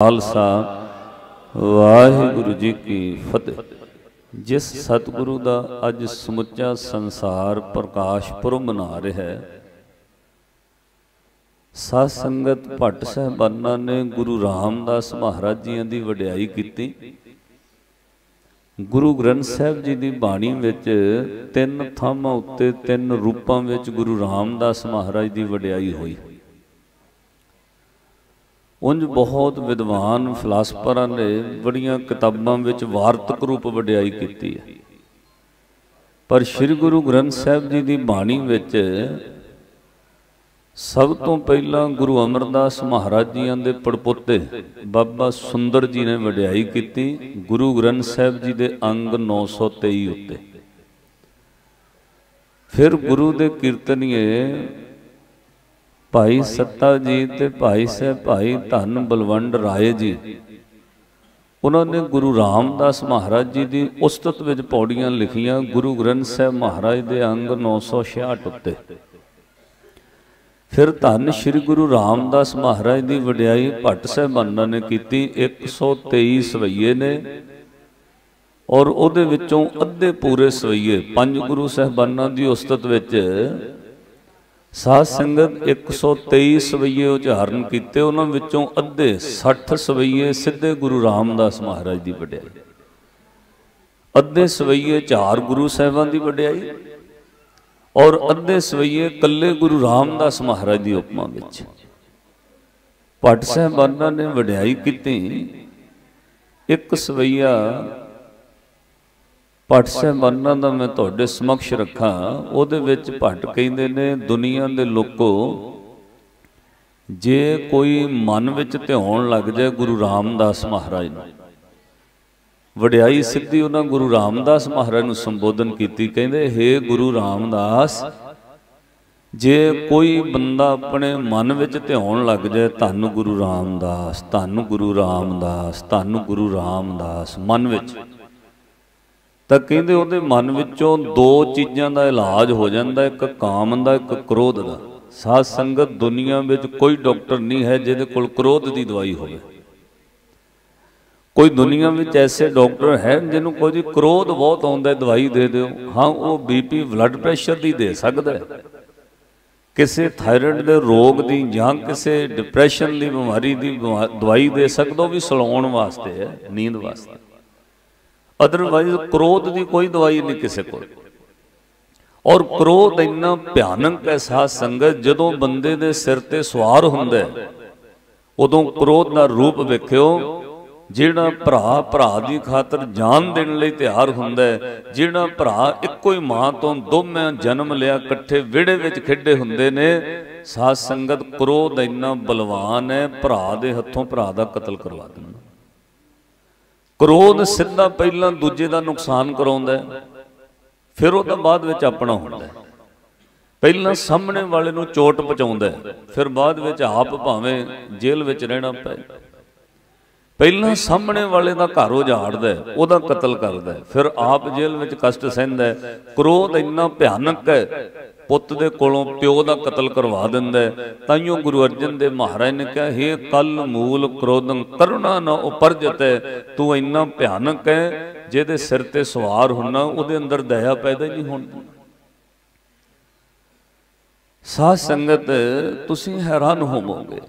ਖਾਲਸਾ ਵਾਹਿਗੁਰੂ ਜੀ ਕੀ ਫਤਿਹ। ਜਿਸ ਸਤਿਗੁਰੂ ਦਾ ਅੱਜ ਸਮੁੱਚਾ ਸੰਸਾਰ ਪ੍ਰਕਾਸ਼ ਪੁਰਬ ਮਨਾ ਰਿਹਾ ਹੈ, ਸਾਧ ਸੰਗਤ ਭੱਟ ਸਾਹਿਬਾਨਾਂ ਨੇ ਗੁਰੂ ਰਾਮਦਾਸ ਮਹਾਰਾਜ ਜੀਆਂ ਦੀ ਵਡਿਆਈ ਕੀਤੀ। ਗੁਰੂ ਗ੍ਰੰਥ ਸਾਹਿਬ ਜੀ ਦੀ ਬਾਣੀ ਵਿੱਚ ਤਿੰਨ ਥਾਵਾਂ ਉੱਤੇ ਤਿੰਨ ਰੂਪਾਂ ਵਿੱਚ ਗੁਰੂ ਰਾਮਦਾਸ ਮਹਾਰਾਜ ਦੀ ਵਡਿਆਈ ਹੋਈ। ਉੰਜ ਬਹੁਤ ਵਿਦਵਾਨ ਫਿਲਾਸਫਰਾਂ ਨੇ ਬੜੀਆਂ ਕਿਤਾਬਾਂ ਵਿੱਚ ਵਾਰਤਕ ਰੂਪ ਵਡਿਆਈ ਕੀਤੀ ਹੈ। ਪਰ ਸ੍ਰੀ ਗੁਰੂ ਗ੍ਰੰਥ ਸਾਹਿਬ ਜੀ ਦੀ ਬਾਣੀ ਵਿੱਚ ਸਭ ਤੋਂ ਪਹਿਲਾਂ ਗੁਰੂ ਅਮਰਦਾਸ ਮਹਾਰਾਜ ਜੀਆਂ ਦੇ ਪੜਪੋਤੇ ਬਾਬਾ ਸੁੰਦਰ ਜੀ ਨੇ ਵਡਿਆਈ ਕੀਤੀ ਗੁਰੂ ਗ੍ਰੰਥ ਸਾਹਿਬ ਜੀ ਦੇ ਅੰਗ 923 ਉੱਤੇ। ਫਿਰ ਗੁਰੂ ਦੇ ਕੀਰਤਨੀਏ ਭਾਈ ਸੱਤਾ ਜੀ ਤੇ ਭਾਈ ਸਾਹਿਬ ਭਾਈ ਧੰਨ ਬਲਵੰਡ ਰਾਏ ਜੀ। ਉਹਨਾਂ ਨੇ ਗੁਰੂ ਰਾਮਦਾਸ ਮਹਾਰਾਜ ਜੀ ਦੀ ਉਸਤਤ ਵਿੱਚ ਪੌੜੀਆਂ ਲਿਖੀਆਂ, ਗੁਰੂ ਗ੍ਰੰਥ ਸਾਹਿਬ ਮਹਾਰਾਜ ਦੇ ਅੰਗ 966 ਉੱਤੇ। ਫਿਰ ਧੰਨ ਸ੍ਰੀ ਗੁਰੂ ਰਾਮਦਾਸ ਮਹਾਰਾਜ ਦੀ ਵਡਿਆਈ ਭੱਟ ਸਾਹਿਬਾਨਾਂ ਨੇ ਕੀਤੀ 123 ਸਵਈਏ ਨੇ ਔਰ ਉਹਦੇ ਵਿੱਚੋਂ ਅੱਧੇ ਪੂਰੇ ਸਵਈਏ, ਪੰਜ ਗੁਰੂ ਸਾਹਿਬਾਨਾਂ ਦੀ ਉਸਤਤ ਵਿੱਚ ਸਾਧ ਸੰਗਤ 123 ਸਵਈਏ ਉਚਾਰਨ ਕੀਤੇ, ਉਹਨਾਂ ਵਿੱਚੋਂ ਅੱਧੇ 60 ਸਵਈਏ ਸਿੱਧੇ ਗੁਰੂ ਰਾਮਦਾਸ ਮਹਾਰਾਜ ਦੀ ਵਡਿਆਈ। ਅੱਧੇ ਸਵਈਏ ਚਾਰ ਗੁਰੂ ਸਾਹਿਬਾਂ ਦੀ ਵਡਿਆਈ ਔਰ ਅੱਧੇ ਸਵਈਏ ਕੱਲੇ ਗੁਰੂ ਰਾਮਦਾਸ ਮਹਾਰਾਜ ਦੀ ਉਪਮਾ ਵਿੱਚ। ਭੱਟ ਸਾਹਿਬਾਨਾਂ ਨੇ ਵਡਿਆਈ ਕੀਤੀ। ਇੱਕ ਸਵਈਆ ਭੱਟ ਸਾਹਿਬਾਨਾਂ ਦਾ ਮੈਂ ਤੁਹਾਡੇ ਸਮਕਸ਼ ਰੱਖਾਂ। ਉਹਦੇ ਵਿੱਚ ਭੱਟ ਕਹਿੰਦੇ ਨੇ, ਦੁਨੀਆ ਦੇ ਲੋਕੋ, ਜੇ ਕੋਈ ਮਨ ਵਿੱਚ ਧਿਆਉਣ ਲੱਗ ਜਾਏ ਗੁਰੂ ਰਾਮਦਾਸ ਮਹਾਰਾਜ ਨੂੰ। ਵਡਿਆਈ ਸਿੱਧੀ ਉਹਨਾਂ ਗੁਰੂ ਰਾਮਦਾਸ ਮਹਾਰਾਜ ਨੂੰ ਸੰਬੋਧਨ ਕੀਤੀ, ਕਹਿੰਦੇ हे ਗੁਰੂ ਰਾਮਦਾਸ, ਜੇ ਕੋਈ ਬੰਦਾ ਆਪਣੇ ਮਨ ਵਿੱਚ ਧਿਆਉਣ ਲੱਗ ਜਾਏ, ਧੰਨ ਗੁਰੂ ਰਾਮਦਾਸ, ਧੰਨ ਗੁਰੂ ਰਾਮਦਾਸ, ਧੰਨ ਗੁਰੂ ਰਾਮਦਾਸ, ਮਨ ਵਿੱਚ ਤਾਂ ਕਹਿੰਦੇ ਉਹਦੇ ਮਨ ਵਿੱਚੋਂ ਦੋ ਚੀਜ਼ਾਂ ਦਾ ਇਲਾਜ ਹੋ ਜਾਂਦਾ, ਇੱਕ ਕਾਮ ਦਾ, ਇੱਕ ਕ੍ਰੋਧ ਦਾ। ਸਾਧ ਸੰਗਤ ਦੁਨੀਆ ਵਿੱਚ ਕੋਈ ਡਾਕਟਰ ਨਹੀਂ ਹੈ ਜਿਹਦੇ ਕੋਲ ਕ੍ਰੋਧ ਦੀ ਦਵਾਈ ਹੋਵੇ। ਕੋਈ ਦੁਨੀਆ ਵਿੱਚ ਐਸੇ ਡਾਕਟਰ ਹੈ ਜਿਹਨੂੰ ਕੋਈ ਜੀ ਕ੍ਰੋਧ ਬਹੁਤ ਆਉਂਦਾ, ਦਵਾਈ ਦੇ ਦਿਓ। ਹਾਂ, ਉਹ ਬੀਪੀ ਬਲੱਡ ਪ੍ਰੈਸ਼ਰ ਦੀ ਦੇ ਸਕਦਾ ਹੈ। ਕਿਸੇ ਥਾਇਰਾਇਡ ਦੇ ਰੋਗ ਦੀ ਜਾਂ ਕਿਸੇ ਡਿਪਰੈਸ਼ਨ ਦੀ ਬਿਮਾਰੀ ਦੀ ਦਵਾਈ ਦੇ ਸਕਦਾ, ਉਹ ਵੀ ਸਲਾਉਣ ਵਾਸਤੇ ਹੈ, ਨੀਂਦ ਵਾਸਤੇ। ਅਦਰਵਾਈਜ਼ ਕ੍ਰੋਧ ਦੀ ਕੋਈ ਦਵਾਈ ਨਹੀਂ ਕਿਸੇ ਕੋਲ। ਔਰ ਕ੍ਰੋਧ ਇੰਨਾ ਭਿਆਨਕ ਹੈ ਸਾਧ ਸੰਗਤ, ਜਦੋਂ ਬੰਦੇ ਦੇ ਸਿਰ ਤੇ ਸਵਾਰ ਹੁੰਦਾ ਉਦੋਂ ਕ੍ਰੋਧ ਦਾ ਰੂਪ ਵੇਖਿਓ, ਜਿਹੜਾ ਭਰਾ ਭਰਾ ਦੀ ਖਾਤਰ ਜਾਨ ਦੇਣ ਲਈ ਤਿਆਰ ਹੁੰਦਾ ਜਿਹੜਾ ਭਰਾ ਇੱਕੋ ਹੀ ਮਾਂ ਤੋਂ ਦੋਵੇਂ ਜਨਮ ਲਿਆ, ਇਕੱਠੇ ਵਿੜੇ ਵਿੱਚ ਖੇਡੇ ਹੁੰਦੇ ਨੇ, ਸਾਧ ਸੰਗਤ ਕ੍ਰੋਧ ਇੰਨਾ ਬਲਵਾਨ ਹੈ, ਭਰਾ ਦੇ ਹੱਥੋਂ ਭਰਾ ਦਾ ਕਤਲ ਕਰਵਾ ਦਿੰਦਾ। ਕ੍ਰੋਧ ਸਿੱਧਾ ਪਹਿਲਾਂ ਦੂਜੇ ਦਾ ਨੁਕਸਾਨ ਕਰਾਉਂਦਾ ਫਿਰ ਉਹ ਤਾਂ ਬਾਅਦ ਵਿੱਚ ਆਪਣਾ ਹੁੰਦਾ ਪਹਿਲਾਂ ਸਾਹਮਣੇ ਵਾਲੇ ਨੂੰ ਚੋਟ ਪਹੁੰਚਾਉਂਦਾ ਫਿਰ ਬਾਅਦ ਵਿੱਚ ਆਪ ਭਾਵੇਂ ਜੇਲ੍ਹ ਵਿੱਚ ਰਹਿਣਾ ਪਏ ਪਹਿਲਾਂ ਸਾਹਮਣੇ ਵਾਲੇ ਦਾ ਘਰ ਉਜਾੜਦਾ ਉਹਦਾ ਕਤਲ ਕਰਦਾ ਫਿਰ ਆਪ ਜੇਲ੍ਹ ਵਿੱਚ ਕਸ਼ਟ ਸਹਿੰਦਾ ਕ੍ਰੋਧ ਇੰਨਾ ਭਿਆਨਕ ਹੈ ਪੁੱਤ ਦੇ ਕੋਲੋਂ ਪਿਓ ਦਾ ਕਤਲ ਕਰਵਾ ਦਿੰਦਾ ਤਾਈਓ ਗੁਰੂ ਅਰਜਨ ਦੇ ਮਹਾਰਾਜ ਨੇ ਕਿਹਾ हे ਕਲ ਮੂਲ ਕ੍ਰੋਧੰ ਕਰੁਣਾ ਨ ਹੈ, ਤੂੰ ਇੰਨਾ ਭਿਆਨਕ ਹੈ, ਜਿਹਦੇ ਸਿਰ ਤੇ ਸਵਾਰ ਹੁੰਨਾ, ਉਹਦੇ ਅੰਦਰ ਦਇਆ ਪੈਦਾ ਹੀ ਨਹੀਂ ਹੁੰਦੀ ਸਾਧ ਸੰਗਤ, ਤੁਸੀਂ ਹੈਰਾਨ ਹੋਵੋਗੇ,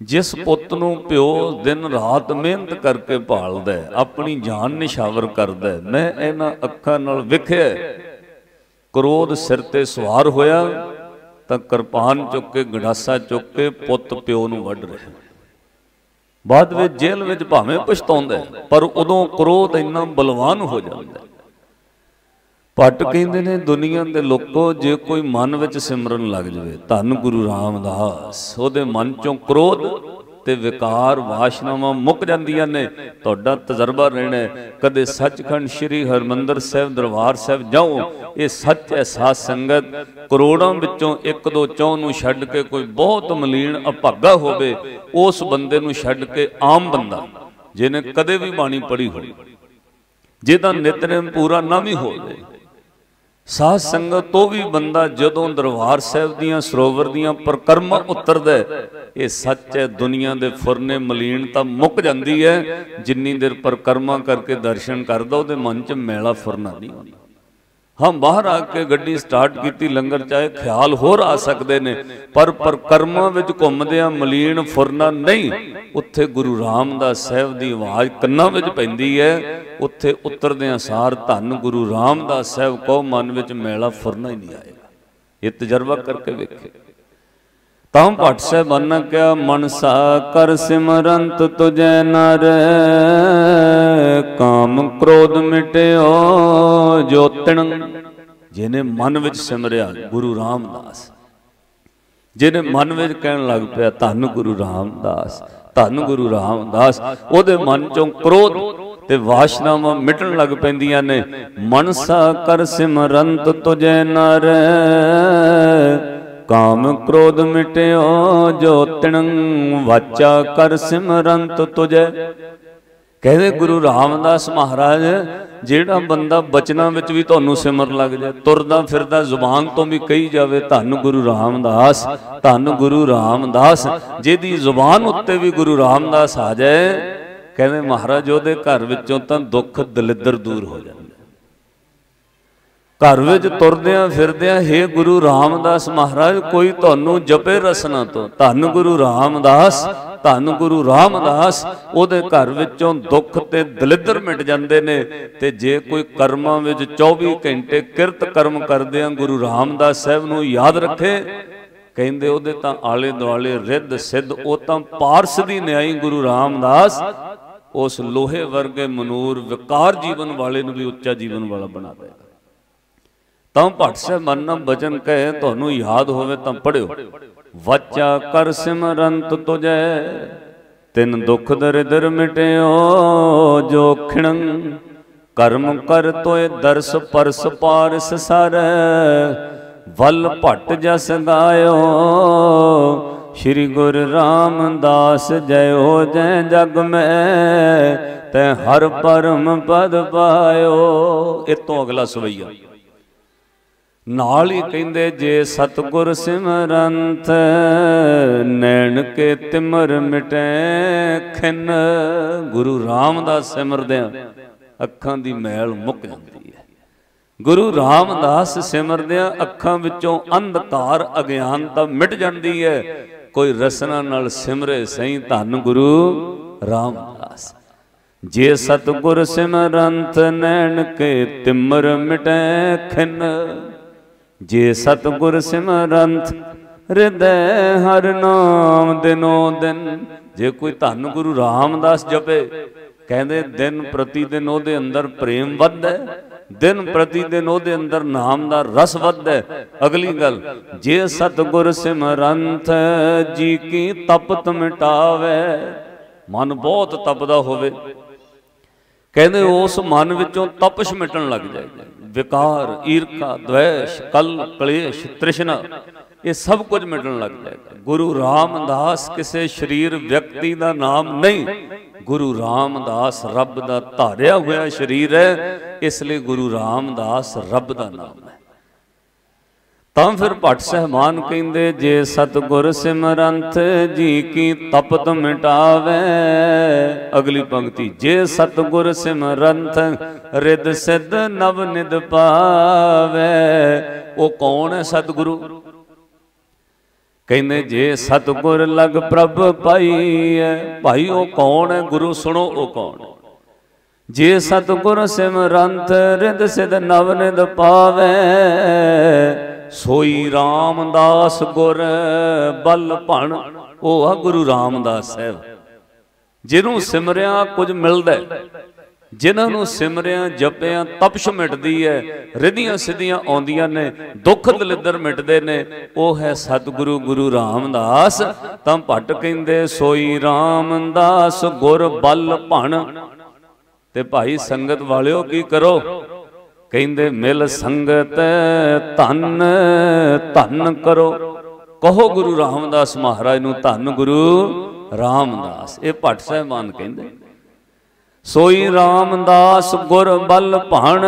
ਜਿਸ ਪੁੱਤ ਨੂੰ ਪਿਓ ਦਿਨ ਰਾਤ ਮਿਹਨਤ ਕਰਕੇ ਪਾਲਦਾ ਆਪਣੀ ਜਾਨ ਨਿਸ਼ਾਵਰ ਕਰਦਾ ਮੈਂ ਇਹਨਾਂ ਅੱਖਾਂ ਨਾਲ ਵਿਖਿਆ ਕ੍ਰੋਧ ਸਿਰ ਤੇ ਸਵਾਰ ਹੋਇਆ ਤਾਂ ਕਿਰਪਾਨ ਚੁੱਕ ਕੇ ਗੰਡਾਸਾ ਚੁੱਕ ਕੇ ਪੁੱਤ ਪਿਓ ਨੂੰ ਵੱਢ ਰਿਹਾ। ਬਾਅਦ ਵਿੱਚ ਜੇਲ੍ਹ ਵਿੱਚ ਭਾਵੇਂ ਪਛਤਾਉਂਦਾ ਪਰ ਉਦੋਂ ਕ੍ਰੋਧ ਇੰਨਾ ਬਲਵਾਨ ਹੋ ਜਾਂਦਾ ਪੱਟ ਕਹਿੰਦੇ ਨੇ, ਦੁਨੀਆ ਦੇ ਲੋਕੋ, ਜੇ ਕੋਈ ਮਨ ਵਿੱਚ ਸਿਮਰਨ ਲੱਗ ਜਵੇ, ਧੰਨ ਗੁਰੂ ਰਾਮਦਾਸ, ਉਹਦੇ ਮਨ ਚੋਂ ਕ੍ਰੋਧ ਤੇ ਵਿਕਾਰ ਵਾਸ਼ਨਾਵਾਂ ਮੁੱਕ ਜਾਂਦੀਆਂ ਨੇ। ਤੁਹਾਡਾ ਤਜਰਬਾ ਰਹਿਣਾ ਕਦੇ ਸੱਚਖੰਡ ਸ੍ਰੀ ਹਰਮੰਦਰ ਸਾਹਿਬ ਦਰਬਾਰ ਸਾਹਿਬ ਜਾਓ। ਇਹ ਸੱਚ ਅਹਿਸਾਸ ਸੰਗਤ। ਕਰੋੜਾਂ ਵਿੱਚੋਂ ਇੱਕ ਦੋ ਚੌਂ ਨੂੰ ਛੱਡ ਕੇ ਕੋਈ ਬਹੁਤ ਮਲੀਨ ਅਭਾਗਾ ਹੋਵੇ, ਉਸ ਬੰਦੇ ਨੂੰ ਛੱਡ ਕੇ ਆਮ ਬੰਦਾ, ਜਿਹਨੇ ਕਦੇ ਵੀ ਬਾਣੀ ਪੜ੍ਹੀ ਹੋਵੇ, ਜਿਹਦਾ ਨਿਤਨੇਮ ਪੂਰਾ ਨਾ ਵੀ ਹੋਵੇ। ਸਾਧ ਸੰਗਤ ਤੋਂ ਵੀ ਬੰਦਾ ਜਦੋਂ ਦਰਬਾਰ ਸਾਹਿਬ ਦੀਆਂ, ਸਰੋਵਰ ਦੀਆਂ ਪ੍ਰਕਰਮਾਂ ਉਤਰਦਾ ਇਹ ਸੱਚ ਹੈ, ਦੁਨੀਆ ਦੇ ਫੁਰਨੇ ਮਲੀਨ ਤਾਂ ਮੁੱਕ ਜਾਂਦੀ ਹੈ, ਜਿੰਨੀ ਦੇਰ ਪ੍ਰਕਰਮਾਂ ਕਰਕੇ ਦਰਸ਼ਨ ਕਰਦਾ, ਉਹਦੇ ਮਨ 'ਚ ਮੈਲਾ ਫੁਰਨਾ ਨਹੀਂ ਹੁੰਦਾ। ਹਾਂ, ਬਾਹਰ ਆ ਕੇ ਗੱਡੀ ਸਟਾਰਟ ਕੀਤੀ, ਲੰਗਰ ਚਾਹੇ ਖਿਆਲ ਹੋਰ ਆ ਸਕਦੇ ਨੇ, ਪਰ ਪਰ ਵਿੱਚ ਘੁੰਮਦਿਆਂ ਮਲੀਨ ਫੁਰਨਾ ਨਹੀਂ। ਉੱਥੇ ਗੁਰੂ ਰਾਮਦਾਸ ਸਾਹਿਬ ਦੀ ਆਵਾਜ਼ ਕੰਨਾਂ ਵਿੱਚ ਪੈਂਦੀ ਹੈ। ਉੱਥੇ ਉਤਰਦੇ ਆ ਸਾਰ ਧੰਨ ਗੁਰੂ ਰਾਮਦਾਸ ਸਾਹਿਬ ਕੋ ਮਨ ਵਿੱਚ ਮੇਲਾ ਫੁਰਨਾ ਹੀ ਨਹੀਂ ਆਏਗਾ। ਇਹ ਤਜਰਬਾ ਕਰਕੇ ਵੇਖੇ। ਤਾਂ ਭੱਟ ਸਾਹਿਬਾਨਾਂ ਕਿਹਾ, ਮਨਸਾ ਕਰ ਸਿਮਰੰਤ ਤੁਜੈ ਨਰ, ਕਾਮ ਕ੍ਰੋਧ ਮਿਟਿਓ ਜੋਤਣ ਜਿਹਨੇ ਮਨ ਵਿੱਚ ਸਿਮਰਿਆ, ਗੁਰੂ ਰਾਮਦਾਸ। ਜਿਹਨੇ ਮਨ ਵਿੱਚ ਕਹਿਣ ਲੱਗ ਪਿਆ, ਧੰਨ ਗੁਰੂ ਰਾਮਦਾਸ। ਧੰਨ ਗੁਰੂ ਰਾਮਦਾਸ। ਉਹਦੇ ਮਨ ਚੋਂ ਕ੍ਰੋਧ ਤੇ ਵਾਸ਼ਨਾਵਾਂ ਮਿਟਣ ਲੱਗ ਪੈਂਦੀਆਂ ਨੇ। ਮਨਸਾ ਕਰ ਸਿਮਰੰਤ ਤੁਜੈ ਨਰ। ਕਾਮ ਕ੍ਰੋਧ ਮਿਟਿਓ ਜੋ ਤਿਣੰ ਵਾਚਾ ਕਰ ਸਿਮਰੰਤ ਤੁਜੈ। ਕਹਿੰਦੇ ਗੁਰੂ ਰਾਮਦਾਸ ਮਹਾਰਾਜ, ਜਿਹੜਾ ਬੰਦਾ ਬਚਨਾਂ ਵਿੱਚ ਵੀ ਤੁਹਾਨੂੰ ਸਿਮਰ ਲੱਗ ਜਾਏ, ਤੁਰਦਾ ਫਿਰਦਾ ਜ਼ੁਬਾਨ ਤੋਂ ਵੀ ਕਹੀ ਜਾਵੇ, ਧੰਨ ਗੁਰੂ ਰਾਮਦਾਸ, ਧੰਨ ਗੁਰੂ ਰਾਮਦਾਸ। ਜਿਹਦੀ ਜ਼ੁਬਾਨ ਉੱਤੇ ਵੀ ਗੁਰੂ ਰਾਮਦਾਸ ਆ ਜਾਏ, ਕਹਿੰਦੇ ਮਹਾਰਾਜ ਉਹਦੇ ਘਰ ਵਿੱਚੋਂ ਤਾਂ ਦੁੱਖ ਦਲਿੱਦਰ ਦੂਰ ਹੋ ਜਾਂਦਾ। ਘਰ ਵਿੱਚ ਤੁਰਦਿਆਂ ਫਿਰਦਿਆਂ, ਹੇ ਗੁਰੂ ਰਾਮਦਾਸ ਮਹਾਰਾਜ, ਕੋਈ ਤੁਹਾਨੂੰ ਜਪੇ ਰਸਨਾ ਤੋਂ। ਧੰਨ ਗੁਰੂ ਰਾਮਦਾਸ, ਧੰਨ ਗੁਰੂ ਰਾਮਦਾਸ, ਉਹਦੇ ਘਰ ਵਿੱਚੋਂ ਦੁੱਖ ਤੇ ਦਲਿੱਦਰ ਮਿਟ ਜਾਂਦੇ ਨੇ। ਤੇ ਜੇ ਕੋਈ ਕਰਮਾਂ ਵਿੱਚ 24 ਘੰਟੇ ਕਿਰਤ ਕਰਮ ਕਰਦਿਆਂ ਗੁਰੂ ਰਾਮਦਾਸ ਸਾਹਿਬ ਨੂੰ ਯਾਦ ਰੱਖੇ, ਕਹਿੰਦੇ ਉਹਦੇ ਤਾਂ ਆਲੇ ਦੁਆਲੇ ਰਿੱਧ ਸਿੱਧ, ਉਹ ਤਾਂ ਪਾਰਸ ਦੀ ਨਿਆਈ ਗੁਰੂ ਰਾਮਦਾਸ, ਉਸ ਲੋਹੇ ਵਰਗੇ ਮਨੂਰ ਵਿਕਾਰ ਜੀਵਨ ਵਾਲੇ ਨੂੰ ਵੀ ਉੱਚਾ ਜੀਵਨ ਵਾਲਾ ਬਣਾ ਦੇਗਾ। ਤਾਂ ਭੱਟ ਸਾਹਿਬ ਮਨ ਬਚਨ ਕਹੇ, ਤੁਹਾਨੂੰ ਯਾਦ ਹੋਵੇ ਤਾਂ ਪੜਿਓ ਵਚਾ ਕਰ ਸਿਮਰੰਤ ਤੁਜੈ, ਤਿੰਨ ਦੁਖ ਦਰਿਦਰ ਮਿਟਿਓ, ਜੋ ਖਿਣੰ। ਕਰਮ ਕਰ ਤੋਏ ਦਰਸ ਪਰਸ ਪਾਰਸ ਸਰ, ਵਲ ਭੱਟ ਜਸ ਗਾਇਓ ਸ਼੍ਰੀ ਗੁਰ ਰਾਮਦਾਸ ਜਯੋ ਜੈ ਜਗ ਮੈਂ, ਤੈ ਹਰ ਪਰਮ ਪਦ ਪਾਇਓ। ਇਹ ਤੋਂ ਅਗਲਾ ਸਵਈਆ। ਨਾਲ ਹੀ ਕਹਿੰਦੇ, ਜੇ ਸਤਗੁਰ ਸਿਮਰੰਤ ਨੈਣ ਕੇ ਤਿਮਰ ਮਿਟੈ ਖਿਨ। ਗੁਰੂ ਰਾਮਦਾਸ ਸਿਮਰਦਿਆਂ ਅੱਖਾਂ ਦੀ ਮੈਲ ਮੁੱਕ ਜਾਂਦੀ ਹੈ। ਗੁਰੂ ਰਾਮਦਾਸ ਸਿਮਰਦਿਆਂ ਅੱਖਾਂ ਵਿੱਚੋਂ ਅੰਧਕਾਰ ਅਗਿਆਨਤਾ ਮਿਟ ਜਾਂਦੀ ਹੈ। ਕੋਈ ਰਸਨਾ ਨਾਲ ਸਿਮਰੇ ਸਹੀ ਧੰਨ ਗੁਰੂ ਰਾਮਦਾਸ। ਜੇ ਸਤਗੁਰ ਸਿਮਰੰਤ ਨੈਣ ਕੇ ਤਿਮਰ ਮਿਟੈ ਖਿਨ। ਜੇ ਸਤਗੁਰ ਸਿਮਰੰਤ ਹਿਰਦੈ ਹਰ ਨਾਮ ਦਿਨੋ ਦਿਨ, ਜੇ ਕੋਈ ਧੰਨ ਗੁਰੂ ਰਾਮਦਾਸ ਜਪੇ, ਕਹਿੰਦੇ ਦਿਨ ਪ੍ਰਤੀ ਦਿਨ ਉਹਦੇ ਅੰਦਰ ਪ੍ਰੇਮ ਵੱਧਦਾ ਦਿਨ ਪ੍ਰਤੀ ਦਿਨ ਉਹਦੇ ਅੰਦਰ ਨਾਮ ਦਾ ਰਸ ਵੱਧਦਾ ਅਗਲੀ ਗੱਲ, ਜੇ ਸਤਗੁਰ ਸਿਮਰੰਥ ਜੀ ਕੀ ਤਪਤ ਮਿਟਾਵੇ, ਮਨ ਬਹੁਤ ਤਪਦਾ ਹੋਵੇ, ਕਹਿੰਦੇ ਉਸ ਮਨ ਵਿੱਚੋਂ ਤਪਸ਼ ਮਿਟਣ ਲੱਗ ਜਾਏਗਾ ਵਿਕਾਰ, ਈਰਖਾ ਦ્વੈਸ਼ ਕਲ, ਕਲੇਸ਼, ਤ੍ਰਿਸ਼ਨਾ, ਇਹ ਸਭ ਕੁਝ ਮਿਟਣ ਲੱਗ ਜਾਏਗਾ ਗੁਰੂ ਰਾਮਦਾਸ ਕਿਸੇ ਸਰੀਰ ਵਿਅਕਤੀ ਦਾ ਨਾਮ ਨਹੀਂ। ਗੁਰੂ ਰਾਮਦਾਸ ਰੱਬ ਦਾ ਧਾਰਿਆ ਹੋਇਆ ਸਰੀਰ ਹੈ, ਇਸ ਲਈ ਗੁਰੂ ਰਾਮਦਾਸ ਰੱਬ ਦਾ ਨਾਮ ਹੈ। ਤਾਂ ਫਿਰ ਭੱਟ ਸਹਿਮਾਨ ਕਹਿੰਦੇ, ਜੇ ਸਤਗੁਰ ਸਿਮਰੰਥ ਜੀ ਕੀ ਤਪਤ ਮਿਟਾਵੇ? ਅਗਲੀ ਪੰਕਤੀ, ਜੇ ਸਤਗੁਰ ਸਿਮਰੰਥ ਰਿਦ ਸਿੱਧ ਨਵ ਨਿਦ ਪਾਵੇ, ਉਹ ਕੌਣ ਹੈ ਸਤਗੁਰੂ? ਕਹਿੰਦੇ, ਜੇ ਸਤਗੁਰ ਲਗ ਪ੍ਰਭ ਪਾਈਐ ਭਾਈ ਉਹ ਕੌਣ ਹੈ? ਗੁਰੂ ਸੁਣੋ, ਉਹ ਕੌਣ? ਜੇ ਸਤਗੁਰ ਸਿਮਰੰਥ ਰਿਦ ਸਿੱਧ ਨਵ ਨਿਦ ਪਾਵੇ ਸੋਈ ਰਾਮਦਾਸ ਗੁਰ ਬਲ ਭਣ। ਉਹ ਆ ਗੁਰੂ ਰਾਮਦਾਸ ਸਾਹਿਬ। ਜਿਹਨੂੰ ਸਿਮਰਿਆ ਕੁਝ ਮਿਲਦਾ ਜਿਨ੍ਹਾਂ ਨੂੰ ਸਿਮਰਿਆ, ਜਪਿਆ, ਤਪਸ਼ ਮਿਟਦੀ ਹੈ, ਰਿਧੀਆਂ ਸਿੱਧੀਆਂ ਆਉਂਦੀਆਂ ਨੇ, ਦੁੱਖ ਦਲਿੱਦਰ ਮਿਟਦੇ ਨੇ, ਉਹ ਹੈ ਸਤਿਗੁਰੂ ਗੁਰੂ ਰਾਮਦਾਸ। ਤਾਂ ਭੱਟ ਕਹਿੰਦੇ, ਸੋਈ ਰਾਮਦਾਸ ਗੁਰ ਬਲ ਭਣ। ਤੇ ਭਾਈ ਸੰਗਤ ਵਾਲਿਓ, ਕੀ ਕਰੋ? ਕਹਿੰਦੇ ਮਿਲ ਸੰਗਤ ਧੰਨ ਧੰਨ ਕਰੋ। ਕਹੋ ਗੁਰੂ ਰਾਮਦਾਸ ਮਹਾਰਾਜ ਨੂੰ ਧੰਨ ਗੁਰੂ ਰਾਮਦਾਸ। ਇਹ ਭੱਟ ਸਾਹਿਬਾਨ ਕਹਿੰਦੇ, ਸੋਈ ਰਾਮਦਾਸ ਗੁਰ ਬਲ ਭਣ,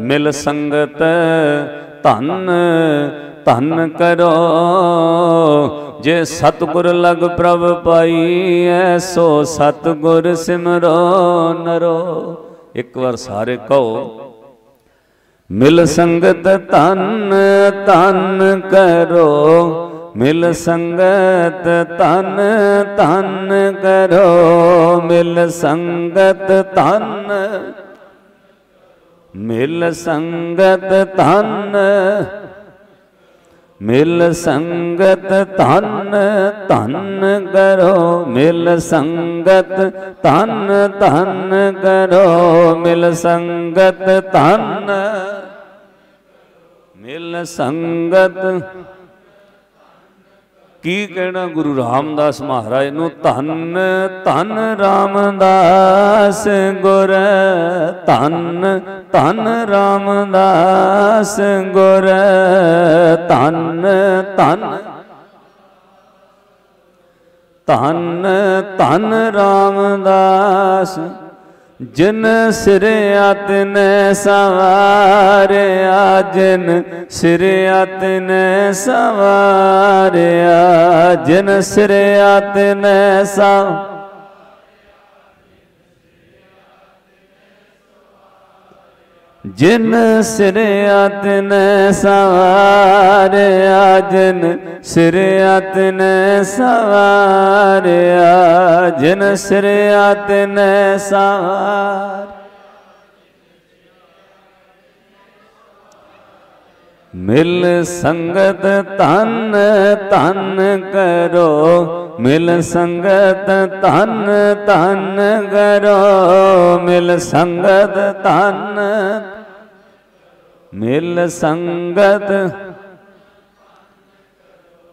ਮਿਲ ਸੰਗਤ ਧੰਨ ਧੰਨ ਕਰੋ। ਜੇ ਸਤਗੁਰ ਲਗ ਪ੍ਰਭ ਪਾਈ ਐਸੋ ਸਤਗੁਰ ਸਿਮਰੋ ਨਰੋ। ਇੱਕ ਵਾਰ ਸਾਰੇ ਕਹੋ, ਮਿਲ ਸੰਗਤ ਧਨ ਧਨ ਕਰੋ, ਮਿਲ ਸੰਗਤ ਧਨ ਤਨ ਕਰੋ, ਮਿਲ ਸੰਗਤ ਧਨ, ਮਿਲ ਸੰਗਤ ਤਨ ਮਿਲ ਸੰਗਤ ਤਨ ਤਨ ਕਰੋ, ਮਿਲ ਸੰਗਤ ਤਨ ਤਨ ਕਰੋ, ਮਿਲ ਸੰਗਤ ਧਨ। ਮਿਲ ਸੰਗਤ ਕੀ ਕਹਿਣਾ ਗੁਰੂ ਰਾਮਦਾਸ ਮਹਾਰਾਜ ਨੂੰ? ਧੰਨ ਧੰਨ ਰਾਮਦਾਸ ਗੁਰ, ਧੰਨ ਧੰਨ ਰਾਮਦਾਸ ਗੁਰ, ਧੰਨ ਧੰਨ ਧੰਨ ਧੰਨ ਰਾਮਦਾਸ ਜਿਨ ਸਿਰ ਨੇ ਸਵਾਰਿਆ ਜਿਨ ਸਿਰ ਨੇ ਸਵਾਰਿਆ ਜਿਨ ਸਿਰ ਨੇ ਸਵਾਰਿਆ ਜਿਨ ਸਿਰ ਨੇ ਸਵਾਰਿਆ ਜਿਨ ਸਿਰ ਨੇ ਸਵਾਰਿਆ ਜਿਨ ਸਿਰ ਨੇ ਸਵਾਰ। ਮਿਲ ਸੰਗਤ ਧਨ ਧਨ ਕਰੋ ਮਿਲ ਸੰਗਤ ਤਨ ਤਨ ਕਰੋ। ਮਿਲ ਸੰਗਤ ਤਨ ਮਿਲ ਸੰਗਤ।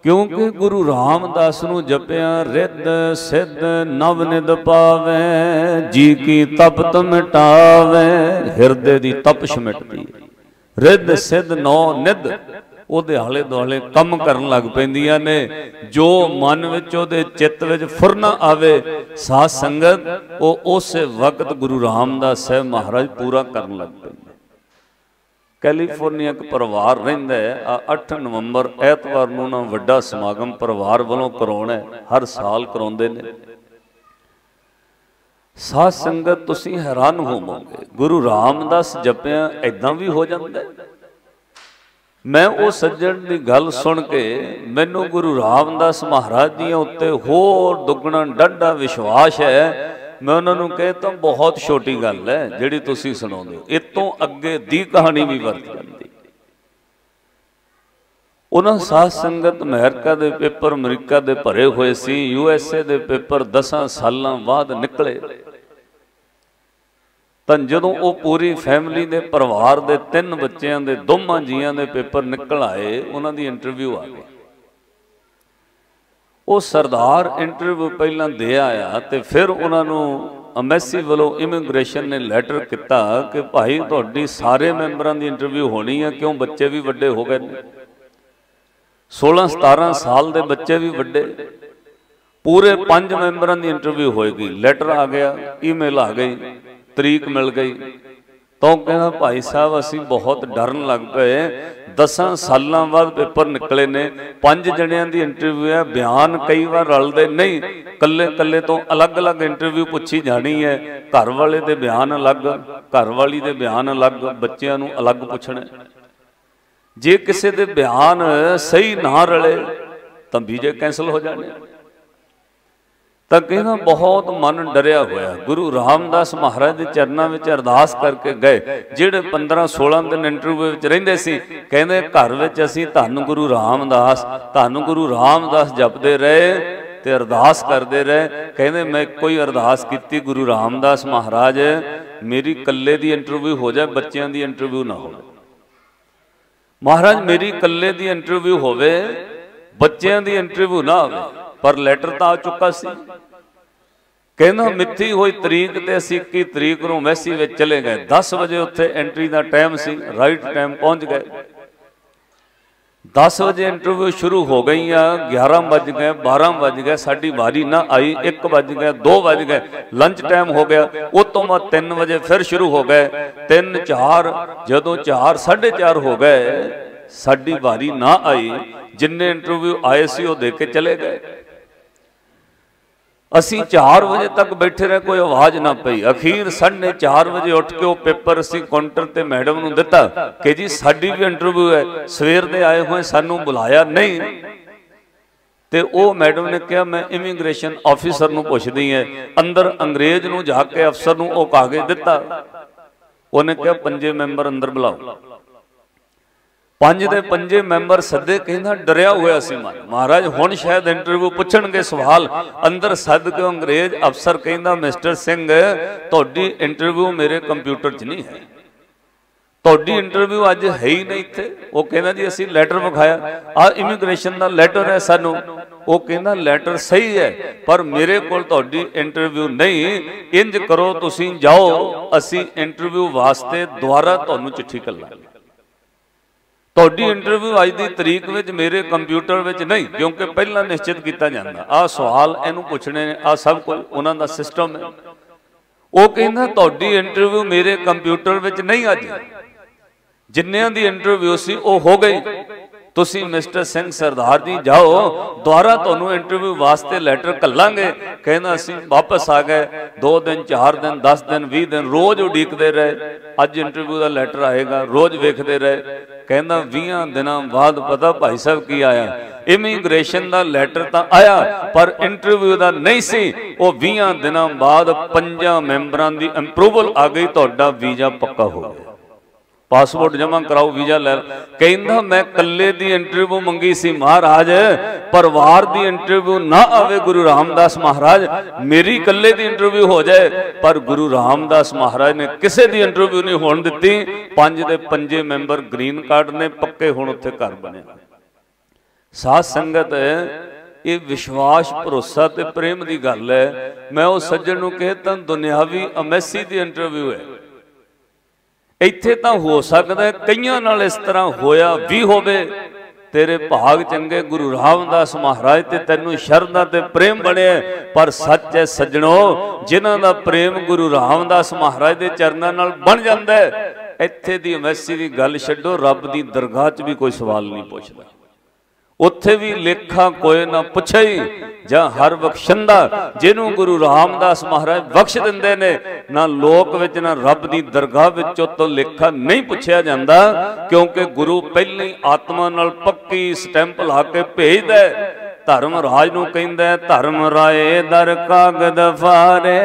ਕਿਉਂਕਿ ਗੁਰੂ ਰਾਮਦਾਸ ਨੂੰ ਜਪਿਆ, ਰਿੱਧ ਸਿੱਧ ਨਵ ਨਿਦ ਪਾਵੇ, ਜੀ ਕੀ ਤਪਤ ਮਿਟਾਵੇ, ਹਿਰਦੇ ਦੀ ਤਪਸ਼ ਮਿਟਦੀ ਰਿੱਧ ਸਿੱਧ ਨੌ ਨਿਦ ਉਹਦੇ ਹਾਲੇ ਦੁਆਲੇ ਕੰਮ ਕਰਨ ਲੱਗ ਪੈਂਦੀਆਂ ਨੇ। ਜੋ ਮਨ ਵਿੱਚ ਉਹਦੇ ਚਿੱਤ ਵਿੱਚ ਫੁਰਨਾ ਆਵੇ, ਸਾਧ ਸੰਗਤ, ਉਹ ਉਸੇ ਵਕਤ ਗੁਰੂ ਰਾਮਦਾਸ ਸਾਹਿਬ ਮਹਾਰਾਜ ਪੂਰਾ ਕਰਨ ਲੱਗ ਪੈਂਦੇ। ਕੈਲੀਫੋਰਨੀਆ ਇੱਕ ਪਰਿਵਾਰ ਰਹਿੰਦਾ ਹੈ। ਆ 8 ਨਵੰਬਰ ਐਤਵਾਰ ਨੂੰ ਨਾ ਵੱਡਾ ਸਮਾਗਮ ਪਰਿਵਾਰ ਵੱਲੋਂ ਕਰਾਉਣਾ ਹਰ ਸਾਲ ਕਰਾਉਂਦੇ ਨੇ। ਸਾਧ ਸੰਗਤ, ਤੁਸੀਂ ਹੈਰਾਨ ਹੋਵੋਗੇ, ਗੁਰੂ ਰਾਮਦਾਸ ਜਪਿਆ ਐਦਾਂ ਵੀ ਹੋ ਜਾਂਦਾ ਮੈਂ ਉਹ ਸੱਜਣ ਦੀ ਗੱਲ ਸੁਣ ਕੇ ਮੈਨੂੰ ਗੁਰੂ ਰਾਮਦਾਸ ਮਹਾਰਾਜ ਦੀਆਂ ਉੱਤੇ ਹੋਰ ਦੁੱਗਣਾ ਡੱਡਾ ਵਿਸ਼ਵਾਸ ਹੈ। ਮੈਂ ਉਹਨਾਂ ਨੂੰ ਕਹੇ ਤਾਂ ਬਹੁਤ ਛੋਟੀ ਗੱਲ ਹੈ ਜਿਹੜੀ ਤੁਸੀਂ ਸੁਣਾਉਂਦੇ ਹੋ। ਇਹ ਤੋਂ ਅੱਗੇ ਦੀ ਕਹਾਣੀ ਵੀ ਵਰਤ ਜਾਂਦੀ ਉਹਨਾਂ ਸਾਧ ਸੰਗਤ ਅਮਰੀਕਾ ਦੇ ਪੇਪਰ ਅਮਰੀਕਾ ਦੇ ਭਰੇ ਹੋਏ ਸੀ, ਯੂ ਐਸ ਏ ਦੇ ਪੇਪਰ 10 ਸਾਲਾਂ ਬਾਅਦ ਨਿਕਲੇ। ਤਾਂ ਜਦੋਂ ਉਹ ਪੂਰੀ ਫੈਮਿਲੀ ਦੇ ਪਰਿਵਾਰ ਦੇ ਤਿੰਨ ਬੱਚਿਆਂ ਦੇ, ਦੋਵਾਂ ਜੀਆਂ ਦੇ ਪੇਪਰ ਨਿਕਲ ਆਏ, ਉਹਨਾਂ ਦੀ ਇੰਟਰਵਿਊ ਆ ਗਈ। ਉਹ ਸਰਦਾਰ ਇੰਟਰਵਿਊ ਪਹਿਲਾਂ ਦੇ ਆਇਆ ਤੇ ਫਿਰ ਉਹਨਾਂ ਨੂੰ ਐਮਐਸਸੀ ਵੱਲੋਂ ਇਮੀਗ੍ਰੇਸ਼ਨ ਨੇ ਲੈਟਰ ਕੀਤਾ ਕਿ ਭਾਈ ਤੁਹਾਡੀ ਸਾਰੇ ਮੈਂਬਰਾਂ ਦੀ ਇੰਟਰਵਿਊ ਹੋਣੀ ਹੈ ਕਿਉਂ ਬੱਚੇ ਵੀ ਵੱਡੇ ਹੋ ਗਏ ਨੇ? 16 17 ਸਾਲ ਦੇ ਬੱਚੇ ਵੀ ਵੱਡੇ। ਪੂਰੇ ਪੰਜ ਮੈਂਬਰਾਂ ਦੀ ਇੰਟਰਵਿਊ ਹੋਏਗੀ। ਲੈਟਰ ਆ ਗਿਆ ਈਮੇਲ ਆ ਗਈ। ਤਰੀਕ ਮਿਲ ਗਈ। ਤਾਂ ਕਹਿੰਦਾ ਭਾਈ ਸਾਹਿਬ, ਅਸੀਂ ਬਹੁਤ ਡਰਨ ਲੱਗ ਪਏ। 10 ਸਾਲਾਂ ਬਾਅਦ ਪੇਪਰ ਨਿਕਲੇ ਨੇ। ਪੰਜ ਜਣਿਆਂ ਦੀ ਇੰਟਰਵਿਊ ਹੈ। ਬਿਆਨ ਕਈ ਵਾਰ ਰਲਦੇ ਨਹੀਂ। ਕੱਲੇ ਕੱਲੇ ਤੋਂ ਅਲੱਗ-ਅਲੱਗ ਇੰਟਰਵਿਊ ਪੁੱਛੀ ਜਾਣੀ ਹੈ। ਘਰ ਵਾਲੇ ਦੇ ਬਿਆਨ ਅਲੱਗ, ਘਰ ਵਾਲੀ ਦੇ ਬਿਆਨ ਅਲੱਗ, ਬੱਚਿਆਂ ਨੂੰ ਅਲੱਗ ਪੁੱਛਣੇ। ਜੇ ਕਿਸੇ ਦੇ ਬਿਆਨ ਸਹੀ ਨਾ ਰਲੇ, ਤਾਂ ਵੀਜ਼ੇ ਕੈਨਸਲ ਹੋ ਜਾਣੇ। ਤਾਂ ਕਹਿੰਦਾ ਬਹੁਤ ਮਨ ਡਰਿਆ ਹੋਇਆ। ਗੁਰੂ ਰਾਮਦਾਸ ਮਹਾਰਾਜ ਦੇ ਚਰਨਾਂ ਵਿੱਚ ਅਰਦਾਸ ਕਰਕੇ ਗਏ, ਜਿਹੜੇ 15 16 ਦਿਨ ਇੰਟਰਵਿਊ ਵਿੱਚ ਰਹਿੰਦੇ ਸੀ, ਕਹਿੰਦੇ ਘਰ ਵਿੱਚ ਅਸੀਂ ਧੰਨ ਗੁਰੂ ਰਾਮਦਾਸ, ਧੰਨ ਗੁਰੂ ਰਾਮਦਾਸ ਜਪਦੇ ਰਹੇ ਤੇ ਅਰਦਾਸ ਕਰਦੇ ਰਹੇ। ਕਹਿੰਦੇ ਮੈਂ ਕੋਈ ਅਰਦਾਸ ਕੀਤੀ, ਗੁਰੂ ਰਾਮਦਾਸ ਮਹਾਰਾਜ, ਮੇਰੀ ਇਕੱਲੇ ਦੀ ਇੰਟਰਵਿਊ ਹੋ ਜਾਏ, ਬੱਚਿਆਂ ਦੀ ਇੰਟਰਵਿਊ ਨਾ ਹੋਵੇ। ਮਹਾਰਾਜ, ਮੇਰੀ ਇਕੱਲੇ ਦੀ ਇੰਟਰਵਿਊ ਹੋਵੇ, ਬੱਚਿਆਂ ਦੀ ਇੰਟਰਵਿਊ ਨਾ ਹੋਵੇ। ਪਰ ਲੈਟਰ ਤਾਂ ਆ ਚੁੱਕਾ ਸੀ। ਕਹਿੰਦਾ, ਮਿੱਥੀ ਹੋਈ ਤਰੀਕ ਤੇ ਅਸੀਂ 21 ਤਰੀਕ ਨੂੰ ਮੈਸੀ ਵਿੱਚ ਚਲੇ ਗਏ। 10 ਵਜੇ ਉੱਥੇ ਐਂਟਰੀ ਦਾ ਟਾਈਮ ਸੀ ਰਾਈਟ ਟਾਈਮ ਪਹੁੰਚ ਗਏ। 10 ਵਜੇ ਇੰਟਰਵਿਊ ਸ਼ੁਰੂ ਹੋ ਗਈਆਂ 11 ਵੱਜ ਗਏ 12 ਵੱਜ ਗਏ, ਸਾਡੀ ਵਾਰੀ ਨਾ ਆਈ 1 ਵੱਜ ਗਏ 2 ਵੱਜ ਗਏ ਲੰਚ ਟਾਈਮ ਹੋ ਗਿਆ। ਉਸ ਤੋਂ ਬਾਅਦ 3 ਵਜੇ ਫਿਰ ਸ਼ੁਰੂ ਹੋ ਗਏ। 3 4 ਜਦੋਂ 4 4:30 ਹੋ ਗਏ, ਸਾਡੀ ਵਾਰੀ ਨਾ ਆਈ। ਜਿੰਨੇ ਇੰਟਰਵਿਊ ਆਏ ਸੀ, ਉਹ ਦੇ ਕੇ ਚਲੇ ਗਏ। ਅਸੀਂ 4 ਵਜੇ ਤੱਕ ਬੈਠੇ ਰਹੇ, ਕੋਈ ਆਵਾਜ਼ ਨਾ ਪਈ। ਅਖੀਰ 4:30 ਵਜੇ ਉੱਠ ਕੇ ਉਹ ਪੇਪਰ ਅਸੀਂ ਕਾਊਂਟਰ ਤੇ ਮੈਡਮ ਨੂੰ ਦਿੱਤਾ ਕਿ ਜੀ ਸਾਡੀ ਵੀ ਇੰਟਰਵਿਊ ਹੈ, ਸਵੇਰ ਦੇ ਆਏ ਹੋਏ, ਸਾਨੂੰ ਬੁਲਾਇਆ ਨਹੀਂ। ਤੇ ਉਹ ਮੈਡਮ ਨੇ ਕਿਹਾ, ਮੈਂ ਇਮੀਗ੍ਰੇਸ਼ਨ ਆਫੀਸਰ ਨੂੰ ਪੁੱਛਦੀ ਐ ਅੰਦਰ ਅੰਗਰੇਜ਼ ਨੂੰ ਜਾ ਕੇ ਅਫਸਰ ਨੂੰ ਉਹ ਕਾਗਜ਼ ਦਿੱਤਾ। ਉਹਨੇ ਕਿਹਾ, ਪੰਜੇ ਮੈਂਬਰ ਅੰਦਰ ਬੁਲਾਓ। ਪੰਜ ਦੇ ਪੰਜੇ ਮੈਂਬਰ ਸੱਦੇ ਕਹਿੰਦਾ ਡਰਿਆ ਹੋਇਆ ਸੀ ਮਨ ਮਹਾਰਾਜ। ਹੁਣ ਸ਼ਾਇਦ ਇੰਟਰਵਿਊ ਪੁੱਛਣਗੇ ਸਵਾਲ। ਅੰਦਰ ਸੱਦ ਕੇ ਅੰਗਰੇਜ਼ ਅਫਸਰ ਕਹਿੰਦਾ ਮਿਸਟਰ ਸਿੰਘ ਤੁਹਾਡੀ ਇੰਟਰਵਿਊ ਮੇਰੇ ਕੰਪਿਊਟਰ 'ਚ ਨਹੀਂ ਹੈ। ਤੁਹਾਡੀ ਇੰਟਰਵਿਊ ਅੱਜ ਹੈ ਹੀ ਨਹੀਂ ਇੱਥੇ। ਉਹ ਕਹਿੰਦਾ ਜੀ ਅਸੀਂ ਲੈਟਰ ਵਿਖਾਇਆ। ਆ ਇਮੀਗ੍ਰੇਸ਼ਨ ਦਾ ਲੈਟਰ ਹੈ ਸਾਨੂੰ। ਉਹ ਕਹਿੰਦਾ ਲੈਟਰ ਸਹੀ ਹੈ ਪਰ ਮੇਰੇ ਕੋਲ ਤੁਹਾਡੀ ਇੰਟਰਵਿਊ ਨਹੀਂ। ਇੰਜ ਕਰੋ ਤੁਸੀਂ ਜਾਓ। ਅਸੀਂ ਇੰਟਰਵਿਊ ਵਾਸਤੇ ਦੁਬਾਰਾ ਤੁਹਾਨੂੰ ਚਿੱਠੀ ਕੱਲਾਂਗੇ। ਤੁਹਾਡੀ ਇੰਟਰਵਿਊ ਅੱਜ ਦੀ ਤਰੀਕ ਵਿੱਚ ਮੇਰੇ ਕੰਪਿਊਟਰ ਵਿੱਚ ਨਹੀਂ, ਕਿਉਂਕਿ ਪਹਿਲਾਂ ਨਿਸ਼ਚਿਤ ਕੀਤਾ ਜਾਂਦਾ। ਆ ਸਵਾਲ ਇਹਨੂੰ ਪੁੱਛਣੇ ਨੇ ਆ ਸਭ ਕੁਝ ਉਹਨਾਂ ਦਾ ਸਿਸਟਮ ਹੈ। ਉਹ ਕਹਿੰਦਾ, ਤੁਹਾਡੀ ਇੰਟਰਵਿਊ ਮੇਰੇ ਕੰਪਿਊਟਰ ਵਿੱਚ ਨਹੀਂ ਅੱਜ। ਜਿੰਨਿਆਂ ਦੀ ਇੰਟਰਵਿਊ ਸੀ, ਉਹ ਹੋ ਗਈ। ਤੁਸੀਂ ਮਿਸਟਰ ਸਿੰਘ ਸਰਦਾਰ ਜੀ ਜਾਓ, ਦੁਬਾਰਾ ਤੁਹਾਨੂੰ ਇੰਟਰਵਿਊ ਵਾਸਤੇ ਲੈਟਰ ਕੱਲਾਂਗੇ ਕਹਿੰਦਾ ਅਸੀਂ ਵਾਪਸ ਆ ਗਏ। 2 ਦਿਨ 4 ਦਿਨ 10 ਦਿਨ 20 ਦਿਨ ਰੋਜ਼ ਉਡੀਕਦੇ ਰਹੇ। ਅੱਜ ਇੰਟਰਵਿਊ ਦਾ ਲੈਟਰ ਆਏਗਾ, ਰੋਜ਼ ਵੇਖਦੇ ਰਹੇ। ਕਹਿੰਦਾ 20 ਦਿਨਾਂ ਬਾਅਦ ਪਤਾ ਭਾਈ ਸਾਹਿਬ ਕੀ ਆਇਆ। ਇਮੀਗ੍ਰੇਸ਼ਨ ਦਾ ਲੈਟਰ ਤਾਂ ਆਇਆ, ਪਰ ਇੰਟਰਵਿਊ ਦਾ ਨਹੀਂ ਸੀ। ਉਹ 20 ਦਿਨਾਂ ਬਾਅਦ ਪੰਜਾਂ ਮੈਂਬਰਾਂ ਦੀ ਅਪਰੂਵਲ ਆ ਗਈ, ਤੁਹਾਡਾ ਵੀਜ਼ਾ ਪੱਕਾ ਹੋ ਗਿਆ। ਪਾਸਪੋਰਟ ਜਮ੍ਹਾਂ ਕਰਾਓ, ਵੀਜ਼ਾ ਲੈ ਕਹਿੰਦਾ, ਮੈਂ ਕੱਲੇ ਦੀ ਇੰਟਰਵਿਊ ਮੰਗੀ ਸੀ ਮਹਾਰਾਜ। ਪਰਿਵਾਰ ਦੀ ਇੰਟਰਵਿਊ ਨਾ ਆਵੇ ਗੁਰੂ ਰਾਮਦਾਸ ਮਹਾਰਾਜ। ਮੇਰੀ ਕੱਲੇ ਦੀ ਇੰਟਰਵਿਊ ਹੋ ਜਾਏ। ਪਰ ਗੁਰੂ ਰਾਮਦਾਸ ਮਹਾਰਾਜ ਨੇ ਕਿਸੇ ਦੀ ਇੰਟਰਵਿਊ ਨਹੀਂ ਹੋਣ ਦਿੱਤੀ। ਪੰਜ ਦੇ ਪੰਜੇ ਮੈਂਬਰ ਗ੍ਰੀਨ ਕਾਰਡ ਨੇ, ਪੱਕੇ ਹੁਣ ਉੱਥੇ ਘਰ ਬਣੇ। ਸਾਧ ਸੰਗਤ, ਇਹ ਵਿਸ਼ਵਾਸ, ਭਰੋਸਾ ਤੇ ਪ੍ਰੇਮ ਦੀ ਗੱਲ ਹੈ। ਮੈਂ ਉਹ ਸੱਜਣ ਨੂੰ ਕਹੇ ਤਾਂ ਦੁਨਿਆਵੀ ਅਮੈਸੀ ਦੀ ਇੰਟਰਵਿਊ ਹੈ। ਇੱਥੇ ਤਾਂ ਹੋ ਸਕਦਾ ਕਈਆਂ ਨਾਲ ਇਸ ਤਰ੍ਹਾਂ ਹੋਇਆ ਵੀ ਹੋਵੇ। ਤੇਰੇ ਭਾਗ ਚੰਗੇ ਗੁਰੂ ਰਾਮਦਾਸ ਮਹਾਰਾਜ ਤੇ ਤੈਨੂੰ ਸ਼ਰਧਾ ਤੇ ਪ੍ਰੇਮ ਬਣਿਆ ਪਰ ਸੱਚ ਹੈ ਸੱਜਣੋ, ਜਿਨ੍ਹਾਂ ਦਾ ਪ੍ਰੇਮ ਗੁਰੂ ਰਾਮਦਾਸ ਮਹਾਰਾਜ ਦੇ ਚਰਨਾਂ ਨਾਲ ਬਣ ਜਾਂਦਾ ਇੱਥੇ ਦੀ ਅਮੈਸੀ ਦੀ ਗੱਲ ਛੱਡੋ, ਰੱਬ ਦੀ ਦਰਗਾਹ 'ਚ ਵੀ ਕੋਈ ਸਵਾਲ ਨਹੀਂ ਪੁੱਛਦਾ। ਉੱਥੇ ਵੀ ਲੇਖਾ ਕੋਈ ਨਾ ਪੁੱਛੇ ਜਾਂ ਹਰ ਬਖਸ਼ੰਦਾ ਜਿਹਨੂੰ ਗੁਰੂ ਰਾਮਦਾਸ ਮਹਾਰਾਜ ਬਖਸ਼ ਦਿੰਦੇ ਨੇ, ਨਾ ਲੋਕ ਵਿੱਚ, ਨਾ ਰੱਬ ਦੀ ਦਰਗਾਹ ਵਿੱਚ ਤੋਂ ਲੇਖਾ ਨਹੀਂ ਪੁੱਛਿਆ ਜਾਂਦਾ, ਕਿਉਂਕਿ ਗੁਰੂ ਪਹਿਲੀ ਆਤਮਾ ਨਾਲ ਪੱਕੀ ਸਟੈਂਪ ਲਾ ਕੇ ਭੇਜਦਾ ਧਰਮ ਰਾਜ ਨੂੰ ਕਹਿੰਦਾ ਧਰਮ ਰਾਏ ਦਰ ਕਾਗਦ ਫਾਰੇ,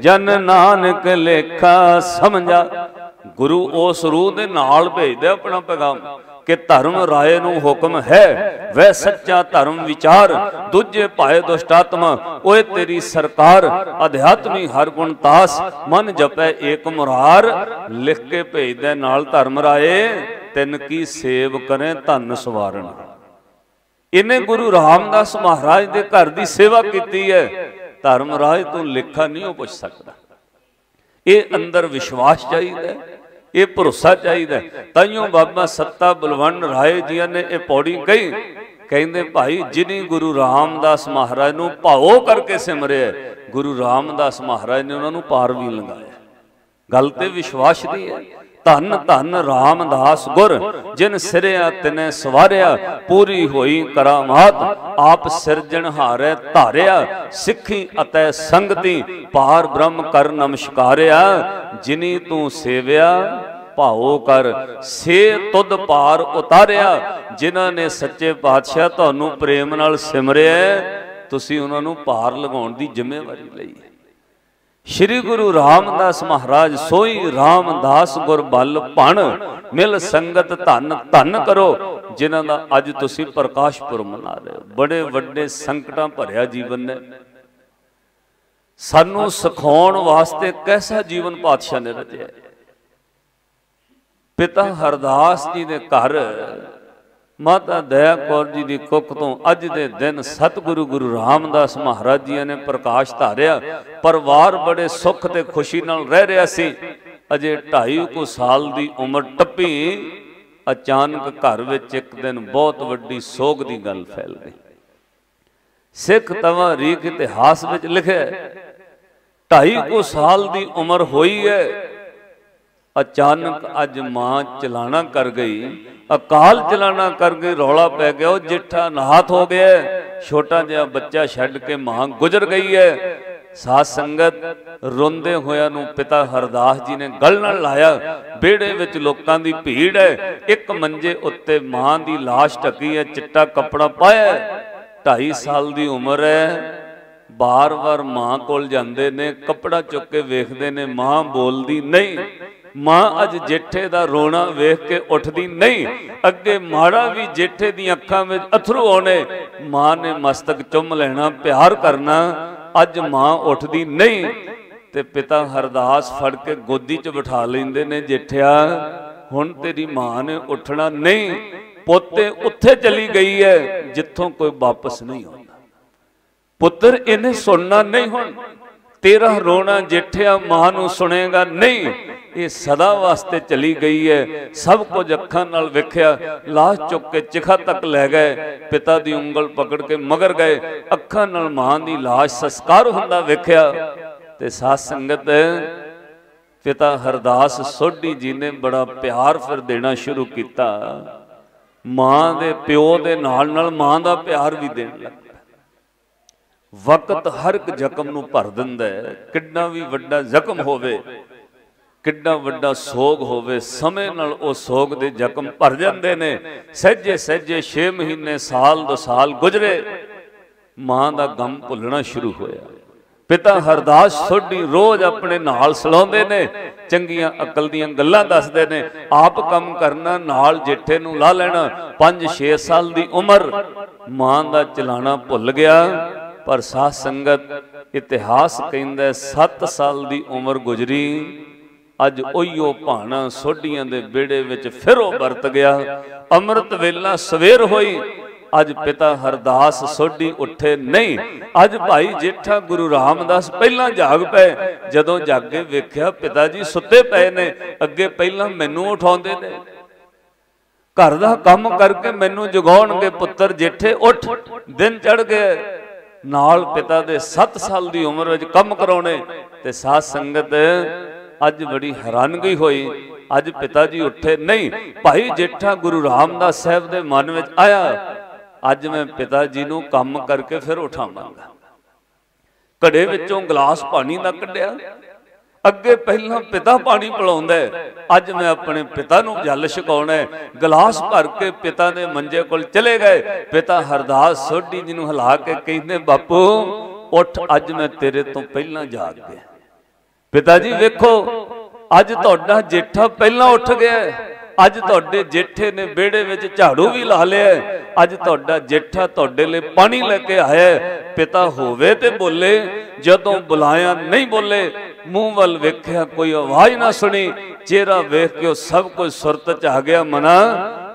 ਜਨ ਨਾਨਕ ਲੇਖਾ ਸਮਝਾ। ਗੁਰੂ ਉਸ ਰੂਹ ਦੇ ਨਾਲ ਭੇਜਦਾ ਆਪਣਾ ਪੈਗਾਮ। ਕਿ ਧਰਮ ਰਾਏ ਨੂੰ ਹੁਕਮ ਹੈ। ਵੈ ਸੱਚਾ ਧਰਮ ਵਿਚਾਰ, ਦੂਜੇ ਭਾਏ ਦੁਸ਼ਟਾਤਮਾ, ਓਏ ਤੇਰੀ ਸਰਕਾਰ, ਅਧਿਆਤਮੀ ਹਰ ਗੁਣ ਤਾਸ, ਮਨ ਜਪੈ ਏਕ ਮੁਰਾਰ, ਲਿਖ ਕੇ ਭੇਜਦਾ ਨਾਲ ਧਰਮ ਰਾਏ, ਤਿੰਨ ਕੀ ਸੇਵ ਕਰੇ ਧਨ ਸਵਾਰਨ ਇਹਨੇ ਗੁਰੂ ਰਾਮਦਾਸ ਮਹਾਰਾਜ ਦੇ ਘਰ ਦੀ ਸੇਵਾ ਕੀਤੀ ਹੈ। ਧਰਮ ਰਾਜ ਤੋਂ ਲਿਖਾ ਨਹੀਂ, ਉਹ ਪੁੱਛ ਸਕਦਾ। ਇਹ ਅੰਦਰ ਵਿਸ਼ਵਾਸ ਚਾਹੀਦਾ ਇਹ ਭਰੋਸਾ ਚਾਹੀਦਾ ਤਾਈਓ ਬਾਬਾ ਸੱਤਾ ਬਲਵੰਡ ਰਾਏ ਜੀਆਂ ਨੇ ਇਹ ਪੌੜੀ ਕਹੀ। ਕਹਿੰਦੇ, ਭਾਈ, ਜਿਨੀ ਗੁਰੂ ਰਾਮਦਾਸ ਮਹਾਰਾਜ ਨੂੰ ਭਾਉ ਕਰਕੇ ਸਿਮਰਿਆ ਗੁਰੂ ਰਾਮਦਾਸ ਮਹਾਰਾਜ ਨੇ ਉਹਨਾਂ ਨੂੰ ਪਾਰ ਵੀ ਲੰਗਾਇਆ ਗੱਲ ਤੇ ਵਿਸ਼ਵਾਸ ਦੀ ਹੈ। ਧੰਨ ਧੰਨ ਰਾਮਦਾਸ ਗੁਰ, ਜਿਨ ਸਿਰਿਆ ਤਿਨੇ ਸਵਾਰਿਆ, ਪੂਰੀ ਹੋਈ ਕਰਾਮਾਤ, ਆਪ ਸਿਰਜਣ ਸਿਰਜਣਹਾਰੇ ਧਾਰਿਆ, ਸਿੱਖੀ ਅਤੇ ਸੰਗਤੀ ਪਾਰ ਬ੍ਰਹਮ ਕਰ ਨਮਸਕਾਰਿਆ, ਜਿਨੀ ਤੂੰ ਸੇਵਿਆ, ਭਾਉ ਕਰ, ਸੇ ਤੁਧ ਪਾਰ ਉਤਾਰਿਆ, ਜਿਨ੍ਹਾਂ ਨੇ ਸੱਚੇ ਪਾਤਸ਼ਾਹ ਤੁਹਾਨੂੰ ਪ੍ਰੇਮ ਨਾਲ ਸਿਮਰਿਆ, ਤੁਸੀਂ ਉਹਨਾਂ ਨੂੰ ਪਾਰ ਲਗਾਉਣ ਦੀ ਜ਼ਿੰਮੇਵਾਰੀ ਲਈ। ਸ਼੍ਰੀ ਗੁਰੂ ਰਾਮਦਾਸ ਮਹਾਰਾਜ ਸੋਈ ਰਾਮਦਾਸ ਗੁਰਬਲ ਭਣ ਮਿਲ ਸੰਗਤ ਧਨ ਧਨ ਕਰੋ, ਜਿਨ੍ਹਾਂ ਦਾ ਅੱਜ ਤੁਸੀਂ ਪ੍ਰਕਾਸ਼ਪੁਰ ਮਨਾ ਰਹੇ ਹੋ। ਬੜੇ ਵੱਡੇ ਸੰਕਟਾਂ ਭਰਿਆ ਜੀਵਨ ਨੇ। ਸਾਨੂੰ ਸਿਖਾਉਣ ਵਾਸਤੇ ਕੈਸਾ ਜੀਵਨ ਪਾਤਸ਼ਾਹ ਨੇ ਰਚਿਆ? ਪਿਤਾ ਹਰਦਾਸ ਜੀ ਦੇ ਘਰ ਮਾਤਾ ਦਇਆ ਕੌਰ ਜੀ ਦੀ ਕੁੱਖ ਤੋਂ ਅੱਜ ਦੇ ਦਿਨ ਸਤਿਗੁਰੂ ਗੁਰੂ ਰਾਮਦਾਸ ਮਹਾਰਾਜ ਜੀ ਨੇ ਪ੍ਰਕਾਸ਼ ਧਾਰਿਆ, ਪਰਿਵਾਰ ਬੜੇ ਸੁੱਖ ਤੇ ਖੁਸ਼ੀ ਨਾਲ ਰਹਿ ਰਿਹਾ ਸੀ। ਅਜੇ 2.5 ਕੁ ਸਾਲ ਦੀ ਉਮਰ ਟੱਪੀ, ਅਚਾਨਕ ਘਰ ਵਿੱਚ ਇੱਕ ਦਿਨ ਬਹੁਤ ਵੱਡੀ ਸੋਗ ਦੀ ਗੱਲ ਫੈਲ ਗਈ। ਸਿੱਖ ਤਵਾਰੀਖ ਇਤਿਹਾਸ ਵਿੱਚ ਲਿਖਿਆ, ਢਾਈ ਕੁ ਸਾਲ ਦੀ ਉਮਰ ਹੋਈ ਹੈ, ਅਚਾਨਕ ਅੱਜ ਮਾਂ ਚਲਾਣਾ ਕਰ ਗਈ। ਅਕਾਲ ਚਲਾਣਾ ਕਰਕੇ ਰੌਲਾ ਪੈ ਗਿਆ, ਉਹ ਜੇਠਾ ਨਾਥ ਹੋ ਗਿਆ। ਛੋਟਾ ਜਿਹਾ ਬੱਚਾ ਛੱਡ ਕੇ ਮਾਂ ਗੁਜ਼ਰ ਗਈ ਹੈ। ਸਾਧ ਸੰਗਤ ਰੋਂਦੇ ਹੋਇਆਂ ਨੂੰ ਪਿਤਾ ਹਰਦਾਸ ਜੀ ਨੇ ਗਲ ਨਾਲ ਲਾਇਆ। ਵਿਹੜੇ ਵਿੱਚ ਲੋਕਾਂ ਦੀ ਭੀੜ ਹੈ। ਇੱਕ ਮੰਜੇ ਉੱਤੇ ਮਾਂ ਦੀ লাশ ਢਕੀ ਹੈ, ਚਿੱਟਾ ਕੱਪੜਾ ਪਾਇਆ 2.5 ਸਾਲ ਦੀ ਉਮਰ ਹੈ। ਬਾਰ-ਬਾਰ ਮਾਂ ਕੋਲ ਜਾਂਦੇ ਨੇ, ਕੱਪੜਾ ਚੁੱਕ ਕੇ ਵੇਖਦੇ ਨੇ, ਮਾਂ ਬੋਲਦੀ ਨਹੀਂ। ਮਾਂ ਅੱਜ ਜੇਠੇ ਦਾ ਰੋਣਾ ਵੇਖ ਕੇ ਉੱਠਦੀ ਨਹੀਂ। ਅੱਗੇ ਮਾੜਾ ਵੀ ਜੇਠੇ ਦੀਆਂ ਅੱਖਾਂ ਵਿੱਚ ਅਥਰੂ ਆਉਣੇ। ਮਾਂ ਨੇ ਮਸਤਕ ਚੁੰਮ ਲੈਣਾ, ਪਿਆਰ ਕਰਨਾ। ਅੱਜ ਮਾਂ ਉੱਠਦੀ ਨਹੀਂ। ਤੇ ਪਿਤਾ ਹਰਦਾਸ ਫੜ ਕੇ ਗੋਦੀ 'ਚ ਬਿਠਾ ਲੈਂਦੇ ਨੇ ਜੇਠਿਆ, ਹੁਣ ਤੇਰੀ ਮਾਂ ਨੇ ਉੱਠਣਾ ਨਹੀਂ। ਪੋਤੇ ਉੱਥੇ ਚਲੀ ਗਈ ਹੈ ਜਿੱਥੋਂ ਕੋਈ ਵਾਪਸ ਨਹੀਂ ਆਉਂਦਾ। ਪੁੱਤਰ, ਇਹਨੇ ਸੁਣਨਾ ਨਹੀਂ ਹੁਣ। ਤੇਰਾ ਰੋਣਾ ਜੇਠਿਆ ਮਾਂ ਨੂੰ ਸੁਣੇਗਾ, ਨਹੀਂ, ਇਹ ਸਦਾ ਵਾਸਤੇ ਚਲੀ ਗਈ ਹੈ। ਸਭ ਕੁਝ ਅੱਖਾਂ ਨਾਲ ਵੇਖਿਆ, ਲਾਸ਼ ਚੁੱਕ ਕੇ ਚਿਖਾ ਤੱਕ ਲੈ ਗਏ। ਪਿਤਾ ਦੀ ਉਂਗਲ ਪਕੜ ਕੇ ਮਗਰ ਗਏ। ਅੱਖਾਂ ਨਾਲ ਮਾਂ ਦੀ ਲਾਸ਼ ਸੰਸਕਾਰ ਹੁੰਦਾ ਵੇਖਿਆ। ਤੇ ਸਾਧ ਸੰਗਤ, ਪਿਤਾ ਹਰਦਾਸ ਸੋਢੀ ਜੀ ਨੇ ਬੜਾ ਪਿਆਰ ਫਿਰ ਦੇਣਾ ਸ਼ੁਰੂ ਕੀਤਾ। ਮਾਂ ਦੇ ਪਿਓ ਦੇ ਨਾਲ ਨਾਲ ਮਾਂ ਦਾ ਪਿਆਰ ਵੀ ਦੇਣ ਲੱਗ ਵਕਤ ਹਰ ਇੱਕ ਜ਼ਖਮ ਨੂੰ ਭਰ ਦਿੰਦਾ ਹੈ। ਕਿੰਨਾ ਵੀ ਵੱਡਾ ਜ਼ਖਮ ਹੋਵੇ ਕਿੰਨਾ ਵੱਡਾ ਸੋਗ ਹੋਵੇ, ਸਮੇਂ ਨਾਲ ਉਹ ਸੋਗ ਦੇ ਜ਼ਖਮ ਭਰ ਜਾਂਦੇ ਨੇ। ਸਹਿਜੇ ਸਹਿਜੇ 6 ਮਹੀਨੇ, ਸਾਲ ਦੋ ਸਾਲ ਗੁਜ਼ਰੇ, ਮਾਂ ਦਾ ਗਮ ਭੁੱਲਣਾ ਸ਼ੁਰੂ ਹੋਇਆ। ਪਿਤਾ ਹਰਦਾਸ ਸੋਢੀ ਰੋਜ਼ ਆਪਣੇ ਨਾਲ ਸਲਾਉਂਦੇ ਨੇ, ਚੰਗੀਆਂ ਅਕਲ ਦੀਆਂ ਗੱਲਾਂ ਦੱਸਦੇ ਨੇ, ਆਪ ਕੰਮ ਕਰਨਾ, ਨਾਲ ਜੇਠੇ ਨੂੰ ਲਾ ਲੈਣਾ 5-6 ਸਾਲ ਦੀ ਉਮਰ, ਮਾਂ ਦਾ ਚਲਾਣਾ ਭੁੱਲ ਗਿਆ। ਪਰ ਸਾਧ ਸੰਗਤ ਇਤਿਹਾਸ ਕਹਿੰਦਾ 7 ਸਾਲ ਦੀ ਉਮਰ ਗੁਜ਼ਰੀ, ਅੱਜ ਉਹੀਓ ਭਾਣਾ ਸੋਢੀਆਂ ਦੇ ਬੇੜੇ ਵਿੱਚ ਫਿਰ ਉਹ ਵਰਤ ਗਿਆ। ਅੰਮ੍ਰਿਤ ਵੇਲਾ ਸਵੇਰ ਹੋਈ, ਅੱਜ ਪਿਤਾ ਹਰਦਾਸ ਸੋਢੀ ਉੱਠੇ ਨਹੀਂ। ਅੱਜ ਭਾਈ ਜੇਠਾ ਗੁਰੂ ਰਾਮਦਾਸ ਪਹਿਲਾਂ ਜਾਗ ਪਏ, ਜਦੋਂ ਜਾਗੇ ਵੇਖਿਆ ਪਿਤਾ ਜੀ ਸੁੱਤੇ ਪਏ ਨੇ, ਅੱਗੇ ਪਹਿਲਾਂ ਮੈਨੂੰ ਉਠਾਉਂਦੇ ਨੇ। ਘਰ ਦਾ ਕੰਮ ਕਰਕੇ ਮੈਨੂੰ ਜਗਾਉਣਗੇ ਪੁੱਤਰ, ਜੇਠੇ ਉੱਠ, ਦਿਨ ਚੜ ਗਏ। ਨਾਲ ਪਿਤਾ ਦੇ 7 ਸਾਲ ਦੀ ਉਮਰ ਵਿੱਚ ਕੰਮ ਕਰਾਉਣੇ ਤੇ ਸਾਧ ਸੰਗਤ ਅੱਜ ਬੜੀ ਹੈਰਾਨਗੀ ਹੋਈ। ਅੱਜ ਪਿਤਾ ਜੀ ਉੱਠੇ, ਨਹੀਂ, ਭਾਈ ਜੇਠਾ ਗੁਰੂ ਰਾਮਦਾਸ ਸਾਹਿਬ ਦੇ ਮਨ ਵਿੱਚ ਆਇਆ। ਅੱਜ ਮੈਂ ਪਿਤਾ ਜੀ ਨੂੰ ਕੰਮ ਕਰਕੇ ਫਿਰ ਉਠਾਵਾਂਗਾ। ਘੜੇ ਵਿੱਚੋਂ ਗਲਾਸ ਪਾਣੀ ਦਾ ਕੱਢਿਆ। ਅੱਗੇ ਪਹਿਲਾਂ ਪਿਤਾ ਪਾਣੀ ਪਿਲਾਉਂਦਾ ਅੱਜ ਮੈਂ ਆਪਣੇ ਪਿਤਾ ਨੂੰ ਜਲ ਛਕਾਉਣਾ ਗਲਾਸ ਭਰ ਕੇ ਪਿਤਾ ਦੇ ਮੰਜੇ ਕੋਲ ਚਲੇ ਗਏ। ਪਿਤਾ ਹਰਦਾਸ ਸੋਢੀ ਜੀ ਨੂੰ ਹਿਲਾ ਕੇ ਕਹਿੰਦੇ, ਬਾਪੂ, ਉੱਠ, ਅੱਜ ਮੈਂ ਤੇਰੇ ਤੋਂ ਪਹਿਲਾਂ ਜਾਗ ਗਿਆ। ਪਿਤਾ ਜੀ, ਵੇਖੋ, ਅੱਜ ਤੁਹਾਡਾ ਜੇਠਾ ਪਹਿਲਾਂ ਉੱਠ ਗਿਆ ਅੱਜ ਤੁਹਾਡੇ ਜੇਠੇ ਨੇ ਵਿਹੜੇ ਵਿੱਚ ਝਾੜੂ ਵੀ ਲਾ ਲਿਆ ਅੱਜ ਤੁਹਾਡਾ ਜੇਠਾ ਤੁਹਾਡੇ ਲਈ ਪਾਣੀ ਲੈ ਕੇ ਆਇਆ ਪਿਤਾ ਹੋਵੇ ਤੇ ਬੋਲੇ, ਜਦੋਂ ਬੁਲਾਇਆ ਨਹੀਂ ਬੋਲੇ, ਮੂੰਹ ਵੱਲ ਵੇਖਿਆ ਕੋਈ ਆਵਾਜ਼ ਨਾ ਸੁਣੀ, ਚਿਹਰਾ ਵੇਖ ਕੇ ਉਹ ਸਭ ਕੁਝ ਸੁਰਤ ਚ ਆ ਗਿਆ, ਮਨਾ।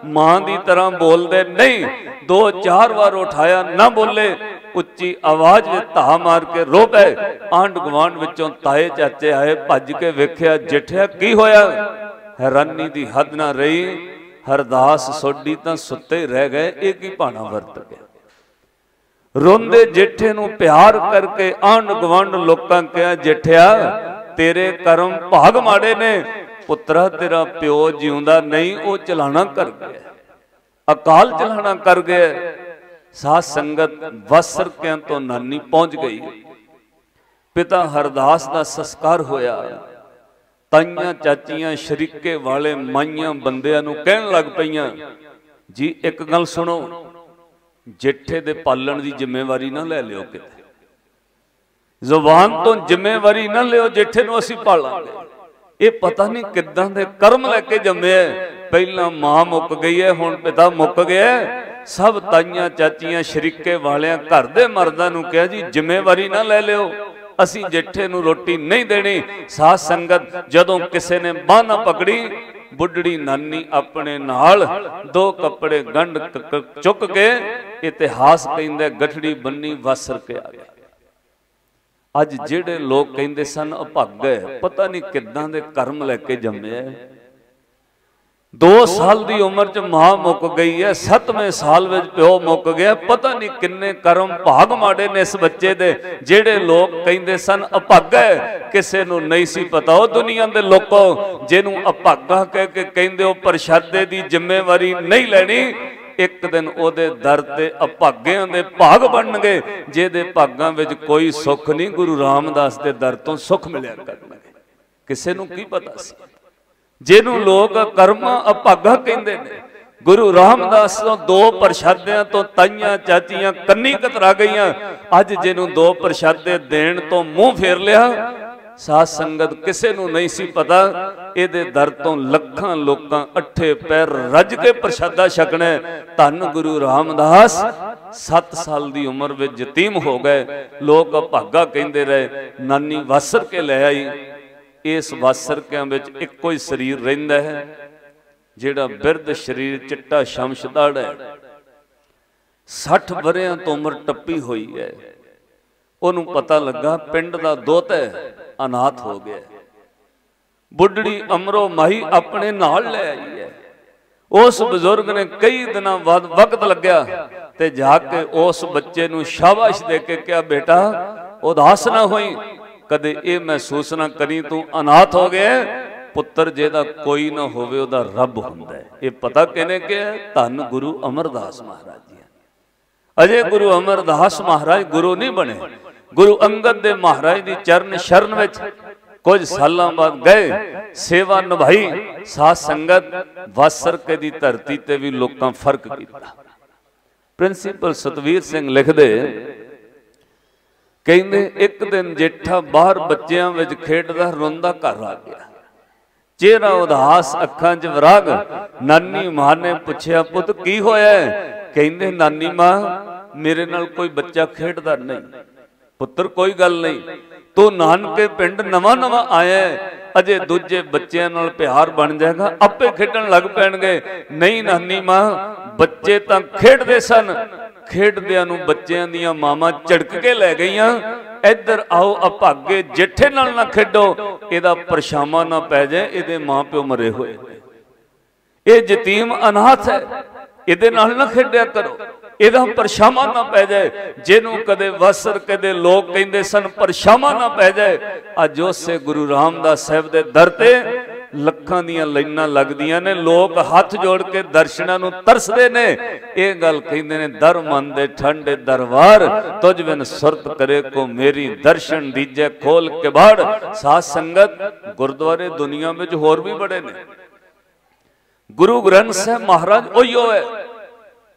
ਮਾਂ ਦੀ ਤਰ੍ਹਾਂ ਬੋਲਦੇ ਨਹੀਂ, ਦੋ ਚਾਰ ਵਾਰ ਉਠਾਇਆ ਨਾ ਬੋਲੇ, ਉੱਚੀ ਆਵਾਜ਼ ਵਿੱਚ ਧਾ ਮਾਰ ਕੇ ਰੋ ਪਏ। ਆਂਡ ਗਵਾਂਡ ਵਿੱਚੋਂ ਤਾਏ ਚਾਚੇ ਆਏ, ਭੱਜ ਕੇ ਵੇਖਿਆ, ਜਿੱਠਿਆ ਕੀ ਹੋਇਆ? ਹੈਰਾਨੀ ਦੀ ਹੱਦ ਨਾ ਰਹੀ। ਹਰਦਾਸ ਸੋਢੀ ਤਾਂ ਸੁੱਤੇ ਰਹਿ ਗਏ, ਇਹ ਕੀ ਭਾਣਾ ਵਰਤ ਗਿਆ? ਰੋਂਦੇ ਜੇਠੇ ਨੂੰ ਪਿਆਰ ਕਰਕੇ ਆਂਡ ਗਵੰਡ ਲੋਕਾਂ ਕਿਹਾ, ਜੇਠਿਆ, ਤੇਰੇ ਕਰਮ ਭਾਗ ਮਾੜੇ ਨੇ। ਪੁੱਤਰਾ, ਤੇਰਾ ਪਿਓ ਜਿਉਂਦਾ ਨਹੀਂ, ਉਹ ਚਲਾਣਾ ਕਰ ਗਿਆ ਅਕਾਲ ਚਲਾਣਾ ਕਰ ਗਿਆ ਸਾਧ ਸੰਗਤ ਵਸਰ ਕਿਆਂ ਤੋਂ ਨਾਨੀ ਪਹੁੰਚ ਗਈ ਪਿਤਾ ਹਰਦਾਸ ਦਾ ਸੰਸਕਾਰ ਹੋਇਆ। ਤਾਈਆਂ ਚਾਚੀਆਂ ਸ਼ਰੀਕੇ ਵਾਲੇ ਮਾਈਆਂ ਬੰਦਿਆਂ ਨੂੰ ਕਹਿਣ ਲੱਗ ਪਈਆਂ, ਜੀ, ਇੱਕ ਗੱਲ ਸੁਣੋ, ਜੇਠੇ ਦੇ ਪਾਲਣ ਦੀ ਜ਼ਿੰਮੇਵਾਰੀ ਨਾ ਲੈ ਲਿਓ ਕਿਤੇ। ਜ਼ੁਬਾਨ ਤੋਂ ਜ਼ਿੰਮੇਵਾਰੀ ਨਾ ਲਿਓ, ਜੇਠੇ ਨੂੰ ਅਸੀਂ ਪਾਲਾਂਗੇ। ਇਹ ਪਤਾ ਨਹੀਂ ਕਿੱਦਾਂ ਦੇ ਕਰਮ ਲੈ ਕੇ ਜੰਮਿਆ ਪਹਿਲਾਂ ਮਾਂ ਮੁੱਕ ਗਈ ਹੈ ਹੁਣ ਪਿਤਾ ਮੁੱਕ ਗਿਆ ਸਭ ਤਾਈਆਂ ਚਾਚੀਆਂ ਸ਼ਰੀਕੇ ਵਾਲਿਆਂ ਘਰ ਦੇ ਮਰਦਾਂ ਨੂੰ ਕਿਹਾ, ਜੀ, ਜ਼ਿੰਮੇਵਾਰੀ ਨਾ ਲੈ ਲਿਓ। ਅਸੀਂ ਜਿੱਠੇ ਨੂੰ ਰੋਟੀ ਨਹੀਂ ਦੇਣੀ। ਸਾਧ ਸੰਗਤ, ਜਦੋਂ ਕਿਸੇ ਨੇ ਬਾਹ ਨਾ ਪਕੜੀ, ਬੁੱਢੜੀ ਨਾਨੀ ਆਪਣੇ ਨਾਲ ਦੋ ਕੱਪੜੇ ਗੰਢ ਚੁੱਕ ਕੇ ਇਤਿਹਾਸ ਕਹਿੰਦਾ, ਗਠੜੀ ਬੰਨੀ ਵਸਰ ਕੇ ਆ ਗਿਆ। ਅੱਜ ਜਿਹੜੇ ਲੋਕ ਕਹਿੰਦੇ ਸਨ ਅਭੱਗ ਹੈ ਪਤਾ ਨਹੀਂ ਕਿੱਦਾਂ ਦੇ ਕਰਮ ਲੈ ਕੇ ਜੰਮਿਆ 2 ਸਾਲ ਦੀ ਉਮਰ 'ਚ ਮਾਂ ਮੁੱਕ ਗਈ ਹੈ 7ਵੇਂ ਸਾਲ ਵਿੱਚ ਪਿਓ ਮੁੱਕ ਗਿਆ, ਪਤਾ ਨਹੀਂ ਕਿੰਨੇ ਕਰਮ ਭਾਗ ਮਾੜੇ ਨੇ ਇਸ ਬੱਚੇ ਦੇ, ਜਿਹੜੇ ਲੋਕ ਕਹਿੰਦੇ ਸਨ ਅਭਾਗਾ ਕਿਸੇ ਨੂੰ ਨਹੀਂ ਸੀ ਪਤਾ, ਉਹ ਦੁਨੀਆ ਦੇ ਲੋਕੋ ਜਿਹਨੂੰ ਅਭਾਗਾ ਕਹਿ ਕੇ ਕਹਿੰਦੇ ਉਹ ਪ੍ਰਸ਼ਾਦੇ ਦੀ ਜ਼ਿੰਮੇਵਾਰੀ ਨਹੀਂ ਲੈਣੀ, ਇੱਕ ਦਿਨ ਉਹਦੇ ਦਰ ਤੇ ਅਭਾਗਿਆਂ ਦੇ ਭਾਗ ਬਣਨਗੇ, ਜਿਹਦੇ ਭਾਗਾਂ ਵਿੱਚ ਕੋਈ ਸੁੱਖ ਨਹੀਂ, ਗੁਰੂ ਰਾਮਦਾਸ ਦੇ ਦਰ ਤੋਂ ਸੁੱਖ ਮਿਲਿਆ ਕਰਨਗੇ। ਕਿਸੇ ਨੂੰ ਕੀ ਪਤਾ ਸੀ? ਜਿਹਨੂੰ ਲੋਕ ਕਰਮ ਅਭਾਗਾ ਕਹਿੰਦੇ ਨੇ। ਗੁਰੂ ਰਾਮਦਾਸ ਤੋਂ ਦੋ ਪ੍ਰਸ਼ਾਦਿਆਂ ਤੋਂ ਤਾਈਆਂ, ਚਾਚੀਆਂ, ਕੰਨੀ ਕਤਰਾ ਗਈਆਂ। ਅੱਜ ਜਿਹਨੂੰ ਦੋ ਪ੍ਰਸ਼ਾਦੇ ਦੇਣ ਤੋਂ ਮੂੰਹ ਫੇਰ ਲਿਆ, ਸਾਧ ਸੰਗਤ ਕਿਸੇ ਨੂੰ ਨਹੀਂ ਸੀ ਪਤਾ। ਇਹਦੇ ਦਰ ਤੋਂ ਲੱਖਾਂ ਲੋਕਾਂ ਅੱਠੇ ਪੈਰ ਰੱਜ ਕੇ ਪ੍ਰਸ਼ਾਦਾ ਛਕਣਾ ਧੰਨ ਗੁਰੂ ਰਾਮਦਾਸ 7 ਸਾਲ ਦੀ ਉਮਰ ਵਿੱਚ ਯਤੀਮ ਹੋ ਗਏ। ਲੋਕ ਭਾਗਾ ਕਹਿੰਦੇ ਰਹੇ, ਨਾਨੀ ਵਸਰ ਕੇ ਲੈ ਆਈ। ਇਸ ਵਾਸਰਕਿਆਂ ਵਿੱਚ ਇੱਕੋ ਹੀ ਸਰੀਰ ਰਹਿੰਦਾ ਹੈ, ਜਿਹੜਾ ਬਿਰਧ ਸਰੀਰ ਚਿੱਟਾ ਸ਼ਮਸ਼ਦਾੜ ਹੈ। 60 ਬਰਿਆਂ ਤੋਂ ਉਮਰ ਟੱਪੀ ਹੋਈ ਹੈ। ਉਹਨੂੰ ਪਤਾ ਲੱਗਾ ਪਿੰਡ ਦਾ ਦੋਤ ਅਨਾਥ ਹੋ ਗਿਆ। ਬੁੱਢੜੀ ਅਮਰੋ ਮਾਈ ਆਪਣੇ ਨਾਲ ਲੈ ਆਈ ਹੈ। ਉਸ ਬਜ਼ੁਰਗ ਨੇ ਕਈ ਦਿਨਾਂ ਬਾਅਦ ਵਕਤ ਲੱਗਿਆ ਤੇ ਜਾ ਕੇ ਉਸ ਬੱਚੇ ਨੂੰ ਸ਼ਾਬਾਸ਼ ਦੇ ਕੇ ਕਿਹਾ, ਬੇਟਾ, ਉਦਾਸ ਨਾ ਹੋਈ। ਕਦੇ ਇਹ ਮਹਿਸੂਸ ਨਾ ਕਰੀ, ਤੂੰ ਅਨਾਥ ਹੋ ਗਿਆ ਪੁੱਤਰ ਜਿਹਦਾ ਕੋਈ ਨਾ ਹੋਵੇ, ਉਹਦਾ ਰੱਬ ਹੁੰਦਾ ਹੈ। ਇਹ ਪਤਾ ਕਿਨੇ ਕਿਹਾ? ਧੰਨ ਗੁਰੂ ਅਮਰਦਾਸ ਮਹਾਰਾਜ ਜੀ। ਅਜੇ ਗੁਰੂ ਅਮਰਦਾਸ ਮਹਾਰਾਜ ਗੁਰੂ ਨਹੀਂ ਬਣੇ। ਗੁਰੂ ਅੰਗਦ ਦੇ ਮਹਾਰਾਜ ਦੀ ਚਰਨ ਸ਼ਰਨ ਵਿੱਚ ਕੁਝ ਸਾਲਾਂ ਬਾਅਦ ਗਏ, ਸੇਵਾ ਨਿਭਾਈ। ਸਾਧ ਸੰਗਤ ਵਾਸਰਕੇ ਦੀ ਧਰਤੀ ਤੇ ਵੀ ਲੋਕਾਂ ਫ਼ਰਕ ਕੀਤਾ। ਪ੍ਰਿੰਸੀਪਲ ਸਤਵੀਰ ਸਿੰਘ ਲਿਖਦੇ ਕਹਿੰਦੇ ਇੱਕ ਦਿਨ ਜੇਠਾ ਬਾਹਰ ਬੱਚਿਆਂ ਵਿੱਚ ਖੇਡਦਾ ਰੋਂਦਾ ਘਰ ਆ ਗਿਆ। ਚਿਹਰਾ ਉਦਾਸ ਅੱਖਾਂ 'ਚ ਵਿਰਾਗ। ਨਾਨੀ ਮਾਂ ਨੇ ਪੁੱਛਿਆ, ਪੁੱਤ, ਕੀ ਹੋਇਆ ਕਹਿੰਦੇ, ਨਾਨੀ ਮਾਂ, ਮੇਰੇ ਨਾਲ ਕੋਈ ਬੱਚਾ ਖੇਡਦਾ ਨਹੀਂ। ਪੁੱਤਰ, ਕੋਈ ਗੱਲ ਨਹੀਂ। ਤੂੰ ਨਾਨਕੇ ਪਿੰਡ ਨਵਾਂ ਨਵਾਂ ਆਇਆ ਅਜੇ ਦੂਜੇ ਬੱਚਿਆਂ ਨਾਲ ਪਿਆਰ ਬਣ ਜਾਏਗਾ। ਆਪੇ ਖੇਡਣ ਲੱਗ ਪੈਣਗੇ। ਨਹੀਂ, ਨਾਨੀ ਮਾਂ, ਬੱਚੇ ਤਾਂ ਖੇਡਦੇ ਸਨ ਖੇਡਦਿਆਂ ਨੂੰ ਬੱਚਿਆਂ ਦੀਆਂ ਮਾਵਾਂ ਝੜਕ ਕੇ ਲੈ ਗਈਆਂ। ਇੱਧਰ ਆਓ ਅਭਾਗੇ ਜਿੱਠੇ ਨਾਲ ਨਾ ਖੇਡੋ। ਇਹਦਾ ਪਰਛਾਵਾਂ ਨਾ ਪੈ ਜਾਏ, ਇਹਦੇ ਮਾਪਿਓ ਮਰੇ ਹੋਏ ਇਹ ਯਤੀਮ ਅਨਾਥ ਹੈ। ਇਹਦੇ ਨਾਲ ਨਾ ਖੇਡਿਆ ਕਰੋ। ਇਹਦਾ ਪਰਛਾਵਾਂ ਨਾ ਪੈ ਜਾਏ। ਜਿਹਨੂੰ ਕਦੇ ਵਸਰ, ਕਦੇ ਲੋਕ ਕਹਿੰਦੇ ਸਨ, ਪਰਛਾਵਾਂ ਨਾ ਪੈ ਜਾਏ। ਅੱਜ ਉਸੇ ਗੁਰੂ ਰਾਮਦਾਸ ਸਾਹਿਬ ਦੇ ਦਰ ਤੇ ਲੱਖਾਂ ਦੀਆਂ ਲਾਈਨਾਂ ਲੱਗਦੀਆਂ ਨੇ, ਲੋਕ ਹੱਥ ਜੋੜ ਕੇ ਦਰਸ਼ਨਾਂ ਨੂੰ ਤਰਸਦੇ ਨੇ। ਇਹ ਗੱਲ ਕਹਿੰਦੇ ਨੇ, ਦਰ ਮਨ ਦੇ ਠੰਡੇ ਦਰਬਾਰ, ਤੁਝ ਬਿਨ ਸੁਰਤ ਕਰੇ ਕੋ ਮੇਰੀ ਦਰਸ਼ਨ ਦੀਜੇ ਖੋਲ ਕੇ ਬਾੜ। ਸਾਧ ਸੰਗਤ ਗੁਰਦੁਆਰੇ ਦੁਨੀਆ ਵਿੱਚ ਹੋਰ ਵੀ ਬੜੇ ਨੇ। ਗੁਰੂ ਗ੍ਰੰਥ ਸਾਹਿਬ ਮਹਾਰਾਜ ਉਹੀਓ ਹੈ।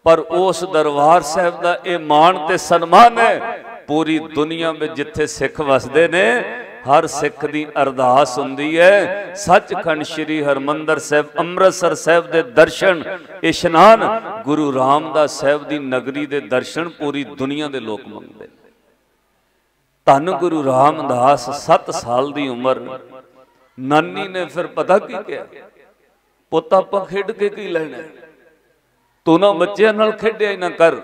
ਪਰ ਉਸ ਦਰਬਾਰ ਸਾਹਿਬ ਦਾ ਇਹ ਮਾਣ ਤੇ ਸਨਮਾਨ ਹੈ। ਪੂਰੀ ਦੁਨੀਆ ਵਿੱਚ ਜਿੱਥੇ ਸਿੱਖ ਵਸਦੇ ਨੇ ਹਰ ਸਿੱਖ ਦੀ ਅਰਦਾਸ ਹੁੰਦੀ ਹੈ। ਸੱਚਖੰਡ ਸ੍ਰੀ ਹਰਮੰਦਰ ਸਾਹਿਬ, ਅੰਮ੍ਰਿਤਸਰ ਸਾਹਿਬ ਦੇ ਦਰਸ਼ਨ, ਇਸ਼ਨਾਨ, ਗੁਰੂ ਰਾਮਦਾਸ ਸਾਹਿਬ ਦੀ ਨਗਰੀ ਦੇ ਦਰਸ਼ਨ ਪੂਰੀ ਦੁਨੀਆ ਦੇ ਲੋਕ ਮੰਗਦੇ ਨੇ। ਧੰਨ ਗੁਰੂ ਰਾਮਦਾਸ 7 ਸਾਲ ਦੀ ਉਮਰ। ਨਾਨੀ ਨੇ ਫਿਰ ਪਤਾ ਕੀ ਕਿਹਾ? ਪੁੱਤ, ਆਪਾਂ ਖੇਡ ਕੇ ਕੀ ਲੈਣਾ? ਤੂੰ ਨਾ ਬੱਚਿਆਂ ਨਾਲ ਖੇਡਿਆ ਨਾ ਕਰ।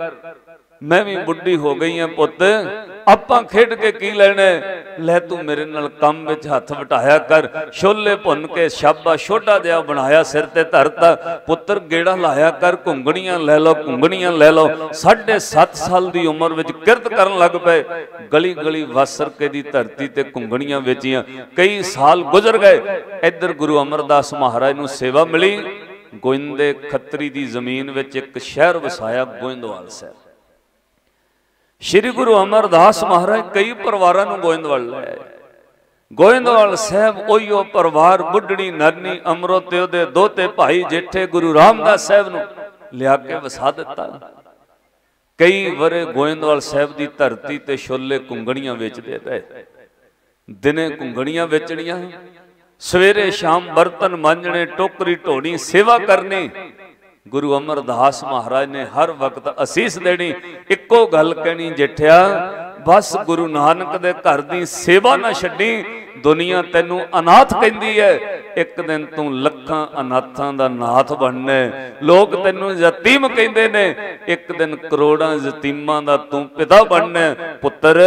ਮੈਂ ਵੀ ਬੁੱਢੀ ਹੋ ਗਈ ਆ ਪੁੱਤ। ਆਪਾਂ ਖੇਡ ਕੇ ਕੀ ਲੈਣਾ? ਲੈ ਤੂੰ ਮੇਰੇ ਨਾਲ ਕੰਮ ਵਿੱਚ ਹੱਥ ਵਟਾਇਆ ਕਰ। ਛੋਲੇ ਭੁੰਨ ਕੇ ਸ਼ਾਬਾ ਛੋਟਾ ਜਿਹਾ ਬਣਾਇਆ ਸਿਰ ਤੇ ਧਰਤਾ। ਪੁੱਤਰ ਗੇੜਾ ਲਾਇਆ ਕਰ, ਘੁੰਗਣੀਆਂ ਲੈ ਲਓ, ਘੁੰਗਣੀਆਂ ਲੈ ਲਓ। 7.5 ਸਾਲ ਦੀ ਉਮਰ ਵਿੱਚ ਕਿਰਤ ਕਰਨ ਲੱਗ ਪਏ। ਗਲੀ ਗਲੀ ਵਾਸਰ ਕੇ ਦੀ ਧਰਤੀ ਤੇ ਘੁੰਗਣੀਆਂ ਵੇਚੀਆਂ। ਕਈ ਸਾਲ ਗੁਜ਼ਰ ਗਏ। ਇੱਧਰ ਗੁਰੂ ਅਮਰਦਾਸ ਮਹਾਰਾਜ ਨੂੰ ਸੇਵਾ ਮਿਲੀ। ਗੋਇੰਦੇ ਖੱਤਰੀ ਦੀ ਜ਼ਮੀਨ ਵਿੱਚ ਇੱਕ ਸ਼ਹਿਰ ਵਸਾਇਆ ਗੋਇੰਦਵਾਲ ਸਾਹਿਬ। ਸ੍ਰੀ ਗੁਰੂ ਅਮਰਦਾਸ ਮਹਾਰਾਜ ਕਈ ਪਰਿਵਾਰਾਂ ਨੂੰ ਗੋਇੰਦਵਾਲ ਲੈ ਆਏ। ਗੋਇੰਦਵਾਲ ਸਾਹਿਬ ਉਹੀਓ ਪਰਿਵਾਰ ਬੁੱਢਣੀ ਨਰਨੀ ਅਮਰੋ ਤੇ ਉਹਦੇ ਦੋਤੇ ਭਾਈ ਜੇਠੇ ਗੁਰੂ ਰਾਮਦਾਸ ਸਾਹਿਬ ਨੂੰ ਲਿਆ ਕੇ ਵਸਾ ਦਿੱਤਾ। ਕਈ ਵਰੇ ਗੋਇੰਦਵਾਲ ਸਾਹਿਬ ਦੀ ਧਰਤੀ ਤੇ ਛੋਲੇ ਕੁੰਗਣੀਆਂ ਵੇਚਦੇ ਰਹੇ। ਦਿਨੇ ਕੁੰਗਣੀਆਂ ਵੇਚਣੀਆਂ, ਸਵੇਰੇ ਸ਼ਾਮ ਬਰਤਨ ਮਾਂਜਣੇ, ਟੋਕਰੀ ਢੋਣੀ, ਸੇਵਾ ਕਰਨੀ। ਗੁਰੂ ਅਮਰਦਾਸ ਮਹਾਰਾਜ ਨੇ ਹਰ ਵਕਤ ਅਸੀਸ ਦੇਣੀ, ਇੱਕੋ ਗੱਲ ਕਹਿਣੀ ਜਿੱਠਿਆ, ਬਸ ਗੁਰੂ ਨਾਨਕ ਦੇ ਘਰ ਦੀ ਸੇਵਾ ਨਾ ਛੱਡੀ, ਦੁਨੀਆ ਤੈਨੂੰ ਅਨਾਥ ਕਹਿੰਦੀ ਹੈ ਇੱਕ ਦਿਨ ਤੂੰ ਲੱਖਾਂ ਅਨਾਥਾਂ ਦਾ ਨਾਥ ਬਣਨਾ, ਲੋਕ ਤੈਨੂੰ ਯਤੀਮ ਕਹਿੰਦੇ ਨੇ। ਇੱਕ ਦਿਨ ਕਰੋੜਾਂ ਯਤੀਮਾਂ ਦਾ ਤੂੰ ਪਿਤਾ ਬਣਨਾ। ਪੁੱਤਰ,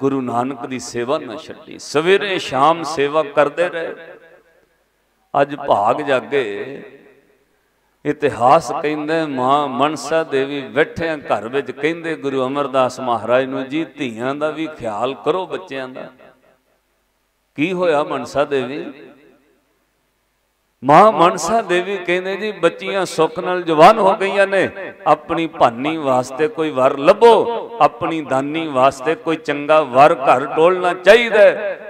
ਗੁਰੂ ਨਾਨਕ ਦੀ ਸੇਵਾ ਨਾ ਛੱਡੀ, ਸਵੇਰੇ ਸ਼ਾਮ ਸੇਵਾ ਕਰਦੇ ਰਹੇ। ਅੱਜ ਭਾਗ ਜਾਗੇ ਇਤਿਹਾਸ ਕਹਿੰਦੇ, ਮਾਂ ਮਨਸਾ ਦੇਵੀ ਬੈਠਿਆਂ ਘਰ ਵਿੱਚ, ਕਹਿੰਦੇ ਗੁਰੂ ਅਮਰਦਾਸ ਮਹਾਰਾਜ ਨੂੰ ਜੀ, ਧੀਆਂ ਦਾ ਵੀ ਖਿਆਲ ਕਰੋ ਬੱਚਿਆਂ ਦਾ। ਕੀ ਹੋਇਆ ਮਨਸਾ ਦੇਵੀ? ਮਾਂ ਮਨਸਾ ਦੇਵੀ ਕਹਿੰਦੇ ਜੀ, ਬੱਚੀਆਂ ਸੁੱਖ ਨਾਲ ਜਵਾਨ ਹੋ ਗਈਆਂ ਨੇ। ਆਪਣੀ ਭਾਨੀ ਵਾਸਤੇ ਕੋਈ ਵਰ ਲੱਭੋ, ਆਪਣੀ ਦਾਨੀ ਵਾਸਤੇ ਕੋਈ ਚੰਗਾ ਵਰ ਘਰ ਟੋਲਣਾ ਚਾਹੀਦਾ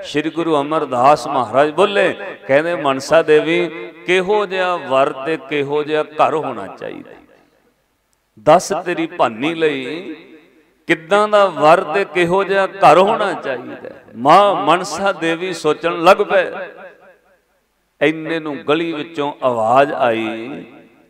ਸ੍ਰੀ ਗੁਰੂ ਅਮਰਦਾਸ ਮਹਾਰਾਜ ਬੋਲੇ, ਕਹਿੰਦੇ ਮਨਸਾ ਦੇਵੀ ਕਿਹੋ ਜਿਹਾ ਵਰ ਤੇ ਕਿਹੋ ਜਿਹਾ ਘਰ ਹੋਣਾ ਚਾਹੀਦਾ ਦੱਸ ਤੇਰੀ ਭਾਨੀ ਲਈ ਕਿੱਦਾਂ ਦਾ ਵਰ ਤੇ ਕਿਹੋ ਜਿਹਾ ਘਰ ਹੋਣਾ ਚਾਹੀਦਾ ਮਾਂ ਮਨਸਾ ਦੇਵੀ ਸੋਚਣ ਲੱਗ ਪਏ। ਐਨੇ ਨੂੰ ਗਲੀ ਵਿੱਚੋਂ ਆਵਾਜ਼ ਆਈ,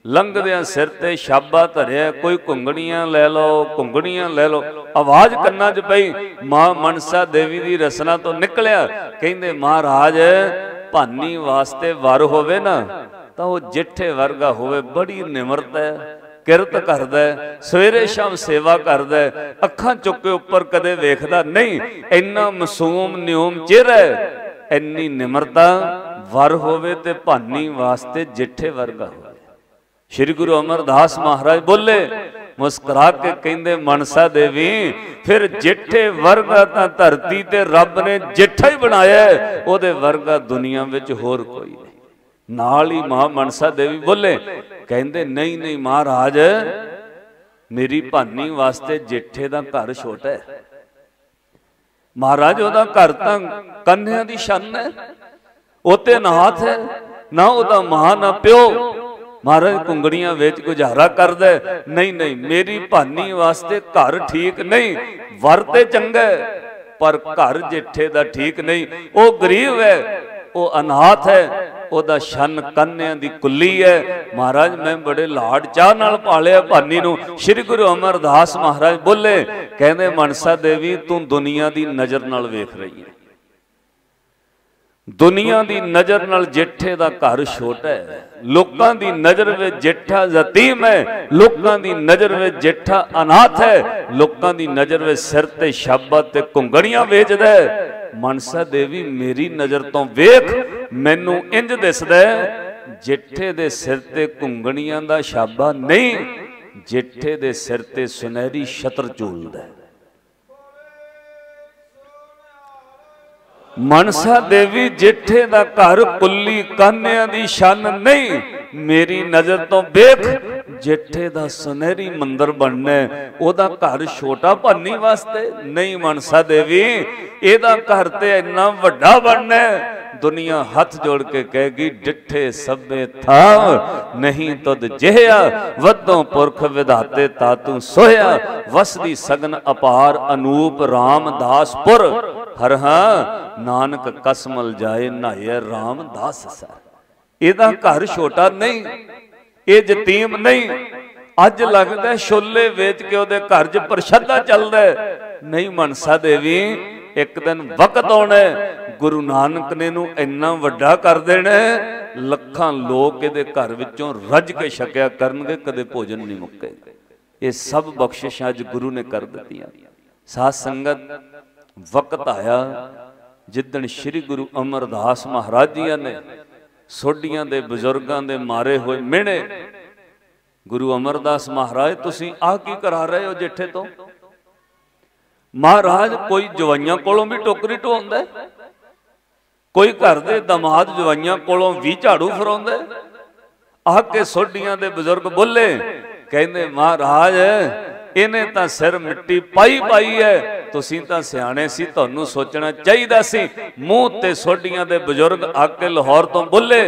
ਲੰਘਦਿਆਂ ਸਿਰ ਤੇ ਸ਼ਾਬਾ ਧਰਿਆ, ਕੋਈ ਘੁੰਗਣੀਆਂ ਲੈ ਲਓ, ਘੁੰਗਣੀਆਂ ਲੈ ਲਓ। ਆਵਾਜ਼ ਕੰਨਾਂ 'ਚ ਪਈ, ਮਾਂ ਮਨਸਾ ਦੇਵੀ ਦੀ ਰਸਨਾ ਤੋਂ ਨਿਕਲਿਆ। ਕਹਿੰਦੇ, ਮਹਾਰਾਜ, ਭਾਨੀ ਵਾਸਤੇ ਵਰ ਹੋਵੇ ਨਾ, ਤਾਂ ਉਹ ਜਿੱਠੇ ਵਰਗਾ ਹੋਵੇ, ਬੜੀ ਨਿਮਰਤਾ ਹੈ, ਕਿਰਤ ਕਰਦਾ ਸਵੇਰੇ ਸ਼ਾਮ ਸੇਵਾ ਕਰਦਾ ਅੱਖਾਂ ਚੁੱਕ ਕੇ ਉੱਪਰ ਕਦੇ ਵੇਖਦਾ ਨਹੀਂ, ਇੰਨਾ ਮਾਸੂਮ ਨਿਉਮ ਚਿਹਰਾ ਇੰਨੀ ਨਿਮਰਤਾ ਵਰ ਹੋਵੇ ਤੇ ਭਾਨੀ ਵਾਸਤੇ ਜਿੱਠੇ ਵਰਗਾ ਹੋਵੇ। ਸ੍ਰੀ ਗੁਰੂ ਅਮਰਦਾਸ ਮਹਾਰਾਜ ਬੋਲੇ, ਮੁਸਕਰਾ ਕੇ ਕਹਿੰਦੇ, ਮਨਸਾ ਦੇਵੀ, ਫਿਰ ਜਿੱਠੇ ਵਰਗਾ ਤਾਂ ਧਰਤੀ ਤੇ ਰੱਬ ਨੇ ਜਿੱਠਾ ਹੀ ਬਣਾਇਆ ਉਹਦੇ ਵਰਗਾ ਦੁਨੀਆ ਵਿੱਚ ਹੋਰ ਕੋਈ ਨਹੀਂ। ਨਾਲ ਹੀ ਮਹਾ ਮਨਸਾ ਦੇਵੀ ਬੋਲੇ, ਕਹਿੰਦੇ, ਨਹੀਂ ਨਹੀਂ ਮਹਾਰਾਜ, ਮੇਰੀ ਭਾਨੀ ਵਾਸਤੇ ਜਿੱਠੇ ਦਾ ਘਰ ਛੋਟਾ ਹੈ। ਮਹਾਰਾਜ, ਉਹਦਾ ਘਰ ਤਾਂ ਕੰਨਿਆਂ ਦੀ ਛੰਨ ਹੈ। ਉਤੇ ਨਾਥ ਹੈ, ਨਾ ਉਹਦਾ ਮਾਂ ਨਾ ਪਿਓ। ਮਹਾਰਾਜ ਕੁੰਗੜੀਆਂ ਵਿੱਚ ਗੁਜ਼ਾਰਾ ਕਰਦਾ ਨਹੀਂ ਨਹੀਂ, ਮੇਰੀ ਭਾਨੀ ਵਾਸਤੇ ਘਰ ਠੀਕ ਨਹੀਂ। ਵਰ ਤੇ ਚੰਗਾ ਪਰ ਘਰ ਜਿੱਠੇ ਦਾ ਠੀਕ ਨਹੀਂ। ਉਹ ਗਰੀਬ ਹੈ, ਉਹ ਅਨਾਥ ਹੈ, ਉਹਦਾ ਸ਼ਨ ਕੰਨਿਆਂ ਦੀ ਕੁੱਲੀ ਹੈ। ਮਹਾਰਾਜ, ਮੈਂ ਬੜੇ ਲਾਡ ਚਾਹ ਨਾਲ ਪਾਲਿਆ ਭਾਨੀ ਨੂੰ। ਸ੍ਰੀ ਗੁਰੂ ਅਮਰਦਾਸ ਮਹਾਰਾਜ ਬੋਲੇ, ਕਹਿੰਦੇ, ਮਨਸਾ ਦੇਵੀ, ਤੂੰ ਦੁਨੀਆ ਦੀ ਨਜ਼ਰ ਨਾਲ ਵੇਖ ਰਹੀ ਹੈ। ਦੁਨੀਆ ਦੀ ਨਜ਼ਰ ਨਾਲ ਜੇਠੇ ਦਾ ਘਰ ਛੋਟਾ ਹੈ। ਲੋਕਾਂ ਦੀ ਨਜ਼ਰ ਵਿੱਚ ਜੇਠਾ ਯਤੀਮ ਹੈ। ਲੋਕਾਂ ਦੀ ਨਜ਼ਰ ਵਿੱਚ ਜੇਠਾ ਅਨਾਥ ਹੈ। ਲੋਕਾਂ ਦੀ ਨਜ਼ਰ ਵਿੱਚ ਸਿਰ ਤੇ ਸ਼ਬਦ ਤੇ ਘੁੰਗਣੀਆਂ ਵੇਚਦਾ ਹੈ। ਮਨਸਾ ਦੇਵੀ, ਮੇਰੀ ਨਜ਼ਰ ਤੋਂ ਵੇਖ, ਮੈਨੂੰ ਇੰਜ ਦਿਸਦਾ ਜੇਠੇ ਦੇ ਸਿਰ ਤੇ ਘੁੰਗਣੀਆਂ ਦਾ ਸ਼ਾਬਾ ਨਹੀਂ, ਜੇਠੇ ਦੇ ਸਿਰ ਤੇ ਸੁਨਹਿਰੀ ਛਤਰ ਝੂਲਦਾ ਹੈ। ਮਨਸਾ ਦੇਵੀ ਜਿੱਠੇ ਦਾ ਘਰ ਕੁੱਲੀ ਕਾਨਿਆਂ ਦੀ ਸ਼ਨ ਨਹੀਂ। ਮੇਰੀ ਨਜ਼ਰ ਤੋਂ ਵੇਖ, ਜਿੱਠੇ ਦਾ ਸੁਨਹਿਰੀ ਮੰਦਰ ਬਣਨਾ, ਉਹਦਾ ਘਰ ਛੋਟਾ ਭੰਨੀ ਵਾਸਤੇ, ਨਹੀਂ ਮਨਸਾ ਦੇਵੀ, ਇਹਦਾ ਘਰ ਤੇ ਇੰਨਾ ਵੱਡਾ ਬਣਨਾ, ਦੁਨੀਆ ਹੱਥ ਜੋੜ ਕੇ ਕਹੇਗੀ, ਡਿੱਠੇ ਸਭੇ ਥਾ, ਨਹੀਂ ਤਦ ਜਿਹਿਆ ਵੱਦੋਂ ਪੁਰਖ ਵਿਧਾਤੇ ਤਾ ਤੂੰ ਸੋਇਆ ਵਸਦੀ ਸਗਨ ਅਪਾਰ ਅਨੂਪ ਰਾਮਦਾਸਪੁਰ। ਹਰ ਹਾਂ, ਨਾਨਕ ਕਸਮਲ ਜਾਏ ਨਾਏ ਰਾਮਦਾਸ ਸਰ। ਇਹਦਾ ਘਰ ਛੋਟਾ ਨਹੀਂ, ਇਹ ਯਤੀਮ ਨਹੀਂ। ਅੱਜ ਲੱਗਦਾ ਛੋਲੇ ਵੇਚ ਕੇ ਉਹਦੇ ਘਰ 'ਚ ਪ੍ਰਸ਼ਾਦਾ ਚੱਲਦਾ ਨਹੀਂ ਮਨਸਾ ਦੇਵੀ, ਇੱਕ ਦਿਨ ਵਕਤ ਆਉਣਾ ਗੁਰੂ ਨਾਨਕ ਨੇ ਨੂੰ ਇੰਨਾ ਵੱਡਾ ਕਰ ਦੇਣਾ ਲੱਖਾਂ ਲੋਕ ਇਹਦੇ ਘਰ ਵਿੱਚੋਂ ਰੱਜ ਕੇ ਛਕਿਆ ਕਰਨਗੇ, ਕਦੇ ਭੋਜਨ ਨਹੀਂ ਮੁੱਕੇ। ਇਹ ਸਭ ਬਖਸ਼ਿਸ਼ਾਂ ਅੱਜ ਗੁਰੂ ਨੇ ਕਰ ਦਿੱਤੀਆਂ। ਸਾਧ ਸੰਗਤ ਵਕਤ ਆਇਆ ਜਿੱਦਣ ਸ੍ਰੀ ਗੁਰੂ ਅਮਰਦਾਸ ਮਹਾਰਾਜ ਜੀਆਂ ਨੇ ਸੋਢੀਆਂ ਦੇ ਬਜ਼ੁਰਗਾਂ ਦੇ ਮਾਰੇ ਹੋਏ ਮਿਹਣੇ ਗੁਰੂ ਅਮਰਦਾਸ ਮਹਾਰਾਜ, ਤੁਸੀਂ ਆਹ ਕੀ ਕਰਾ ਰਹੇ ਹੋ ਜੇਠੇ ਤੋਂ? ਮਹਾਰਾਜ, ਕੋਈ ਜਵਾਈਆਂ ਕੋਲੋਂ ਵੀ ਟੋਕਰੀ ਢੋਂਦਾ ਕੋਈ ਘਰ ਦੇ ਦਮਾਦ ਜਵਾਈਆਂ ਕੋਲੋਂ ਵੀ ਝਾੜੂ ਫਰਾਉਂਦਾ ਆਹ ਕੇ ਸੋਢੀਆਂ ਦੇ ਬਜ਼ੁਰਗ ਬੋਲੇ, ਕਹਿੰਦੇ, ਮਹਾਰਾਜ ਇਹਨੇ ਤਾਂ ਸਿਰ ਮਿੱਟੀ ਪਾਈ ਪਾਈ ਹੈ। ਤੁਸੀਂ ਤਾਂ ਸਿਆਣੇ ਸੀ, ਤੁਹਾਨੂੰ ਸੋਚਣਾ ਚਾਹੀਦਾ ਸੀ। ਮੂੰਹ ਤੇ ਸੋਢੀਆਂ ਦੇ ਬਜ਼ੁਰਗ ਆ ਕੇ ਲਾਹੌਰ ਤੋਂ ਬੋਲੇ।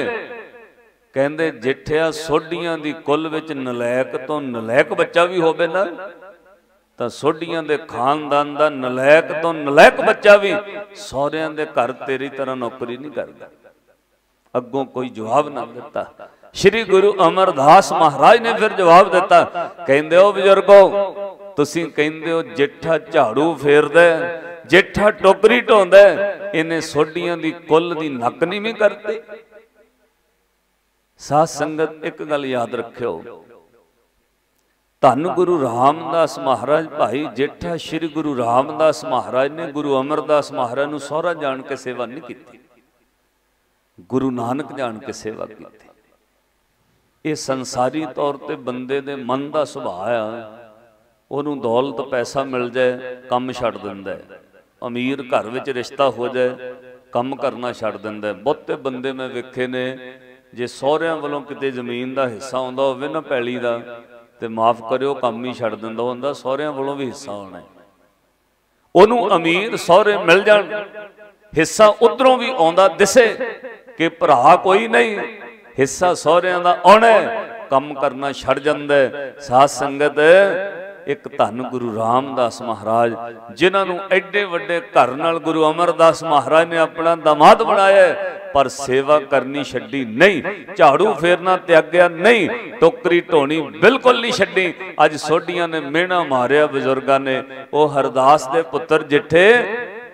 ਕਹਿੰਦੇ, ਜਿੱਠਿਆ ਸੋਢੀਆਂ ਦੀ ਕੁੱਲ ਵਿੱਚ ਨਲਾਇਕ ਤੋਂ ਨਲਾਇਕ ਬੱਚਾ ਵੀ ਹੋਵੇ ਨਾ, ਤਾਂ ਸੋਢੀਆਂ ਦੇ ਖਾਨਦਾਨ ਦਾ ਨਲਾਇਕ ਤੋਂ ਨਲਾਇਕ ਬੱਚਾ ਵੀ ਸਹੁਰਿਆਂ ਦੇ ਘਰ ਤੇਰੀ ਤਰ੍ਹਾਂ ਨੌਕਰੀ ਨਹੀਂ ਕਰਦਾ। ਅੱਗੋਂ ਕੋਈ ਜਵਾਬ ਨਾ ਦਿੱਤਾ। ਸ੍ਰੀ ਗੁਰੂ ਅਮਰਦਾਸ ਮਹਾਰਾਜ ਨੇ ਫਿਰ ਜਵਾਬ ਦਿੱਤਾ, ਕਹਿੰਦੇ ਹੋ ਬਜ਼ੁਰਗੋ, ਤੁਸੀਂ ਕਹਿੰਦੇ ਹੋ ਜੇਠਾ ਝਾੜੂ ਫੇਰਦਾ ਜੇਠਾ ਟੋਕਰੀ ਢੋਂਦਾ ਇਹਨੇ ਸੋਢੀਆਂ ਦੀ ਕੁੱਲ ਦੀ ਨੱਕ ਨਹੀਂ ਵੀ ਕਰਤੇ। ਸਾਧ ਸੰਗਤ, ਇੱਕ ਗੱਲ ਯਾਦ ਰੱਖਿਓ। ਧੰਨ ਗੁਰੂ ਰਾਮਦਾਸ ਮਹਾਰਾਜ ਭਾਈ, ਜੇਠਾ ਸ੍ਰੀ ਗੁਰੂ ਰਾਮਦਾਸ ਮਹਾਰਾਜ ਨੇ ਗੁਰੂ ਅਮਰਦਾਸ ਮਹਾਰਾਜ ਨੂੰ ਸਹੁਰਾ ਜਾਣ ਕੇ ਸੇਵਾ ਨਹੀਂ ਕੀਤੀ। ਗੁਰੂ ਨਾਨਕ ਜਾਣ ਕੇ ਸੇਵਾ ਕੀਤੀ। ਇਹ ਸੰਸਾਰੀ ਤੌਰ ਤੇ ਬੰਦੇ ਦੇ ਮਨ ਦਾ ਸੁਭਾਅ ਆ। ਉਹਨੂੰ ਦੌਲਤ, ਪੈਸਾ ਮਿਲ ਜਾਏ, ਕੰਮ ਛੱਡ ਦਿੰਦਾ ਹੈ। ਅਮੀਰ ਘਰ ਵਿੱਚ ਰਿਸ਼ਤਾ ਹੋ ਜਾਏ, ਕੰਮ ਕਰਨਾ ਛੱਡ ਦਿੰਦਾ ਹੈ। ਬਹੁਤੇ ਬੰਦੇ ਮੈਂ ਵੇਖੇ ਨੇ, ਜੇ ਸਹੁਰਿਆਂ ਵੱਲੋਂ ਕਿਤੇ ਜ਼ਮੀਨ ਦਾ ਹਿੱਸਾ ਆਉਂਦਾ ਹੋਵੇ ਨਾ ਪੈਲੀ ਦਾ, ਤੇ ਮਾਫ ਕਰਿਓ, ਕੰਮ ਹੀ ਛੱਡ ਦਿੰਦਾ ਹੁੰਦਾ, ਸਹੁਰਿਆਂ ਵੱਲੋਂ ਵੀ ਹਿੱਸਾ ਆਉਣਾ ਉਹਨੂੰ ਅਮੀਰ ਸਹੁਰੇ ਮਿਲ ਜਾਣ, ਹਿੱਸਾ ਉਧਰੋਂ ਵੀ ਆਉਂਦਾ, ਦਿਸੇ ਕਿ ਭਰਾ ਕੋਈ ਨਹੀਂ ਹਿੱਸਾ ਸਹੁਰਿਆਂ ਦਾ ਆਉਣਾ ਕੰਮ ਕਰਨਾ ਛੱਡ ਜਾਂਦਾ ਸਾਧ ਸੰਗਤ, ਇੱਕ ਧੰਨ ਗੁਰੂ ਰਾਮਦਾਸ ਮਹਾਰਾਜ, ਜਿਨ੍ਹਾਂ ਨੂੰ ਐਡੇ ਵੱਡੇ ਘਰ ਨਾਲ ਗੁਰੂ ਅਮਰਦਾਸ ਮਹਾਰਾਜ ਨੇ ਆਪਣਾ ਦਮਾਦ ਬਣਾਇਆ ਪਰ ਸੇਵਾ ਕਰਨੀ ਛੱਡੀ ਨਹੀਂ, ਝਾੜੂ ਫੇਰਨਾ ਤਿਆਗਿਆ ਨਹੀਂ, ਟੋਕਰੀ ਢੋਣੀ ਬਿਲਕੁਲ ਨਹੀਂ ਛੱਡੀ। ਅੱਜ ਸੋਢੀਆਂ ਨੇ ਮਿਹਣਾ ਮਾਰਿਆ ਬਜ਼ੁਰਗਾਂ ਨੇ, ਉਹ ਹਰਦਾਸ ਦੇ ਪੁੱਤਰ ਜਿੱਠੇ,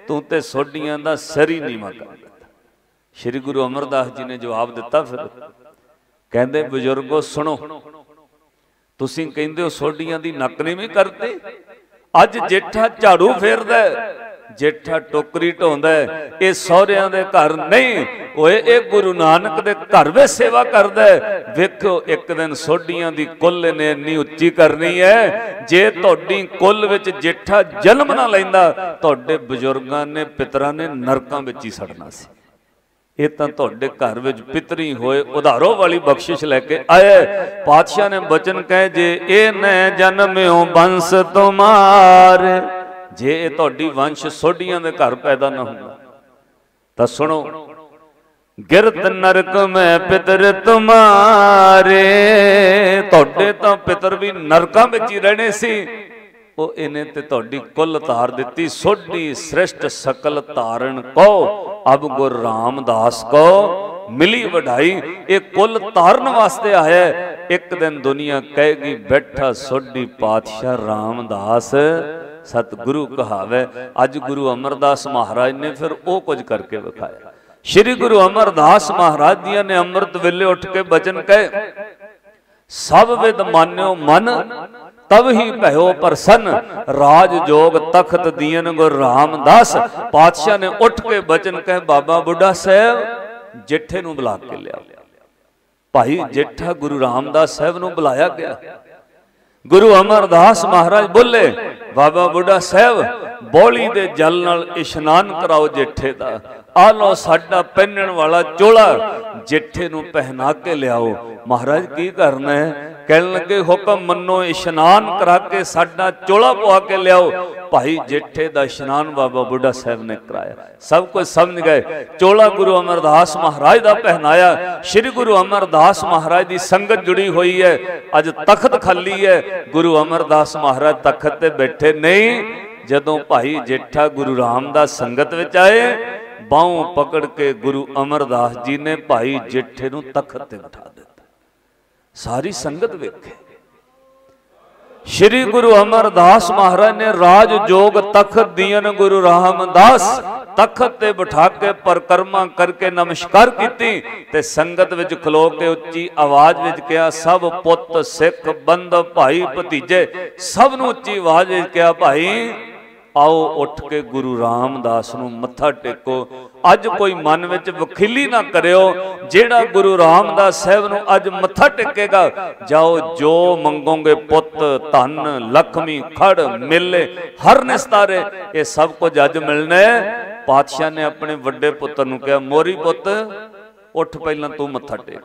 ਤੂੰ ਤੇ ਸੋਢੀਆਂ ਦਾ ਸਰੀ ਨਹੀਂ ਮਗਾ ਸ੍ਰੀ ਗੁਰੂ ਅਮਰਦਾਸ ਜੀ ਨੇ ਜਵਾਬ ਦਿੱਤਾ ਫਿਰ। ਕਹਿੰਦੇ, ਬਜ਼ੁਰਗੋ, ਸੁਣੋ। ਤੁਸੀਂ ਕਹਿੰਦੇ ਹੋ ਸੋਢੀਆਂ ਦੀ ਨੱਕ ਨਹੀਂ ਕਰਦੇ ਅੱਜ ਜੇਠਾ ਝਾੜੂ ਫੇਰਦਾ ਜੇਠਾ ਟੋਕਰੀ ਢੋਂਦਾ ਇਹ ਸਹੁਰਿਆਂ ਦੇ ਘਰ ਨਹੀਂ। ਓਏ, ਇਹ ਗੁਰੂ ਨਾਨਕ ਦੇ ਘਰ ਵਿੱਚ ਸੇਵਾ ਕਰਦਾ ਵੇਖੋ ਇੱਕ ਦਿਨ ਸੋਢੀਆਂ ਦੀ ਕੁੱਲ ਨੇ ਇੰਨੀ ਉੱਚੀ ਕਰਨੀ ਹੈ। ਜੇ ਤੁਹਾਡੀ ਕੁੱਲ ਵਿੱਚ ਜੇਠਾ ਜਨਮ ਨਾ ਲੈਂਦਾ, ਤੁਹਾਡੇ ਬਜ਼ੁਰਗਾਂ ਨੇ, ਪਿਤਰਾਂ ਨੇ ਨਰਕਾਂ ਵਿੱਚ ਹੀ ਸੜਨਾ ਸੀ। ਇਹ ਤਾਂ ਤੁਹਾਡੇ ਘਰ ਵਿੱਚ ਪਿਤਰੀ ਹੋਏ ਉਧਾਰੋ ਵਾਲੀ ਬਖਸ਼ਿਸ਼ ਲੈ ਕੇ ਆਏ। ਪਾਤਸ਼ਾਹ ਨੇ ਬਚਨ ਕਹੇ, ਜੇ ਇਹ ਨੈ ਜਨਮਿਓ ਬੰਸ ਤੁਮਾਰ। ਜੇ ਇਹ ਤੁਹਾਡੀ ਵੰਸ਼ ਸੋਢੀਆਂ ਦੇ ਘਰ ਪੈਦਾ ਨਾ ਹੁੰਦਾ, ਤਾਂ ਸੁਣੋ, ਗਿਰਤ ਨਰਕ ਮੈਂ ਪਿਤਰ ਤੁਮਾਰੇ। ਤੁਹਾਡੇ ਤਾਂ ਪਿਤਰ ਵੀ ਨਰਕਾਂ ਵਿੱਚ ਹੀ ਰਹਿਣੇ ਸੀ। ਉਹ ਇਹਨੇ ਤੇ ਤੁਹਾਡੀ ਕੁੱਲ ਧਾਰ ਦਿੱਤੀ। ਸੋਢੀ ਸ੍ਰਿਸ਼ਟ ਸਕਲ ਧਾਰਨ ਕੋ। ਅਬ ਗੁਰ ਰਾਮਦਾਸ ਕੋ ਮਿਲੀ ਵਢਾਈ ਇਹ ਕੁੱਲ ਧਾਰਨ ਵਾਸਤੇ ਆਇਆ ਇੱਕ ਦਿਨ ਦੁਨੀਆ ਕਹੇਗੀ, ਬੈਠਾ ਸੋਢੀ ਪਾਤਸ਼ਾਹ ਰਾਮਦਾਸ, ਸਤਿਗੁਰੂ ਕਹਾਵੇ। ਅੱਜ ਗੁਰੂ ਅਮਰਦਾਸ ਮਹਾਰਾਜ ਨੇ ਫਿਰ ਉਹ ਕੁਝ ਕਰਕੇ ਵਿਖਾਇਆ। ਸ੍ਰੀ ਗੁਰੂ ਅਮਰਦਾਸ ਮਹਾਰਾਜ ਜੀ ਨੇ ਅੰਮ੍ਰਿਤ ਵੇਲੇ ਉੱਠ ਕੇ ਬਚਨ ਕਹੇ। ਸਭ ਵਿਦ ਮਾਨਿਓ ਮਨ ਤਬ ਹੀ ਭਇਓ ਪ੍ਰਸੰਨ। ਰਾਜ ਜੋਗ ਤਖਤ ਦੀਨ ਗੁਰ ਰਾਮਦਾਸ। ਪਾਤਸ਼ਾਹ ਨੇ ਉੱਠ ਕੇ ਬਚਨ ਕਹੇ, ਬਾਬਾ ਬੁੱਢਾ ਸਾਹਿਬ, ਜਿੱਠੇ ਨੂੰ ਬੁਲਾ ਕੇ ਲਿਆ ਭਾਈ ਜਿੱਠਾ ਗੁਰੂ ਰਾਮਦਾਸ ਸਾਹਿਬ ਨੂੰ ਬੁਲਾਇਆ ਗਿਆ। ਗੁਰੂ ਅਮਰਦਾਸ ਮਹਾਰਾਜ ਬੋਲੇ, ਬਾਬਾ ਬੁੱਢਾ ਸਾਹਿਬ, ਬੋਲੀ ਦੇ ਜਲ ਨਾਲ ਇਸ਼ਨਾਨ ਕਰਾਓ ਜੇਠੇ ਦਾ। ਆ ਲੋ ਸਾਡਾ ਪਹਿਨਣ ਵਾਲਾ ਚੋਲਾ, ਜੇਠੇ ਨੂੰ ਪਹਿਨਾ ਕੇ ਲਿਆਓ। ਮਹਾਰਾਜ ਕੀ ਕਰਨਾ ਹੈ? ਕਹਿਣ ਲੱਗੇ, ਹੁਕਮ ਮੰਨੋ, ਇਸ਼ਨਾਨ ਕਰਾ ਕੇ ਸਾਡਾ ਚੋਲਾ ਪਵਾ ਕੇ ਲਿਆਓ। ਭਾਈ ਜੇਠੇ ਦਾ ਇਸ਼ਨਾਨ ਬਾਬਾ ਬੁੱਢਾ ਸਾਹਿਬ ਨੇ ਕਰਾਇਆ। ਸਭ ਕੁਝ ਸਮਝ ਗਏ। ਚੋਲਾ ਗੁਰੂ ਅਮਰਦਾਸ ਮਹਾਰਾਜ ਦਾ ਪਹਿਨਾਇਆ। ਸ੍ਰੀ ਗੁਰੂ ਅਮਰਦਾਸ ਮਹਾਰਾਜ ਦੀ ਸੰਗਤ ਜੁੜੀ ਹੋਈ ਹੈ। ਅੱਜ ਤਖਤ ਖਾਲੀ ਹੈ। ਗੁਰੂ ਅਮਰਦਾਸ ਮਹਾਰਾਜ ਤਖਤ ਤੇ ਬੈਠੇ ਨਹੀਂ। ਜਦੋਂ ਭਾਈ ਜੇਠਾ ਗੁਰੂ ਰਾਮਦਾਸ ਸੰਗਤ ਵਿੱਚ ਆਏ, ਬਾਹੋਂ ਪਕੜ ਕੇ ਗੁਰੂ ਅਮਰਦਾਸ ਜੀ ਨੇ ਭਾਈ ਜੇਠੇ ਨੂੰ ਤਖਤ ਤੇ ਬਿਠਾ ਦਿੱਤਾ। ਸਾਰੀ ਸੰਗਤ ਵੇਖੇ। ਸ਼੍ਰੀ ਗੁਰੂ ਅਮਰਦਾਸ ਮਹਾਰਾਜ ਨੇ ਰਾਜ ਜੋਗ ਤਖਤ ਦੀਨ ਗੁਰੂ ਰਾਮਦਾਸ ਤਖਤ ਤੇ ਬਿਠਾ ਕੇ ਪਰਕਰਮਾ ਕਰਕੇ ਨਮਸਕਾਰ ਕੀਤੀ ਤੇ ਸੰਗਤ ਵਿੱਚ ਖਲੋ ਕੇ ਉੱਚੀ ਆਵਾਜ਼ ਵਿੱਚ ਕਿਹਾ, ਸਭ ਪੁੱਤ ਸਿੱਖ ਬੰਦ ਭਾਈ ਭਤੀਜੇ, ਸਭ ਨੂੰ ਉੱਚੀ ਆਵਾਜ਼ ਵਿੱਚ ਕਿਹਾ, ਭਾਈ, ਆਓ ਉੱਠ ਕੇ ਗੁਰੂ ਰਾਮਦਾਸ ਨੂੰ ਮੱਥਾ ਟੇਕੋ ਅੱਜ ਕੋਈ ਮਨ ਵਿੱਚ ਵਖੀਲੀ ਨਾ ਕਰਿਓ, ਜਿਹੜਾ ਗੁਰੂ ਰਾਮਦਾਸ ਸਾਹਿਬ ਨੂੰ ਅੱਜ ਮੱਥਾ ਟੇਕੇਗਾ, ਜਾਓ ਜੋ ਮੰਗੋਗੇ ਪੁੱਤ, ਧਨ, ਲਖਮੀ, ਖੜ, ਮਿਲੇ, ਹਰ ਨਿਸਤਾਰੇ, ਇਹ ਸਭ ਕੁਝ ਅੱਜ ਮਿਲਣਾ ਪਾਤਸ਼ਾਹ ਨੇ ਆਪਣੇ ਵੱਡੇ ਪੁੱਤਰ ਨੂੰ ਕਿਹਾ, ਮੋਰੀ ਪੁੱਤ, ਉੱਠ ਪਹਿਲਾਂ ਤੂੰ ਮੱਥਾ ਟੇਕ।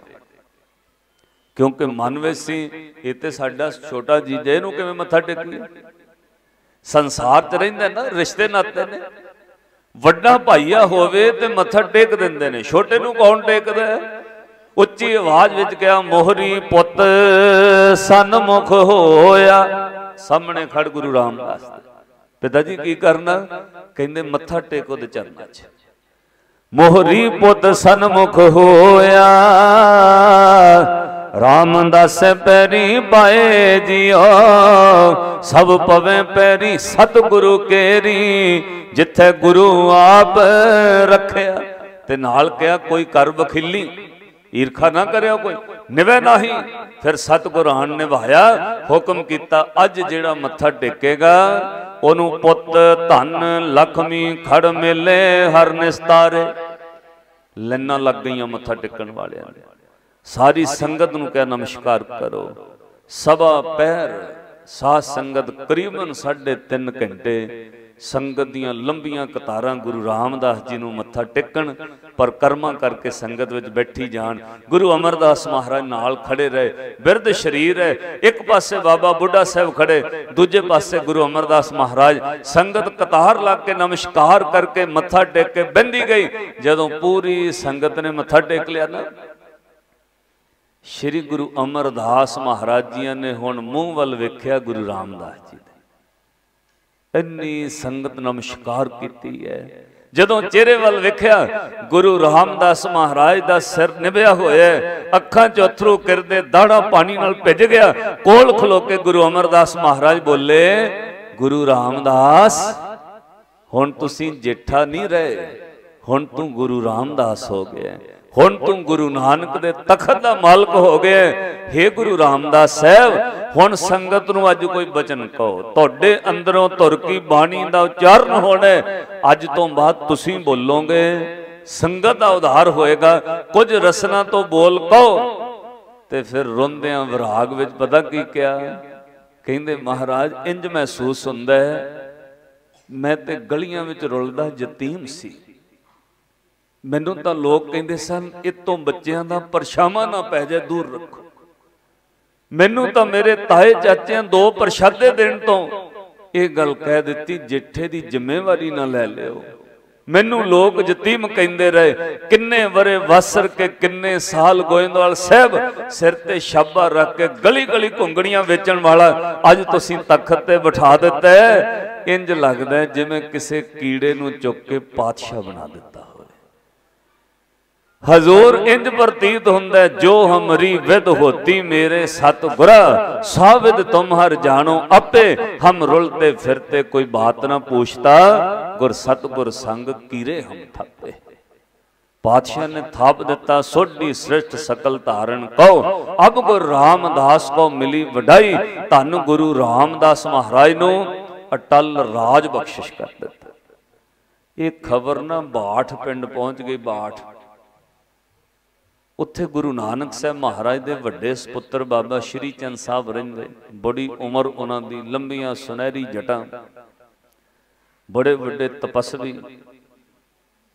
ਕਿਉਂਕਿ ਮਨ ਵਿੱਚ ਸੀ, ਇਹ ਤੇ ਸਾਡਾ ਛੋਟਾ ਜੀਜਾ ਇਹਨੂੰ ਕਿਵੇਂ ਮੱਥਾ ਟੇਕੀਏ ਸੰਸਾਰ 'ਚ ਰਹਿੰਦਾ ਨਾ, ਰਿਸ਼ਤੇ ਨਾਤੇ ਨੇ। ਵੱਡਾ ਭਾਈਆ ਹੋਵੇ ਤੇ ਮੱਥਾ ਟੇਕ ਦਿੰਦੇ ਨੇ। ਛੋਟੇ ਨੂੰ ਕੌਣ ਟੇਕਦਾ ਉੱਚੀ ਆਵਾਜ਼ ਵਿੱਚ ਕਿਹਾ, ਮੋਹਰੀ ਪੁੱਤ ਸਨਮੁਖ ਹੋਇਆ। ਸਾਹਮਣੇ ਖੜ ਗੁਰੂ ਰਾਮਦਾਸ ਪਿਤਾ ਜੀ ਕੀ ਕਰਨਾ? ਕਹਿੰਦੇ, ਮੱਥਾ ਟੇਕੋ ਦੇ ਚਰਨਾਂ 'ਚ। ਮੋਹਰੀ ਪੁੱਤ ਸਨਮੁਖ ਹੋਇਆ। ਰਾਮਦਾਸ ਪੈਰੀ ਪਾਏ ਜਿਓ, ਸਭ ਪਵੇ ਪੈਰੀ ਸਤਿਗੁਰੂ ਕੇਰੀ, ਜਿੱਥੇ ਗੁਰੂ ਆਪ ਰੱਖਿਆ, ਤੇ ਨਾਲ ਕਿਹਾ ਕੋਈ ਕਰ ਵਖਿਲੀ, ਈਰਖਾ ਨਾ ਕਰਿਓ ਕੋਈ, ਨਿਵੇ ਨਹੀਂ, ਫਿਰ ਸਤਿਗੁਰਾਂ ਨਿਭਾਇਆ, ਹੁਕਮ ਕੀਤਾ, ਅੱਜ ਜਿਹੜਾ ਮੱਥਾ ਟੇਕੇਗਾ, ਉਹਨੂੰ ਪੁੱਤ ਧਨ ਲਖਮੀ ਖੜ ਮੇਲੇ ਹਰ ਨਿਸਤਾਰੇ ਲੈਣਾ ਲੱਗ ਗਈਆਂ ਮੱਥਾ ਟੇਕਣ ਵਾਲਿਆਂ ਦੇ। ਸਾਰੀ ਸੰਗਤ ਨੂੰ ਕਹਿ ਨਮਸਕਾਰ ਕਰੋ। ਸਭਾ ਪਹਿਰ, ਸਾਧ ਸੰਗਤ ਕਰੀਬਨ 3.5 ਘੰਟੇ ਸੰਗਤ ਦੀਆਂ ਲੰਬੀਆਂ ਕਤਾਰਾਂ ਗੁਰੂ ਰਾਮਦਾਸ ਜੀ ਨੂੰ ਮੱਥਾ ਟੇਕਣ ਪਰ ਕਰਮਾਂ ਕਰਕੇ ਸੰਗਤ ਵਿੱਚ ਬੈਠੀ ਜਾਣ। ਗੁਰੂ ਅਮਰਦਾਸ ਮਹਾਰਾਜ ਨਾਲ ਖੜੇ ਰਹੇ, ਬਿਰਧ ਸ਼ਰੀਰ ਹੈ, ਇੱਕ ਪਾਸੇ ਬਾਬਾ ਬੁੱਢਾ ਸਾਹਿਬ ਖੜੇ, ਦੂਜੇ ਪਾਸੇ ਗੁਰੂ ਅਮਰਦਾਸ ਮਹਾਰਾਜ। ਸੰਗਤ ਕਤਾਰ ਲਾ ਕੇ ਨਮਸਕਾਰ ਕਰਕੇ ਮੱਥਾ ਟੇਕ ਕੇ ਬੰਦੀ ਗਈ। ਜਦੋਂ ਪੂਰੀ ਸੰਗਤ ਨੇ ਮੱਥਾ ਟੇਕ ਲਿਆ ਨਾ ਸ੍ਰੀ ਗੁਰੂ ਅਮਰਦਾਸ ਮਹਾਰਾਜ ਜੀ ਨੇ ਹੁਣ ਮੂੰਹ ਵੱਲ ਵੇਖਿਆ ਗੁਰੂ ਰਾਮਦਾਸ ਜੀ ਦੇ। ਇੰਨੀ ਸੰਗਤ ਨਮਸਕਾਰ ਕੀਤੀ ਹੈ। ਜਦੋਂ ਚਿਹਰੇ ਵੱਲ ਵੇਖਿਆ, ਗੁਰੂ ਰਾਮਦਾਸ ਮਹਾਰਾਜ ਦਾ ਸਿਰ ਨਿਭਿਆ ਹੋਇਆ ਅੱਖਾਂ 'ਚ ਅਥਰੂ ਕਿਰਦੇ ਦਾੜਾ ਪਾਣੀ ਨਾਲ ਭਿੱਜ ਗਿਆ, ਕੋਲ ਖਲੋ ਕੇ ਗੁਰੂ ਅਮਰਦਾਸ ਮਹਾਰਾਜ ਬੋਲੇ, ਗੁਰੂ ਰਾਮਦਾਸ, ਹੁਣ ਤੁਸੀਂ ਜੇਠਾ ਨਹੀਂ ਰਹੇ, ਹੁਣ ਤੂੰ ਗੁਰੂ ਰਾਮਦਾਸ ਹੋ ਗਿਆ ਹੁਣ ਤੂੰ ਗੁਰੂ ਨਾਨਕ ਦੇ ਤਖਤ ਦਾ ਮਾਲਕ ਹੋ ਗਿਆ हे ਗੁਰੂ ਰਾਮਦਾਸ ਸਾਹਿਬ, ਹੁਣ ਸੰਗਤ ਨੂੰ ਅੱਜ ਕੋਈ ਬਚਨ ਕਹੋ। ਤੁਹਾਡੇ ਅੰਦਰੋਂ ਧੁਰ ਕੀ ਬਾਣੀ ਦਾ ਉਚਾਰਨ ਹੋਣਾ ਅੱਜ ਤੋਂ ਬਾਅਦ ਤੁਸੀਂ ਬੋਲੋਗੇ, ਸੰਗਤ ਦਾ ਉਧਾਰ ਹੋਏਗਾ। ਕੁਝ ਰਸਨਾ ਤੋਂ ਬੋਲ ਕਹੋ। ਤੇ ਫਿਰ ਰੋਂਦਿਆਂ ਵਿਰਾਗ ਵਿੱਚ ਪਤਾ ਕੀ ਕਿਹਾ? ਕਹਿੰਦੇ, ਮਹਾਰਾਜ, ਇੰਜ ਮਹਿਸੂਸ ਹੁੰਦਾ ਹੈ, ਮੈਂ ਤੇ ਗਲੀਆਂ ਵਿੱਚ ਰੁਲਦਾ ਯਤੀਮ ਸੀ। ਮੈਨੂੰ ਤਾਂ ਲੋਕ ਕਹਿੰਦੇ ਸਨ ਇਹ ਤੋਂ ਬੱਚਿਆਂ ਦਾ ਪਰਛਾਵਾਂ ਨਾ ਪੈ ਜਾਏ, ਦੂਰ ਰੱਖੋ। ਮੈਨੂੰ ਤਾਂ ਮੇਰੇ ਤਾਏ ਚਾਚਿਆਂ ਦੋ ਪ੍ਰਸ਼ਾਦੇ ਦੇਣ ਤੋਂ ਇਹ ਗੱਲ ਕਹਿ ਦਿੱਤੀ, ਜਿੱਠੇ ਦੀ ਜ਼ਿੰਮੇਵਾਰੀ ਨਾ ਲੈ ਲਿਓ। ਮੈਨੂੰ ਲੋਕ ਯਤੀਮ ਕਹਿੰਦੇ ਰਹੇ, ਕਿੰਨੇ ਵਰੇ ਵਸਰ ਕੇ ਕਿੰਨੇ ਸਾਲ ਗੋਇੰਦਵਾਲ ਸਾਹਿਬ, ਸਿਰ ਤੇ ਛਾਬਾ ਰੱਖ ਕੇ ਗਲੀ ਗਲੀ ਘੁੰਗੜੀਆਂ ਵੇਚਣ ਵਾਲਾ, ਅੱਜ ਤੁਸੀਂ ਤਖਤ ਤੇ ਬਿਠਾ ਦਿੱਤਾ ਇੰਜ ਲੱਗਦਾ ਜਿਵੇਂ ਕਿਸੇ ਕੀੜੇ ਨੂੰ ਚੁੱਕ ਕੇ ਪਾਤਸ਼ਾਹ ਬਣਾ ਦਿੱਤਾ। ਹਜ਼ੂਰ ਇੰਜ ਪ੍ਰਤੀਤ ਹੁੰਦਾ ਜੋ ਹਮਰੀ ਵਿਦ ਹੋਤੀ ਮੇਰੇ ਸਤਗੁਰਾ, ਸਾਵਿਦ ਤੁਮ ਹਰ ਜਾਣੋ ਆਪੇ, ਹਮ ਰੁਲਤੇ ਫਿਰਤੇ ਕੋਈ ਬਾਤ ਨਾ ਪੁੱਛਤਾ, ਗੁਰ ਸਤਗੁਰ ਸੰਗ ਕੀਰੇ ਹਮ ਥਾਪੇ। ਪਾਤਸ਼ਾਹ ਨੇ ਥਾਪ ਦਿੱਤਾ, ਸੋਢੀ ਸ੍ਰਿਸ਼ਟ ਸਕਲ ਧਾਰਨ ਕਉ, ਅਬ ਗੁਰ ਰਾਮਦਾਸ ਕੋ ਮਿਲੀ ਵਡਾਈ, ਧੰਨ ਗੁਰੂ ਰਾਮਦਾਸ ਮਹਾਰਾਜ ਨੂੰ ਅਟਲ ਰਾਜ ਬਖਸ਼ਿਸ਼ ਕਰ ਦਿੱਤਾ। ਇਹ ਖਬਰ ਨਾ ਬਾਠ ਪਿੰਡ ਪਹੁੰਚ ਗਈ, ਬਾਠ। ਉੱਥੇ ਗੁਰੂ ਨਾਨਕ ਸਾਹਿਬ ਮਹਾਰਾਜ ਦੇ ਵੱਡੇ ਸੁਪੁੱਤਰ ਬਾਬਾ ਸ਼੍ਰੀ ਚੰਦ ਸਾਹਿਬ ਰਹਿੰਦੇ। ਬੜੀ ਉਮਰ ਉਹਨਾਂ ਦੀ, ਲੰਬੀਆਂ ਸੁਨਹਿਰੀ ਜਟਾਂ। ਬੜੇ ਵੱਡੇ ਤਪਸਵੀ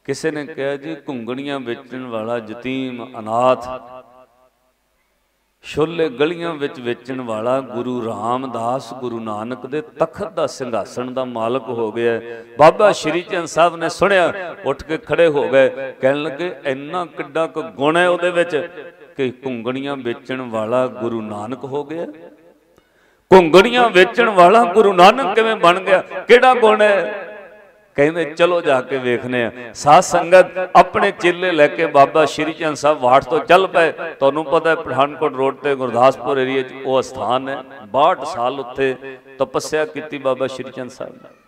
ਕਿਸੇ ਨੇ ਕਿਹਾ ਜੀ, ਘੁੰਗਣੀਆਂ ਵੇਚਣ ਵਾਲਾ ਯਤੀਮ ਅਨਾਥ। ਛੋਲੇ ਗਲੀਆਂ ਵਿੱਚ ਵੇਚਣ ਵਾਲਾ ਗੁਰੂ ਰਾਮਦਾਸ, ਗੁਰੂ ਨਾਨਕ ਦੇ ਤਖਤ ਦਾ ਸਿੰਘਾਸਣ ਦਾ ਮਾਲਕ ਹੋ ਗਿਆ। ਬਾਬਾ ਸ਼੍ਰੀ ਚੰਦ ਸਾਹਿਬ ਨੇ ਸੁਣਿਆ, ਉੱਠ ਕੇ ਖੜੇ ਹੋ ਗਏ। ਕਹਿਣ ਲੱਗੇ, ਇੰਨਾ ਕਿੱਡਾ ਕੁ ਗੁਣ ਹੈ ਉਹਦੇ ਵਿੱਚ ਕਿ ਘੁੰਗਣੀਆਂ ਵੇਚਣ ਵਾਲਾ ਗੁਰੂ ਨਾਨਕ ਹੋ ਗਿਆ? ਘੁੰਗਣੀਆਂ ਵੇਚਣ ਵਾਲਾ ਗੁਰੂ ਨਾਨਕ ਕਿਵੇਂ ਬਣ ਗਿਆ? ਕਿਹੜਾ ਗੁਣ ਹੈ? ਕਹਿੰਦੇ ਚਲੋ ਜਾ ਕੇ ਵੇਖਨੇ ਆ। ਸਾਧ ਸੰਗਤ ਆਪਣੇ ਚੇਲੇ ਲੈ ਕੇ ਬਾਬਾ ਸ਼੍ਰੀ ਚੰਦ ਸਾਹਿਬ ਵਾਟ ਤੋਂ ਚੱਲ ਪਏ। ਤੁਹਾਨੂੰ ਪਤਾ ਹੈ ਪਠਾਨਕੋਟ ਰੋਡ ਤੇ ਗੁਰਦਾਸਪੁਰ ਏਰੀਆ 'ਚ ਉਹ ਸਥਾਨ ਹੈ। 62 ਸਾਲ ਉੱਥੇ ਤਪੱਸਿਆ ਕੀਤੀ ਬਾਬਾ ਸ਼੍ਰੀ ਚੰਦ ਸਾਹਿਬ ਨੇ।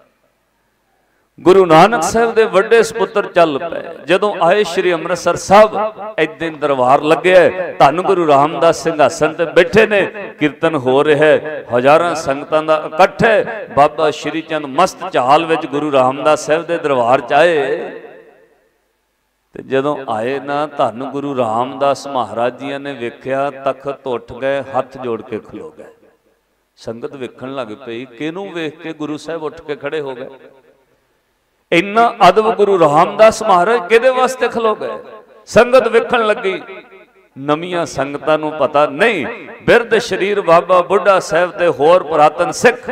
ਗੁਰੂ ਨਾਨਕ ਸਾਹਿਬ ਦੇ ਵੱਡੇ ਸੁਪੁੱਤਰ ਚੱਲ ਪਏ। ਜਦੋਂ ਆਏ ਸ੍ਰੀ ਅੰਮ੍ਰਿਤਸਰ ਸਾਹਿਬ ਐਦਾਂ ਦਰਬਾਰ ਲੱਗਿਆ ਧੰਨ ਗੁਰੂ ਰਾਮਦਾਸ ਸਿੰਘਾਸਨ ਤੇ ਬੈਠੇ ਨੇ। ਕੀਰਤਨ ਹੋ ਰਿਹਾ ਹੈ। ਹਜ਼ਾਰਾਂ ਸੰਗਤਾਂ ਦਾ ਇਕੱਠ ਹੈ। ਬਾਬਾ ਸ਼੍ਰੀ ਚੰਦ ਮਸਤ ਚਾਲ ਵਿੱਚ ਗੁਰੂ ਰਾਮਦਾਸ ਸਾਹਿਬ ਦੇ ਦਰਬਾਰ ਚ ਆਏ। ਤੇ ਜਦੋਂ ਆਏ ਨਾ, ਧੰਨ ਗੁਰੂ ਰਾਮਦਾਸ ਮਹਾਰਾਜ ਜੀ ਨੇ ਵੇਖਿਆ, ਤਖਤ ਉੱਠ ਗਏ, ਹੱਥ ਜੋੜ ਕੇ ਖਲੋ ਗਏ। ਸੰਗਤ ਵੇਖਣ ਲੱਗ ਪਈ, ਕਿਹਨੂੰ ਵੇਖ ਕੇ ਗੁਰੂ ਸਾਹਿਬ ਉੱਠ ਕੇ ਖੜੇ ਹੋ ਗਏ? ਇੰਨਾ ਅਦਬ ਗੁਰੂ ਰਾਮਦਾਸ ਮਹਾਰਾਜ ਕਿਹਦੇ ਵਾਸਤੇ ਖਲੋ ਗਏ? ਸੰਗਤ ਵੇਖਣ ਲੱਗੀ, ਨਵੀਆਂ ਸੰਗਤਾਂ ਨੂੰ ਪਤਾ ਨਹੀਂ, ਬਿਰਧ ਸ਼ਰੀਰ ਬਾਬਾ ਬੁੱਢਾ ਸਾਹਿਬ ਤੇ ਹੋਰ ਪੁਰਾਤਨ ਸਿੱਖ।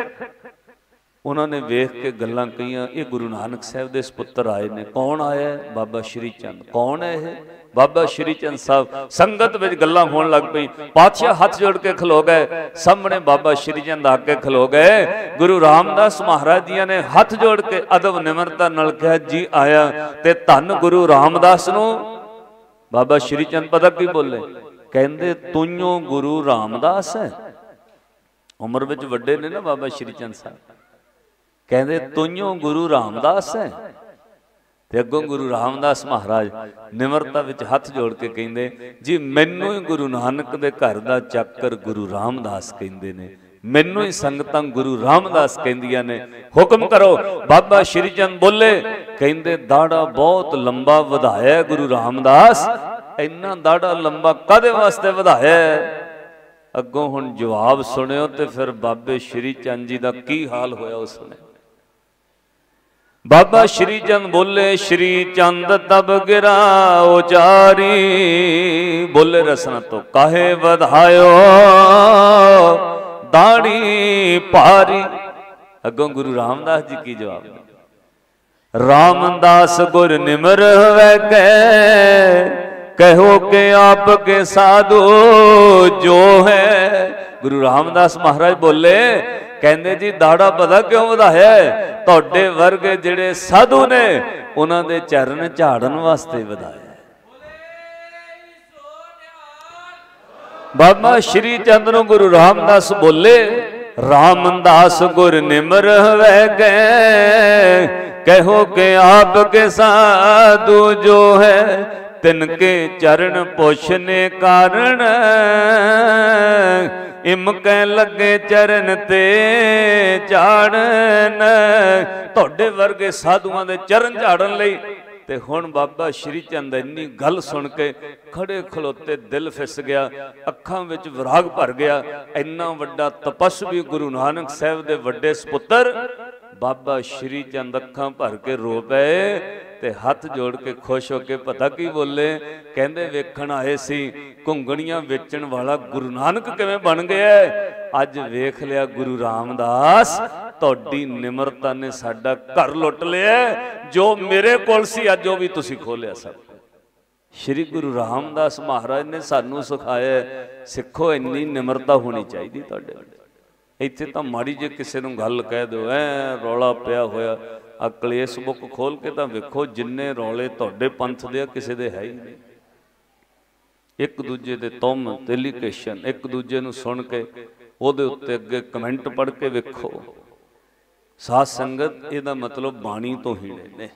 ਉਹਨਾਂ ਨੇ ਵੇਖ ਕੇ ਗੱਲਾਂ ਕਹੀਆਂ, ਇਹ ਗੁਰੂ ਨਾਨਕ ਸਾਹਿਬ ਦੇ ਸੁਪੁੱਤਰ ਆਏ ਨੇ, ਕੌਣ ਆਇਆ? ਬਾਬਾ ਸ਼੍ਰੀ ਚੰਦ, ਕੌਣ ਹੈ ਇਹ? ਬਾਬਾ ਸ਼੍ਰੀ ਚੰਦ ਸਾਹਿਬ, ਸੰਗਤ ਵਿੱਚ ਗੱਲਾਂ ਹੋਣ ਲੱਗ ਪਈ ਪਾਤਸ਼ਾਹ ਹੱਥ ਜੋੜ ਕੇ ਖਲੋ ਗਏ, ਸਾਹਮਣੇ ਬਾਬਾ ਸ਼੍ਰੀ ਚੰਦ ਆ ਕੇ ਖਲੋ ਗਏ। ਗੁਰੂ ਰਾਮਦਾਸ ਮਹਾਰਾਜ ਜੀਆਂ ਨੇ ਹੱਥ ਜੋੜ ਕੇ ਅਦਬ ਨਿਮਰਤਾ ਨਾਲ ਕਿਹਾ, ਜੀ ਆਇਆ ਤੇ ਧੰਨ ਗੁਰੂ ਰਾਮਦਾਸ ਨੂੰ। ਬਾਬਾ ਸ਼੍ਰੀ ਚੰਦ ਪਤਾ ਕੀ ਬੋਲੇ। ਕਹਿੰਦੇ ਤੁਈਓ ਗੁਰੂ ਰਾਮਦਾਸ ਹੈ। ਉਮਰ ਵਿੱਚ ਵੱਡੇ ਨੇ ਨਾ ਬਾਬਾ ਸ਼੍ਰੀ ਚੰਦ ਸਾਹਿਬ। ਕਹਿੰਦੇ ਤੁਈਓ ਗੁਰੂ ਰਾਮਦਾਸ ਹੈ। ਤੇ ਅੱਗੋਂ ਗੁਰੂ ਰਾਮਦਾਸ ਮਹਾਰਾਜ ਨਿਮਰਤਾ ਵਿੱਚ ਹੱਥ ਜੋੜ ਕੇ ਕਹਿੰਦੇ, ਜੀ, ਮੈਨੂੰ ਹੀ ਗੁਰੂ ਨਾਨਕ ਦੇ ਘਰ ਦਾ ਚੱਕਰ ਗੁਰੂ ਰਾਮਦਾਸ ਕਹਿੰਦੇ ਨੇ। ਮੈਨੂੰ ਹੀ ਸੰਗਤਾਂ ਗੁਰੂ ਰਾਮਦਾਸ ਕਹਿੰਦੀਆਂ ਨੇ। ਹੁਕਮ ਕਰੋ, ਬਾਬਾ ਸ਼੍ਰੀ ਚੰਦ ਬੋਲੇ, ਕਹਿੰਦੇ, ਦਾੜਾ ਬਹੁਤ ਲੰਬਾ ਵਧਾਇਆ ਗੁਰੂ ਰਾਮਦਾਸ। ਇੰਨਾ ਦਾੜਾ ਲੰਬਾ ਕਦੇ ਵਾਸਤੇ ਵਧਾਇਆ? ਅੱਗੋਂ ਹੁਣ ਜਵਾਬ ਸੁਣਿਓ ਤੇ ਫਿਰ ਬਾਬੇ ਸ਼੍ਰੀ ਚੰਦ ਜੀ ਦਾ ਕੀ ਹਾਲ ਹੋਇਆ ਉਸ ਨੇ ਬਾਬਾ ਸ਼੍ਰੀ ਚੰਦ ਬੋਲੇ ਸ਼੍ਰੀ ਚੰਦ ਤਬ ਗਿਰਾ ਉਚਾਰੀ, ਬੋਲੇ ਰਸਨਾ ਤੋਂ ਕਾਹੇ ਵਧਾਇਓ? ਦਾੜੀ ਭਾਰੀ। ਅੱਗੋਂ ਗੁਰੂ ਰਾਮਦਾਸ ਜੀ ਕੀ ਜਵਾਬ ਰਾਮਦਾਸ ਗੁਰ ਨਿਮਰ ਹੋਵੇ ਗਏ ਕਹੋ ਕਿ ਆਪ ਕੇ ਸਾਧੂ ਜੋ ਹੈ। ਗੁਰੂ ਰਾਮਦਾਸ ਮਹਾਰਾਜ ਬੋਲੇ ਕਹਿੰਦੇ ਜੀ, ਦਾੜਾ ਪਤਾ ਕਿਉਂ ਵਧਾਇਆ ਤੁਹਾਡੇ ਵਰਗੇ ਜਿਹੜੇ ਸਾਧੂ ਨੇ, ਉਹਨਾਂ ਦੇ ਚਰਨ ਝਾੜਨ ਵਾਸਤੇ ਵਧਾਇਆ ਬਾਬਾ ਸ਼੍ਰੀ ਚੰਦ ਨੂੰ ਗੁਰੂ ਰਾਮਦਾਸ ਬੋਲੇ, ਰਾਮਦਾਸ ਗੁਰ ਨਿਮਰ ਹੋਵੇ ਗਏ ਕਹੋ ਕਿ ਆਪ ਕੇ ਸਾਧੂ ਜੋ ਹੈ, ਤਿਨ ਕੇ ਚਰਨ ਪੁੱਛਨੇ ਕਾਰਨ ਇਮ ਲੱਗੇ ਚਰਨ ਤੇ ਝਾੜਨ। ਤੁਹਾਡੇ ਵਰਗੇ ਸਾਧੂਆਂ ਦੇ ਚਰਨ ਝਾੜਨ ਲਈ ਤੇ ਹੁਣ ਬਾਬਾ ਸ਼੍ਰੀ ਚੰਦ ਇੰਨੀ ਗੱਲ ਸੁਣ ਕੇ ਖੜੇ ਖਲੋਤੇ ਦਿਲ ਫਿਸ ਗਿਆ, ਅੱਖਾਂ ਵਿੱਚ ਵਿਰਾਗ ਭਰ ਗਿਆ। ਇੰਨਾ ਵੱਡਾ ਤਪਸਵੀ ਗੁਰੂ ਨਾਨਕ ਸਾਹਿਬ ਦੇ ਵੱਡੇ ਸੁਪੁੱਤਰ ਬਾਬਾ ਸ਼੍ਰੀ ਚੰਦ ਅੱਖਾਂ ਭਰ ਕੇ ਰੋ ਪਏ। ਤੇ ਹੱਥ ਜੋੜ ਕੇ ਖੁਸ਼ ਹੋ ਕੇ ਪਤਾ ਕੀ ਬੋਲੇ? ਕਹਿੰਦੇ, ਵੇਖਣ ਆਏ ਸੀ, ਘੁੰਗਣੀਆਂ ਵੇਚਣ ਵਾਲਾ ਗੁਰੂ ਨਾਨਕ ਕਿਵੇਂ ਬਣ ਗਿਆ ਅੱਜ ਵੇਖ ਲਿਆ ਗੁਰੂ ਰਾਮਦਾਸ, ਤੁਹਾਡੀ ਨਿਮਰਤਾ ਨੇ ਸਾਡਾ ਘਰ ਲੁੱਟ ਲਿਆ ਜੋ ਮੇਰੇ ਕੋਲ ਸੀ, ਅੱਜ ਉਹ ਵੀ ਤੁਸੀਂ ਖੋਲਿਆ ਸਭ ਸ਼੍ਰੀ ਗੁਰੂ ਰਾਮਦਾਸ ਮਹਾਰਾਜ ਨੇ ਸਾਨੂੰ ਸਿਖਾਇਆ ਸਿੱਖੋ, ਇੰਨੀ ਨਿਮਰਤਾ ਹੋਣੀ ਚਾਹੀਦੀ ਤੁਹਾਡੇ ਵਿੱਚ ਇੱਥੇ ਤਾਂ ਮਾੜੀ ਜੇ ਕਿਸੇ ਨੂੰ ਗੱਲ ਕਹਿ ਦਿਓ, ਐ ਰੌਲਾ ਪਿਆ ਹੋਇਆ। ਆ ਕਲੇਸ਼ ਬੁੱਕ ਖੋਲ ਕੇ ਤਾਂ ਵੇਖੋ ਜਿੰਨੇ ਰੌਲੇ ਤੁਹਾਡੇ ਪੰਥ ਦੇ ਆ, ਕਿਸੇ ਦੇ ਹੈ ਹੀ ਨਹੀਂ। ਇੱਕ ਦੂਜੇ ਦੇ ਤੁਮ ਟੈਲੀਕੇਸ਼ਨ ਇੱਕ ਦੂਜੇ ਨੂੰ ਸੁਣ ਕੇ ਉਹਦੇ ਉੱਤੇ ਅੱਗੇ ਕਮੈਂਟ ਪੜ੍ਹ ਕੇ ਵੇਖੋ। ਸਾਧ ਸੰਗਤ, ਇਹਦਾ ਮਤਲਬ ਬਾਣੀ ਤੋਂ ਹੀ ਨੇ।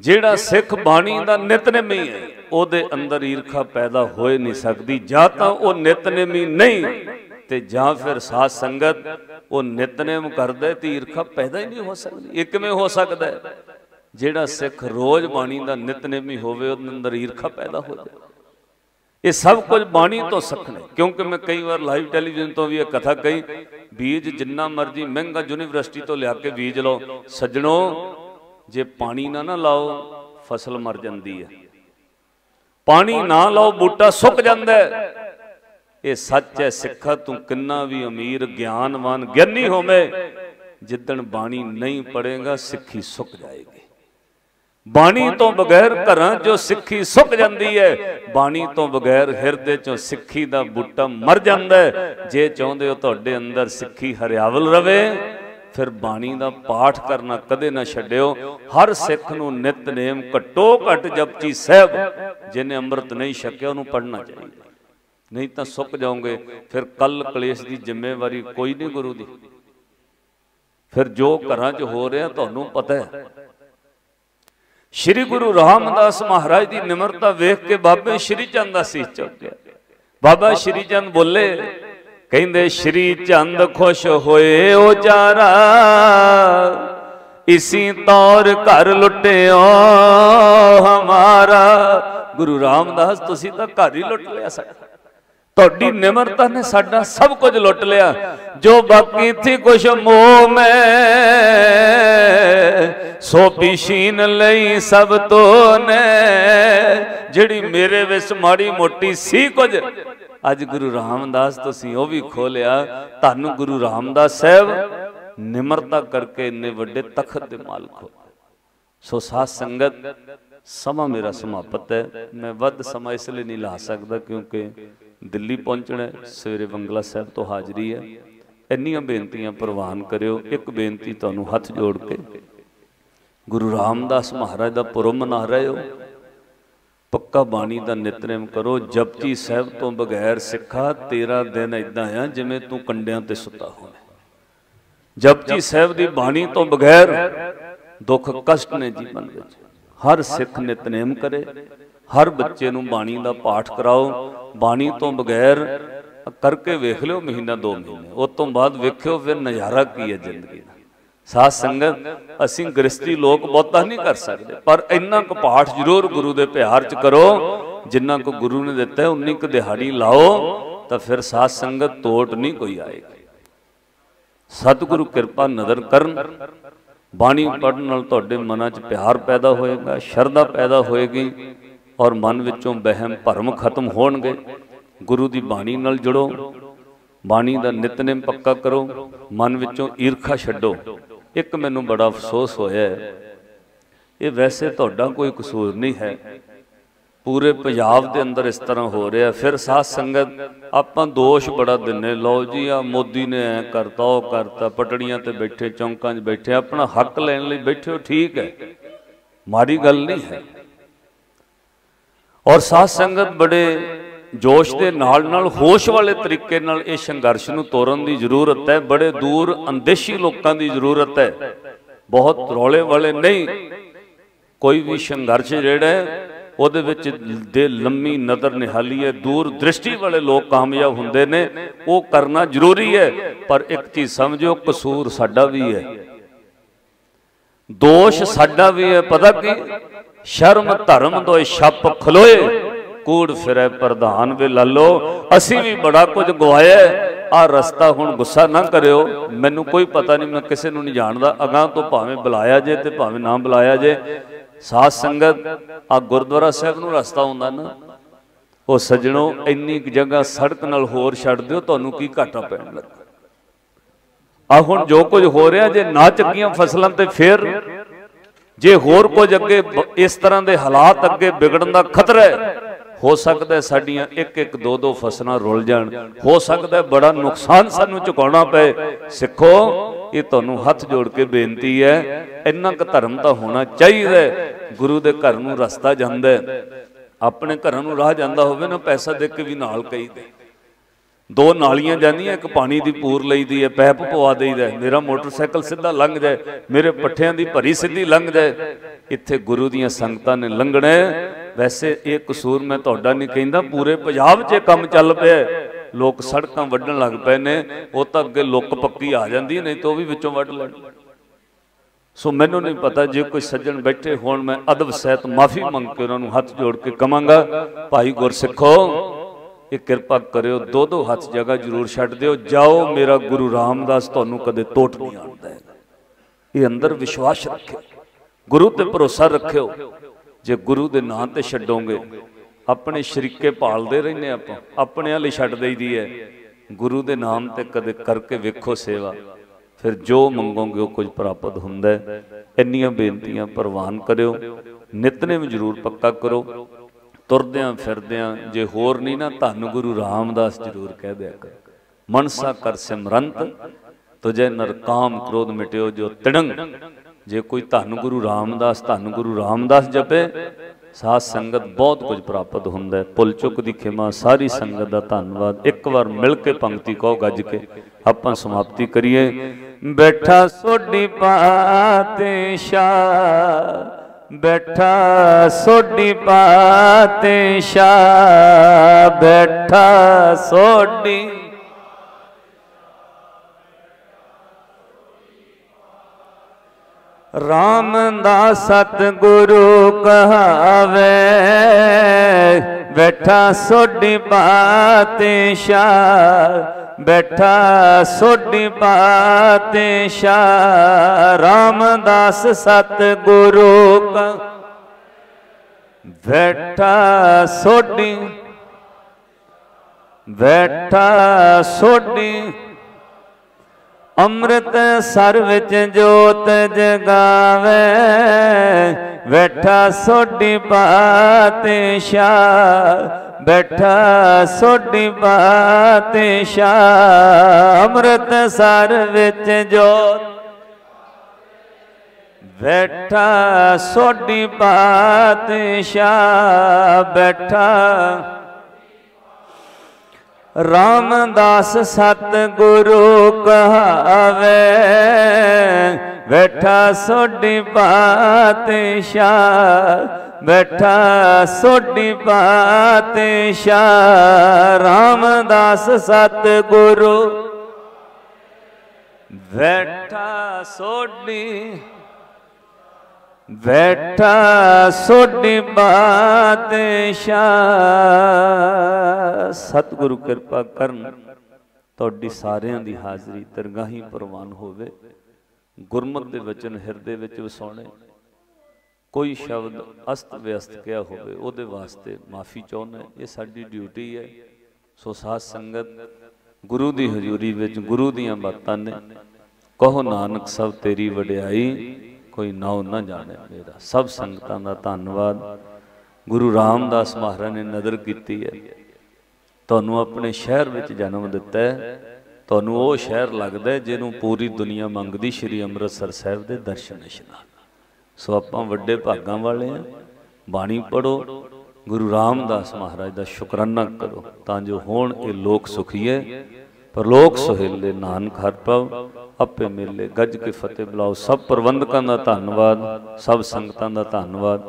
ਜਿਹੜਾ ਸਿੱਖ ਬਾਣੀ ਦਾ ਨਿਤਨੇਮੀ ਹੈ, ਉਹਦੇ ਅੰਦਰ ਈਰਖਾ ਪੈਦਾ ਹੋਏ ਨਹੀਂ ਸਕਦੀ, ਜਾਂ ਤਾਂ ਉਹ ਨਿਤਨੇਮੀ ਨਹੀਂ ਤੇ ਜਾਂ ਫਿਰ ਸਾਧ ਸੰਗਤ ਉਹ ਨਿਤਨੇਮ ਕਰਦਾ ਤੇ ਈਰਖਾ ਪੈਦਾ ਹੀ ਨਹੀਂ ਹੋ ਸਕਦੀ ਇਹ ਕਿਵੇਂ ਹੋ ਸਕਦਾ ਹੈ? ਜਿਹੜਾ ਸਿੱਖ ਰੋਜ਼ ਬਾਣੀ ਦਾ ਨਿਤਨੇਮੀ ਹੋਵੇ, ਉਹਦੇ ਅੰਦਰ ਈਰਖਾ ਪੈਦਾ ਹੋ ਜਾਏ। ਇਹ ਸਭ ਕੁਝ ਬਾਣੀ ਤੋਂ ਸਿੱਖਣਾ, ਕਿਉਂਕਿ ਮੈਂ ਕਈ ਵਾਰ ਲਾਈਵ ਟੈਲੀਵਿਜ਼ਨ ਤੋਂ ਵੀ ਇਹ ਕਥਾ ਕਹੀ, ਬੀਜ ਜਿੰਨਾ ਮਰਜ਼ੀ ਮਹਿੰਗਾ ਯੂਨੀਵਰਸਿਟੀ ਤੋਂ ਲਿਆ ਕੇ ਬੀਜ ਲਓ, ਸੱਜਣੋ, ਜੇ ਪਾਣੀ ਨਾ ਨਾ ਲਾਓ, ਫਸਲ ਮਰ ਜਾਂਦੀ ਹੈ। ਪਾਣੀ ਨਾ ਲਾਓ, ਬੂਟਾ ਸੁੱਕ ਜਾਂਦਾ ਹੈ। ਇਹ ਸੱਚ ਹੈ, ਸਿੱਖਾ ਤੂੰ ਕਿੰਨਾ ਵੀ ਅਮੀਰ ਗਿਆਨਵਾਨ ਗਿਆਨੀ ਹੋਵੇਂ, ਜਿੱਦਣ ਬਾਣੀ ਨਹੀਂ ਪੜੇਗਾ ਸਿੱਖੀ ਸੁੱਕ ਜਾਏਗੀ। ਬਾਣੀ ਤੋਂ ਬਗੈਰ ਘਰਾਂ 'ਚੋਂ ਸਿੱਖੀ ਸੁੱਕ ਜਾਂਦੀ ਹੈ, ਬਾਣੀ ਤੋਂ ਬਗੈਰ ਹਿਰਦੇ 'ਚੋਂ ਸਿੱਖੀ ਦਾ ਬੂਟਾ ਮਰ ਜਾਂਦਾ ਹੈ। ਜੇ ਚਾਹੁੰਦੇ ਹੋ ਤੁਹਾਡੇ ਅੰਦਰ ਸਿੱਖੀ ਹਰਿਆਵਲ ਰਵੇ, ਫਿਰ ਬਾਣੀ ਦਾ ਪਾਠ ਕਰਨਾ ਕਦੇ ਨਾ ਛੱਡਿਓ। ਹਰ ਸਿੱਖ ਨੂੰ ਨਿਤਨੇਮ ਘਟੋ ਘਟ ਜਪਜੀ ਸਾਹਿਬ ਜਿਹਨੇ ਅੰਮ੍ਰਿਤ ਨਹੀਂ ਛਕਿਆ, ਉਹਨੂੰ ਪੜ੍ਹਨਾ ਚਾਹੀਦਾ। ਨਹੀਂ ਤਾਂ ਸੁੱਕ ਜਾਓਗੇ। ਫਿਰ ਕੱਲ ਕਲੇਸ਼ ਦੀ ਜ਼ਿੰਮੇਵਾਰੀ ਕੋਈ ਨਹੀਂ ਗੁਰੂ ਦੀ। ਫਿਰ ਜੋ ਘਰਾਂ 'ਚ ਹੋ ਰਿਹਾ ਤੁਹਾਨੂੰ ਪਤਾ ਹੈ। ਸ਼੍ਰੀ ਗੁਰੂ ਰਾਮਦਾਸ ਮਹਾਰਾਜ ਦੀ ਨਿਮਰਤਾ ਵੇਖ ਕੇ ਬਾਬੇ ਸ਼੍ਰੀ ਚੰਦ ਦਾ ਸੀਸ ਝੁਕ ਗਿਆ। ਬਾਬਾ ਸ਼੍ਰੀ ਚੰਦ ਬੋਲੇ, ਕਹਿੰਦੇ, ਸ਼੍ਰੀ ਚੰਦ ਖੁਸ਼ ਹੋਏ ਉਚਾਰਾ ਇਸੀ ਤੌਰ ਘਰ ਲੁੱਟਿਓ ਹਮਾਰਾ। ਗੁਰੂ ਰਾਮਦਾਸ, ਤੁਸੀਂ ਤਾਂ ਘਰ ਹੀ ਲੁੱਟ ਲਿਆ ਸਾਡਾ। ਤੁਹਾਡੀ ਨਿਮਰਤਾ ਨੇ ਸਾਡਾ ਸਭ ਕੁਝ ਲੁੱਟ ਲਿਆ। ਜੋ ਬਾਕੀ ਥੀ ਕੁਛ ਮੋਹ ਮੈਂ, ਸੋ ਪਿਸ਼ੀਨ ਲਈ ਸਭ ਤੋਂ ਨੇ। ਜਿਹੜੀ ਮੇਰੇ ਵਿੱਚ ਮਾੜੀ ਮੋਟੀ ਸੀ ਕੁਝ, ਅੱਜ ਗੁਰੂ ਰਾਮਦਾਸ ਤੁਸੀਂ ਉਹ ਵੀ ਖੋਲਿਆ। ਤੁਹਾਨੂੰ ਗੁਰੂ ਰਾਮਦਾਸ ਸਾਹਿਬ, ਨਿਮਰਤਾ ਕਰਕੇ ਇੰਨੇ ਵੱਡੇ ਤਖਤ ਦੇ ਮਾਲਕ ਹੋ। ਸੋ ਸਾਧ ਸੰਗਤ, ਸਮਾਂ ਮੇਰਾ ਸਮਾਪਤ ਹੈ। ਮੈਂ ਵੱਧ ਸਮਾਂ ਇਸ ਲਈ ਨਹੀਂ ਲਾ ਸਕਦਾ ਕਿਉਂਕਿ ਦਿੱਲੀ ਪਹੁੰਚਣਾ ਸਵੇਰੇ ਬੰਗਲਾ ਸਾਹਿਬ ਤੋਂ ਹਾਜ਼ਰੀ ਹੈ। ਇੰਨੀਆਂ ਬੇਨਤੀਆਂ ਪ੍ਰਵਾਨ ਕਰਿਓ, ਇੱਕ ਬੇਨਤੀ ਤੁਹਾਨੂੰ ਹੱਥ ਜੋੜ ਕੇ। ਗੁਰੂ ਰਾਮਦਾਸ ਮਹਾਰਾਜ ਦਾ ਪੁਰਬ ਮਨਾ ਰਹੇ ਹੋ। ਪੱਕਾ ਬਾਣੀ ਦਾ ਨਿਤਨੇਮ ਕਰੋ, ਜਪਜੀ ਸਾਹਿਬ ਤੋਂ ਬਗੈਰ ਸਿੱਖਾ, ਤੇਰਾ ਦਿਨ ਇਦਾਂ ਆ ਜਿਵੇਂ ਤੂੰ ਕੰਡਿਆਂ ਤੇ ਸੁੱਤਾ ਹੋਵੇ ਜਪਜੀ ਸਾਹਿਬ ਦੀ ਬਾਣੀ ਤੋਂ ਬਗੈਰ ਦੁੱਖ ਕਸ਼ਟ ਨੇ ਜੀਵਨ ਵਿੱਚ। ਹਰ ਸਿੱਖ ਨਿਤਨੇਮ ਕਰੇ, ਹਰ ਬੱਚੇ ਨੂੰ ਬਾਣੀ ਦਾ ਪਾਠ ਕਰਾਓ। ਬਾਣੀ ਤੋਂ ਬਗੈਰ ਕਰਕੇ ਵੇਖ ਲਿਓ ਮਹੀਨਾ ਦੋ ਮਹੀਨੇ। ਉਸ ਤੋਂ ਬਾਅਦ ਵੇਖਿਓ ਫਿਰ ਨਜ਼ਾਰਾ ਕੀ ਹੈ ਜ਼ਿੰਦਗੀ ਦਾ। ਸਾਧ ਸੰਗਤ, ਅਸੀਂ ਗ੍ਰਸਤੀ ਲੋਕ ਬਹੁਤਾ ਨਹੀਂ ਕਰ ਸਕਦੇ, ਪਰ ਇੰਨਾ ਕੁ ਪਾਠ ਜ਼ਰੂਰ ਗੁਰੂ ਦੇ ਪਿਆਰ ਚ ਕਰੋ। ਜਿੰਨਾ ਕੁ ਗੁਰੂ ਨੇ ਦਿੱਤਾ, ਉਨੀ ਕੁ ਦਿਹਾੜੀ ਲਾਓ, ਤਾਂ ਫਿਰ ਸਾਧ ਸੰਗਤ ਤੋਟ ਨਹੀਂ ਕੋਈ ਆਏਗੀ। ਸਤਿਗੁਰੂ ਕਿਰਪਾ ਨਜ਼ਰ ਕਰਨ। ਬਾਣੀ ਪੜਨ ਨਾਲ ਤੁਹਾਡੇ ਮਨਾਂ 'ਚ ਪਿਆਰ ਪੈਦਾ ਹੋਏਗਾ, ਸ਼ਰਧਾ ਪੈਦਾ ਹੋਏਗੀ ਔਰ ਮਨ ਵਿੱਚੋਂ ਵਹਿਮ ਭਰਮ ਖਤਮ ਹੋਣਗੇ। ਗੁਰੂ ਦੀ ਬਾਣੀ ਨਾਲ ਜੁੜੋ, ਬਾਣੀ ਦਾ ਨਿਤਨੇਮ ਪੱਕਾ ਕਰੋ, ਮਨ ਵਿੱਚੋਂ ਈਰਖਾ ਛੱਡੋ। ਇੱਕ ਮੈਨੂੰ ਬੜਾ ਅਫਸੋਸ ਹੋਇਆ ਇਹ ਵੈਸੇ ਤੁਹਾਡਾ ਕੋਈ ਕਸੂਰ ਨਹੀਂ ਹੈ। ਪੂਰੇ ਪੰਜਾਬ ਦੇ ਅੰਦਰ ਇਸ ਤਰ੍ਹਾਂ ਹੋ ਰਿਹਾ। ਫਿਰ ਸਾਧ ਸੰਗਤ, ਆਪਾਂ ਦੋਸ਼ ਬੜਾ ਦਿੰਨੇ ਲਓ ਜੀ ਆ ਮੋਦੀ ਨੇ ਐ ਕਰਤਾ, ਉਹ ਕਰਤਾ, ਪਟੜੀਆਂ ਤੇ ਬੈਠੇ, ਚੌਂਕਾਂ 'ਚ ਬੈਠੇ, ਆਪਣਾ ਹੱਕ ਲੈਣ ਲਈ ਬੈਠੇ ਹੋ, ਠੀਕ ਹੈ। ਮਾੜੀ ਗੱਲ ਨਹੀਂ ਹੈ। ਔਰ ਸਾਧ ਸੰਗਤ ਬੜੇ ਜੋਸ਼ ਦੇ ਨਾਲ ਨਾਲ ਹੋਸ਼ ਵਾਲੇ ਤਰੀਕੇ ਨਾਲ ਇਹ ਸੰਘਰਸ਼ ਨੂੰ ਤੋਰਨ ਦੀ ਜ਼ਰੂਰਤ ਹੈ। ਬੜੇ ਦੂਰ ਅੰਦੇਸ਼ੀ ਲੋਕਾਂ ਦੀ ਜ਼ਰੂਰਤ ਹੈ। ਬਹੁਤ ਰੌਲੇ ਵਾਲੇ ਨਹੀਂ। ਕੋਈ ਵੀ ਸੰਘਰਸ਼ ਜਿਹੜਾ ਉਹਦੇ ਵਿੱਚ ਦੇ ਲੰਮੀ ਨਜ਼ਰ ਨਿਹਾਲੀ ਹੈ ਦੂਰ ਦ੍ਰਿਸ਼ਟੀ ਵਾਲੇ ਲੋਕ ਕਾਮਯਾਬ ਹੁੰਦੇ ਨੇ, ਉਹ ਕਰਨਾ ਜ਼ਰੂਰੀ ਹੈ, ਪਰ ਇੱਕ ਚੀਜ਼ ਸਮਝੋ ਕਸੂਰ ਸਾਡਾ ਵੀ ਹੈ। ਦੋਸ਼ ਸਾਡਾ ਵੀ ਹੈ, ਪਤਾ ਕੀ? ਸ਼ਰਮ ਧਰਮ ਦੋਏ ਛੱਪ ਖਲੋਏ, ਕੂੜ ਫਿਰੇ, ਪ੍ਰਧਾਨ ਵੇ ਲੱਲੋ ਅਸੀਂ ਵੀ ਬੜਾ ਕੁਝ ਗਵਾਇਆ ਆ ਰਸਤਾ ਹੁਣ ਗੁੱਸਾ ਨਾ ਕਰਿਓ, ਮੈਨੂੰ ਕੋਈ ਪਤਾ ਨਹੀਂ, ਮੈਂ ਕਿਸੇ ਨੂੰ ਨਹੀਂ ਜਾਣਦਾ, ਅਗਾਹ ਤੋਂ ਭਾਵੇਂ ਬੁਲਾਇਆ ਜੇ ਤੇ ਭਾਵੇਂ ਨਾ ਬੁਲਾਇਆ ਜੇ। ਸਾਧ ਸੰਗਤ ਆ ਗੁਰਦੁਆਰਾ ਸਾਹਿਬ ਨੂੰ ਰਸਤਾ ਹੁੰਦਾ ਨਾ, ਉਹ ਸੱਜਣੋ ਇੰਨੀ ਕੁ ਜਗ੍ਹਾ ਸੜਕ ਨਾਲ ਹੋਰ ਛੱਡ ਦਿਓ, ਤੁਹਾਨੂੰ ਕੀ ਘਾਟਾ ਪੈਣ ਲੱਗਾ। ਆ ਹੁਣ ਜੋ ਕੁਝ ਹੋ ਰਿਹਾ, ਜੇ ਨਾ ਚੱਕੀਆਂ ਫਸਲਾਂ ਤੇ ਫੇਰ, ਜੇ ਹੋਰ ਕੁਝ ਅੱਗੇ ਇਸ ਤਰ੍ਹਾਂ ਦੇ ਹਾਲਾਤ ਅੱਗੇ ਵਿਗੜਨ ਦਾ ਖਤਰਾ ਹੈ, ਹੋ ਸਕਦਾ ਸਾਡੀਆਂ ਇੱਕ ਇੱਕ ਦੋ ਦੋ ਫਸਲਾਂ ਰੁੱਲ ਜਾਣ। ਹੋ ਸਕਦਾ ਬੜਾ ਨੁਕਸਾਨ ਸਾਨੂੰ ਚੁਕਾਉਣਾ ਪਏ। ਸਿੱਖੋ, ਇਹ ਤੁਹਾਨੂੰ ਹੱਥ ਜੋੜ ਕੇ ਬੇਨਤੀ ਹੈ, ਇੰਨਾ ਕੁ ਧਰਮ ਤਾਂ ਹੋਣਾ ਚਾਹੀਦਾ ਗੁਰੂ ਦੇ ਘਰ ਨੂੰ ਰਸਤਾ ਜਾਂਦਾ ਆਪਣੇ ਘਰਾਂ ਨੂੰ ਰਾਹ ਜਾਂਦਾ ਹੋਵੇ ਨਾ, ਪੈਸਾ ਦੇ ਕੇ ਵੀ ਨਾਲ ਕਈ ਦੇ। ਦੋ ਨਾਲੀਆਂ ਜਾਂਦੀਆਂ, ਇੱਕ ਪਾਣੀ ਦੀ ਪੂਰ ਲਈਦੀ ਹੈ, ਪੈਪ ਪਵਾ ਦੇਈਦਾ ਮੇਰਾ ਮੋਟਰਸਾਈਕਲ ਸਿੱਧਾ ਲੰਘ ਜਾਏ, ਮੇਰੇ ਪੱਠਿਆਂ ਦੀ ਭਰੀ ਸਿੱਧੀ ਲੰਘ ਜਾਏ। ਇੱਥੇ ਗੁਰੂ ਦੀਆਂ ਸੰਗਤਾਂ ਨੇ ਲੰਘਣਾ ਵੈਸੇ ਇਹ ਕਸੂਰ ਮੈਂ ਤੁਹਾਡਾ ਨਹੀਂ ਕਹਿੰਦਾ, ਪੂਰੇ ਪੰਜਾਬ 'ਚ ਕੰਮ ਚੱਲ ਪਿਆ ਲੋਕ ਸੜਕਾਂ ਵੱਢਣ ਲੱਗ ਪਏ ਨੇ, ਉਹ ਤਾਂ ਅੱਗੇ ਲੁੱਕ ਪੱਕੀ ਆ ਜਾਂਦੀ ਨਹੀਂ ਤਾਂ ਉਹ ਵੀ ਵਿੱਚੋਂ ਵੱਢ ਲੈਣ। ਸੋ ਮੈਨੂੰ ਨਹੀਂ ਪਤਾ ਜੇ ਕੋਈ ਸੱਜਣ ਬੈਠੇ ਹੋਣ, ਮੈਂ ਅਦਬ ਸਹਿਤ ਮਾਫੀ ਮੰਗ ਕੇ ਉਹਨਾਂ ਨੂੰ ਹੱਥ ਜੋੜ ਕੇ ਕਵਾਂਗਾ। ਭਾਈ ਗੁਰਸਿੱਖੋ, ਇਹ ਕਿਰਪਾ ਕਰਿਓ ਦੋ ਦੋ ਹੱਥ ਜਗ੍ਹਾ ਜ਼ਰੂਰ ਛੱਡ ਦਿਓ। ਜਾਓ, ਮੇਰਾ ਗੁਰੂ ਰਾਮਦਾਸ ਤੁਹਾਨੂੰ ਕਦੇ ਟੋਟ ਨਹੀਂ ਆਉਂਦਾ ਇਹ ਅੰਦਰ ਵਿਸ਼ਵਾਸ ਰੱਖਿਓ। ਗੁਰੂ ਤੇ ਭਰੋਸਾ ਰੱਖਿਓ। ਜੇ ਗੁਰੂ ਦੇ ਨਾਂ ਤੇ ਛੱਡੋਗੇ, ਆਪਣੇ ਸ਼ਰੀਕੇ ਭਾਲਦੇ ਰਹਿੰਦੇ ਆਪਾਂ। ਆਪਣੇ ਵਾਲੀ ਛੱਡ ਦੇਈਦੀ ਹੈ। ਗੁਰੂ ਦੇ ਨਾਮ ਤੇ ਕਦੇ ਕਰਕੇ ਵੇਖੋ ਸੇਵਾ। ਫਿਰ ਜੋ ਮੰਗੋਗੇ ਉਹ ਕੁਝ ਪ੍ਰਾਪਤ ਹੁੰਦਾ ਇੰਨੀਆਂ ਬੇਨਤੀਆਂ ਪ੍ਰਵਾਨ ਕਰਿਓ। ਨਿਤਨੇਮ ਜ਼ਰੂਰ ਪੱਕਾ ਕਰੋ। ਤੁਰਦਿਆਂ ਫਿਰਦਿਆਂ ਜੇ ਹੋਰ ਨਹੀਂ ਨਾ ਧੰਨ ਗੁਰੂ ਰਾਮਦਾਸ ਜ਼ਰੂਰ ਕਹਿ ਦਿਆ ਕਰ। ਮਨਸਾ ਕਰ ਸਿਮਰੰਤ ਤੁਜੇ ਨਰਕਾਮ ਕ੍ਰੋਧ ਮਿਟਿਓ ਜੋ ਤਿੜੰਗ। ਜੇ ਕੋਈ ਧੰਨ ਗੁਰੂ ਰਾਮਦਾਸ, ਧੰਨ ਗੁਰੂ ਰਾਮਦਾਸ ਜਪੇ ਸਾਧ ਸੰਗਤ ਬਹੁਤ ਕੁਝ ਪ੍ਰਾਪਤ ਹੁੰਦਾ ਹੈ। ਪੁੱਲ ਚੁੱਕ ਦੀ ਖਿਮਾ, ਸਾਰੀ ਸੰਗਤ ਦਾ ਧੰਨਵਾਦ। ਇੱਕ ਵਾਰ ਮਿਲ ਕੇ ਪੰਕਤੀ ਕਹੋ ਗੱਜ ਕੇ, ਆਪਾਂ ਸਮਾਪਤੀ ਕਰੀਏ। ਬੈਠਾ ਸੋਢੀ ਪਾਤੇ ਸ਼ਾ ਬੈਠਾ ਸੋਢੀ ਪਾਤੇ ਸ਼ਾ ਬੈਠਾ ਸੋਢੀ ਰਾਮਦਾਸ ਸਤਿਗੁਰੂ ਕਹਾਵੇ, ਬੈਠਾ ਸੋਢੀ ਬਾਤੇ ਬੈਠਾ ਸੋਢੀ ਬਾਤੇ ਰਾਮਦਾਸ ਸਤਿਗੁਰੂ ਕਾ, ਬੈਠਾ ਸੋਢੀ ਬੈਠਾ ਸੋਢੀ ਅੰਮ੍ਰਿਤ ਸਰ ਵਿੱਚ ਜੋਤ ਜਗਾਵੇ, ਬੈਠਾ ਸੋਢੀ ਪਾਤੇ ਸ਼ਾ ਬੈਠਾ ਸੋਢੀ ਪਾਤੇ ਸ਼ਾ ਅੰਮ੍ਰਿਤ ਸਰ ਵਿੱਚ ਜੋਤ, ਬੈਠਾ ਸੋਢੀ ਪਾਤੇ ਬੈਠਾ ਰਾਮਦਾਸ ਸਤ ਗੁਰੂ ਕਹਾਵੇ, ਬੈਠਾ ਸੋਢੀ ਪਾਤਸ਼ਾ ਬੈਠਾ ਸੋਢੀ ਪਾਤਸ਼ਾ ਰਾਮਦਾਸ ਸਤ ਗੁਰੂ ਬੈਠਾ ਸੋਢੀ ਬੈਠਾ ਸੋਢੀ ਬਾਦਸ਼ਾਹ। ਸਤਿਗੁਰੂ ਕਿਰਪਾ ਕਰਨ, ਤੁਹਾਡੀ ਸਾਰਿਆਂ ਦੀ ਹਾਜ਼ਰੀ ਦਰਗਾਹੀ ਪ੍ਰਵਾਨ ਹੋਵੇ। ਗੁਰਮਤ ਦੇ ਵਚਨ ਹਿਰਦੇ ਵਿੱਚ ਵਸਾਉਣੇ। ਕੋਈ ਸ਼ਬਦ ਅਸਤ ਵਿਅਸਤ ਕਿਹਾ ਹੋਵੇ, ਉਹਦੇ ਵਾਸਤੇ ਮਾਫੀ ਚਾਹੁੰਦੇ ਇਹ ਸਾਡੀ ਡਿਊਟੀ ਹੈ। ਸੋ ਸਾਧ ਸੰਗਤ, ਗੁਰੂ ਦੀ ਹਜ਼ੂਰੀ ਵਿੱਚ ਗੁਰੂ ਦੀਆਂ ਬਾਤਾਂ ਨੇ। ਕਹੋ ਨਾਨਕ ਸਭ ਤੇਰੀ ਵਡਿਆਈ। ਕੋਈ ਨਾਉ ਨਾ ਜਾਣੇ। ਮੇਰਾ ਸਭ ਸੰਗਤਾਂ ਦਾ ਧੰਨਵਾਦ। ਗੁਰੂ ਰਾਮਦਾਸ ਮਹਾਰਾਜ ਨੇ ਨਜ਼ਰ ਕੀਤੀ ਹੈ। ਤੁਹਾਨੂੰ ਆਪਣੇ ਸ਼ਹਿਰ ਵਿੱਚ ਜਨਮ ਦਿੱਤਾ ਹੈ। ਤੁਹਾਨੂੰ ਉਹ ਸ਼ਹਿਰ ਲੱਗਦਾ ਜਿਹਨੂੰ ਪੂਰੀ ਦੁਨੀਆ ਮੰਗਦੀ ਸ਼੍ਰੀ ਅੰਮ੍ਰਿਤਸਰ ਸਾਹਿਬ ਦੇ ਦਰਸ਼ਨ ਇਸ਼ਨਾਨ ਸੋ ਆਪਾਂ ਵੱਡੇ ਭਾਗਾਂ ਵਾਲੇ ਆ ਬਾਣੀ ਪੜੋ ਗੁਰੂ ਰਾਮਦਾਸ ਮਹਾਰਾਜ ਦਾ ਸ਼ੁਕਰਾਨਾ ਕਰੋ ਤਾਂ ਜੋ ਹੋਣ ਇਹ ਲੋਕ ਸੁਖੀਏ ਪਰਲੋਕ ਸੁਹੇਲੇ, ਨਾਨਕ ਹਰ ਪਵ ਆਪੇ ਮਿਲੇ, ਗੱਜ ਕੇ ਫਤਿਹ ਬੁਲਾਓ। ਸਭ ਪ੍ਰਬੰਧਕਾਂ ਦਾ ਧੰਨਵਾਦ, ਸਭ ਸੰਗਤਾਂ ਦਾ ਧੰਨਵਾਦ।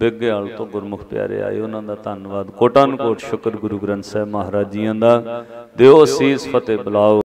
ਬਿੱਗਿਆਲ ਤੋਂ ਗੁਰਮੁਖ ਪਿਆਰੇ ਆਏ, ਉਹਨਾਂ ਦਾ ਧੰਨਵਾਦ। ਕੋਟਾਨ ਕੋਟ ਸ਼ੁਕਰ ਗੁਰੂ ਗ੍ਰੰਥ ਸਾਹਿਬ ਮਹਾਰਾਜ ਜੀਆਂ ਦਾ। ਦਿਓ ਅਸੀਸ ਫਤਿਹ ਬੁਲਾਓ।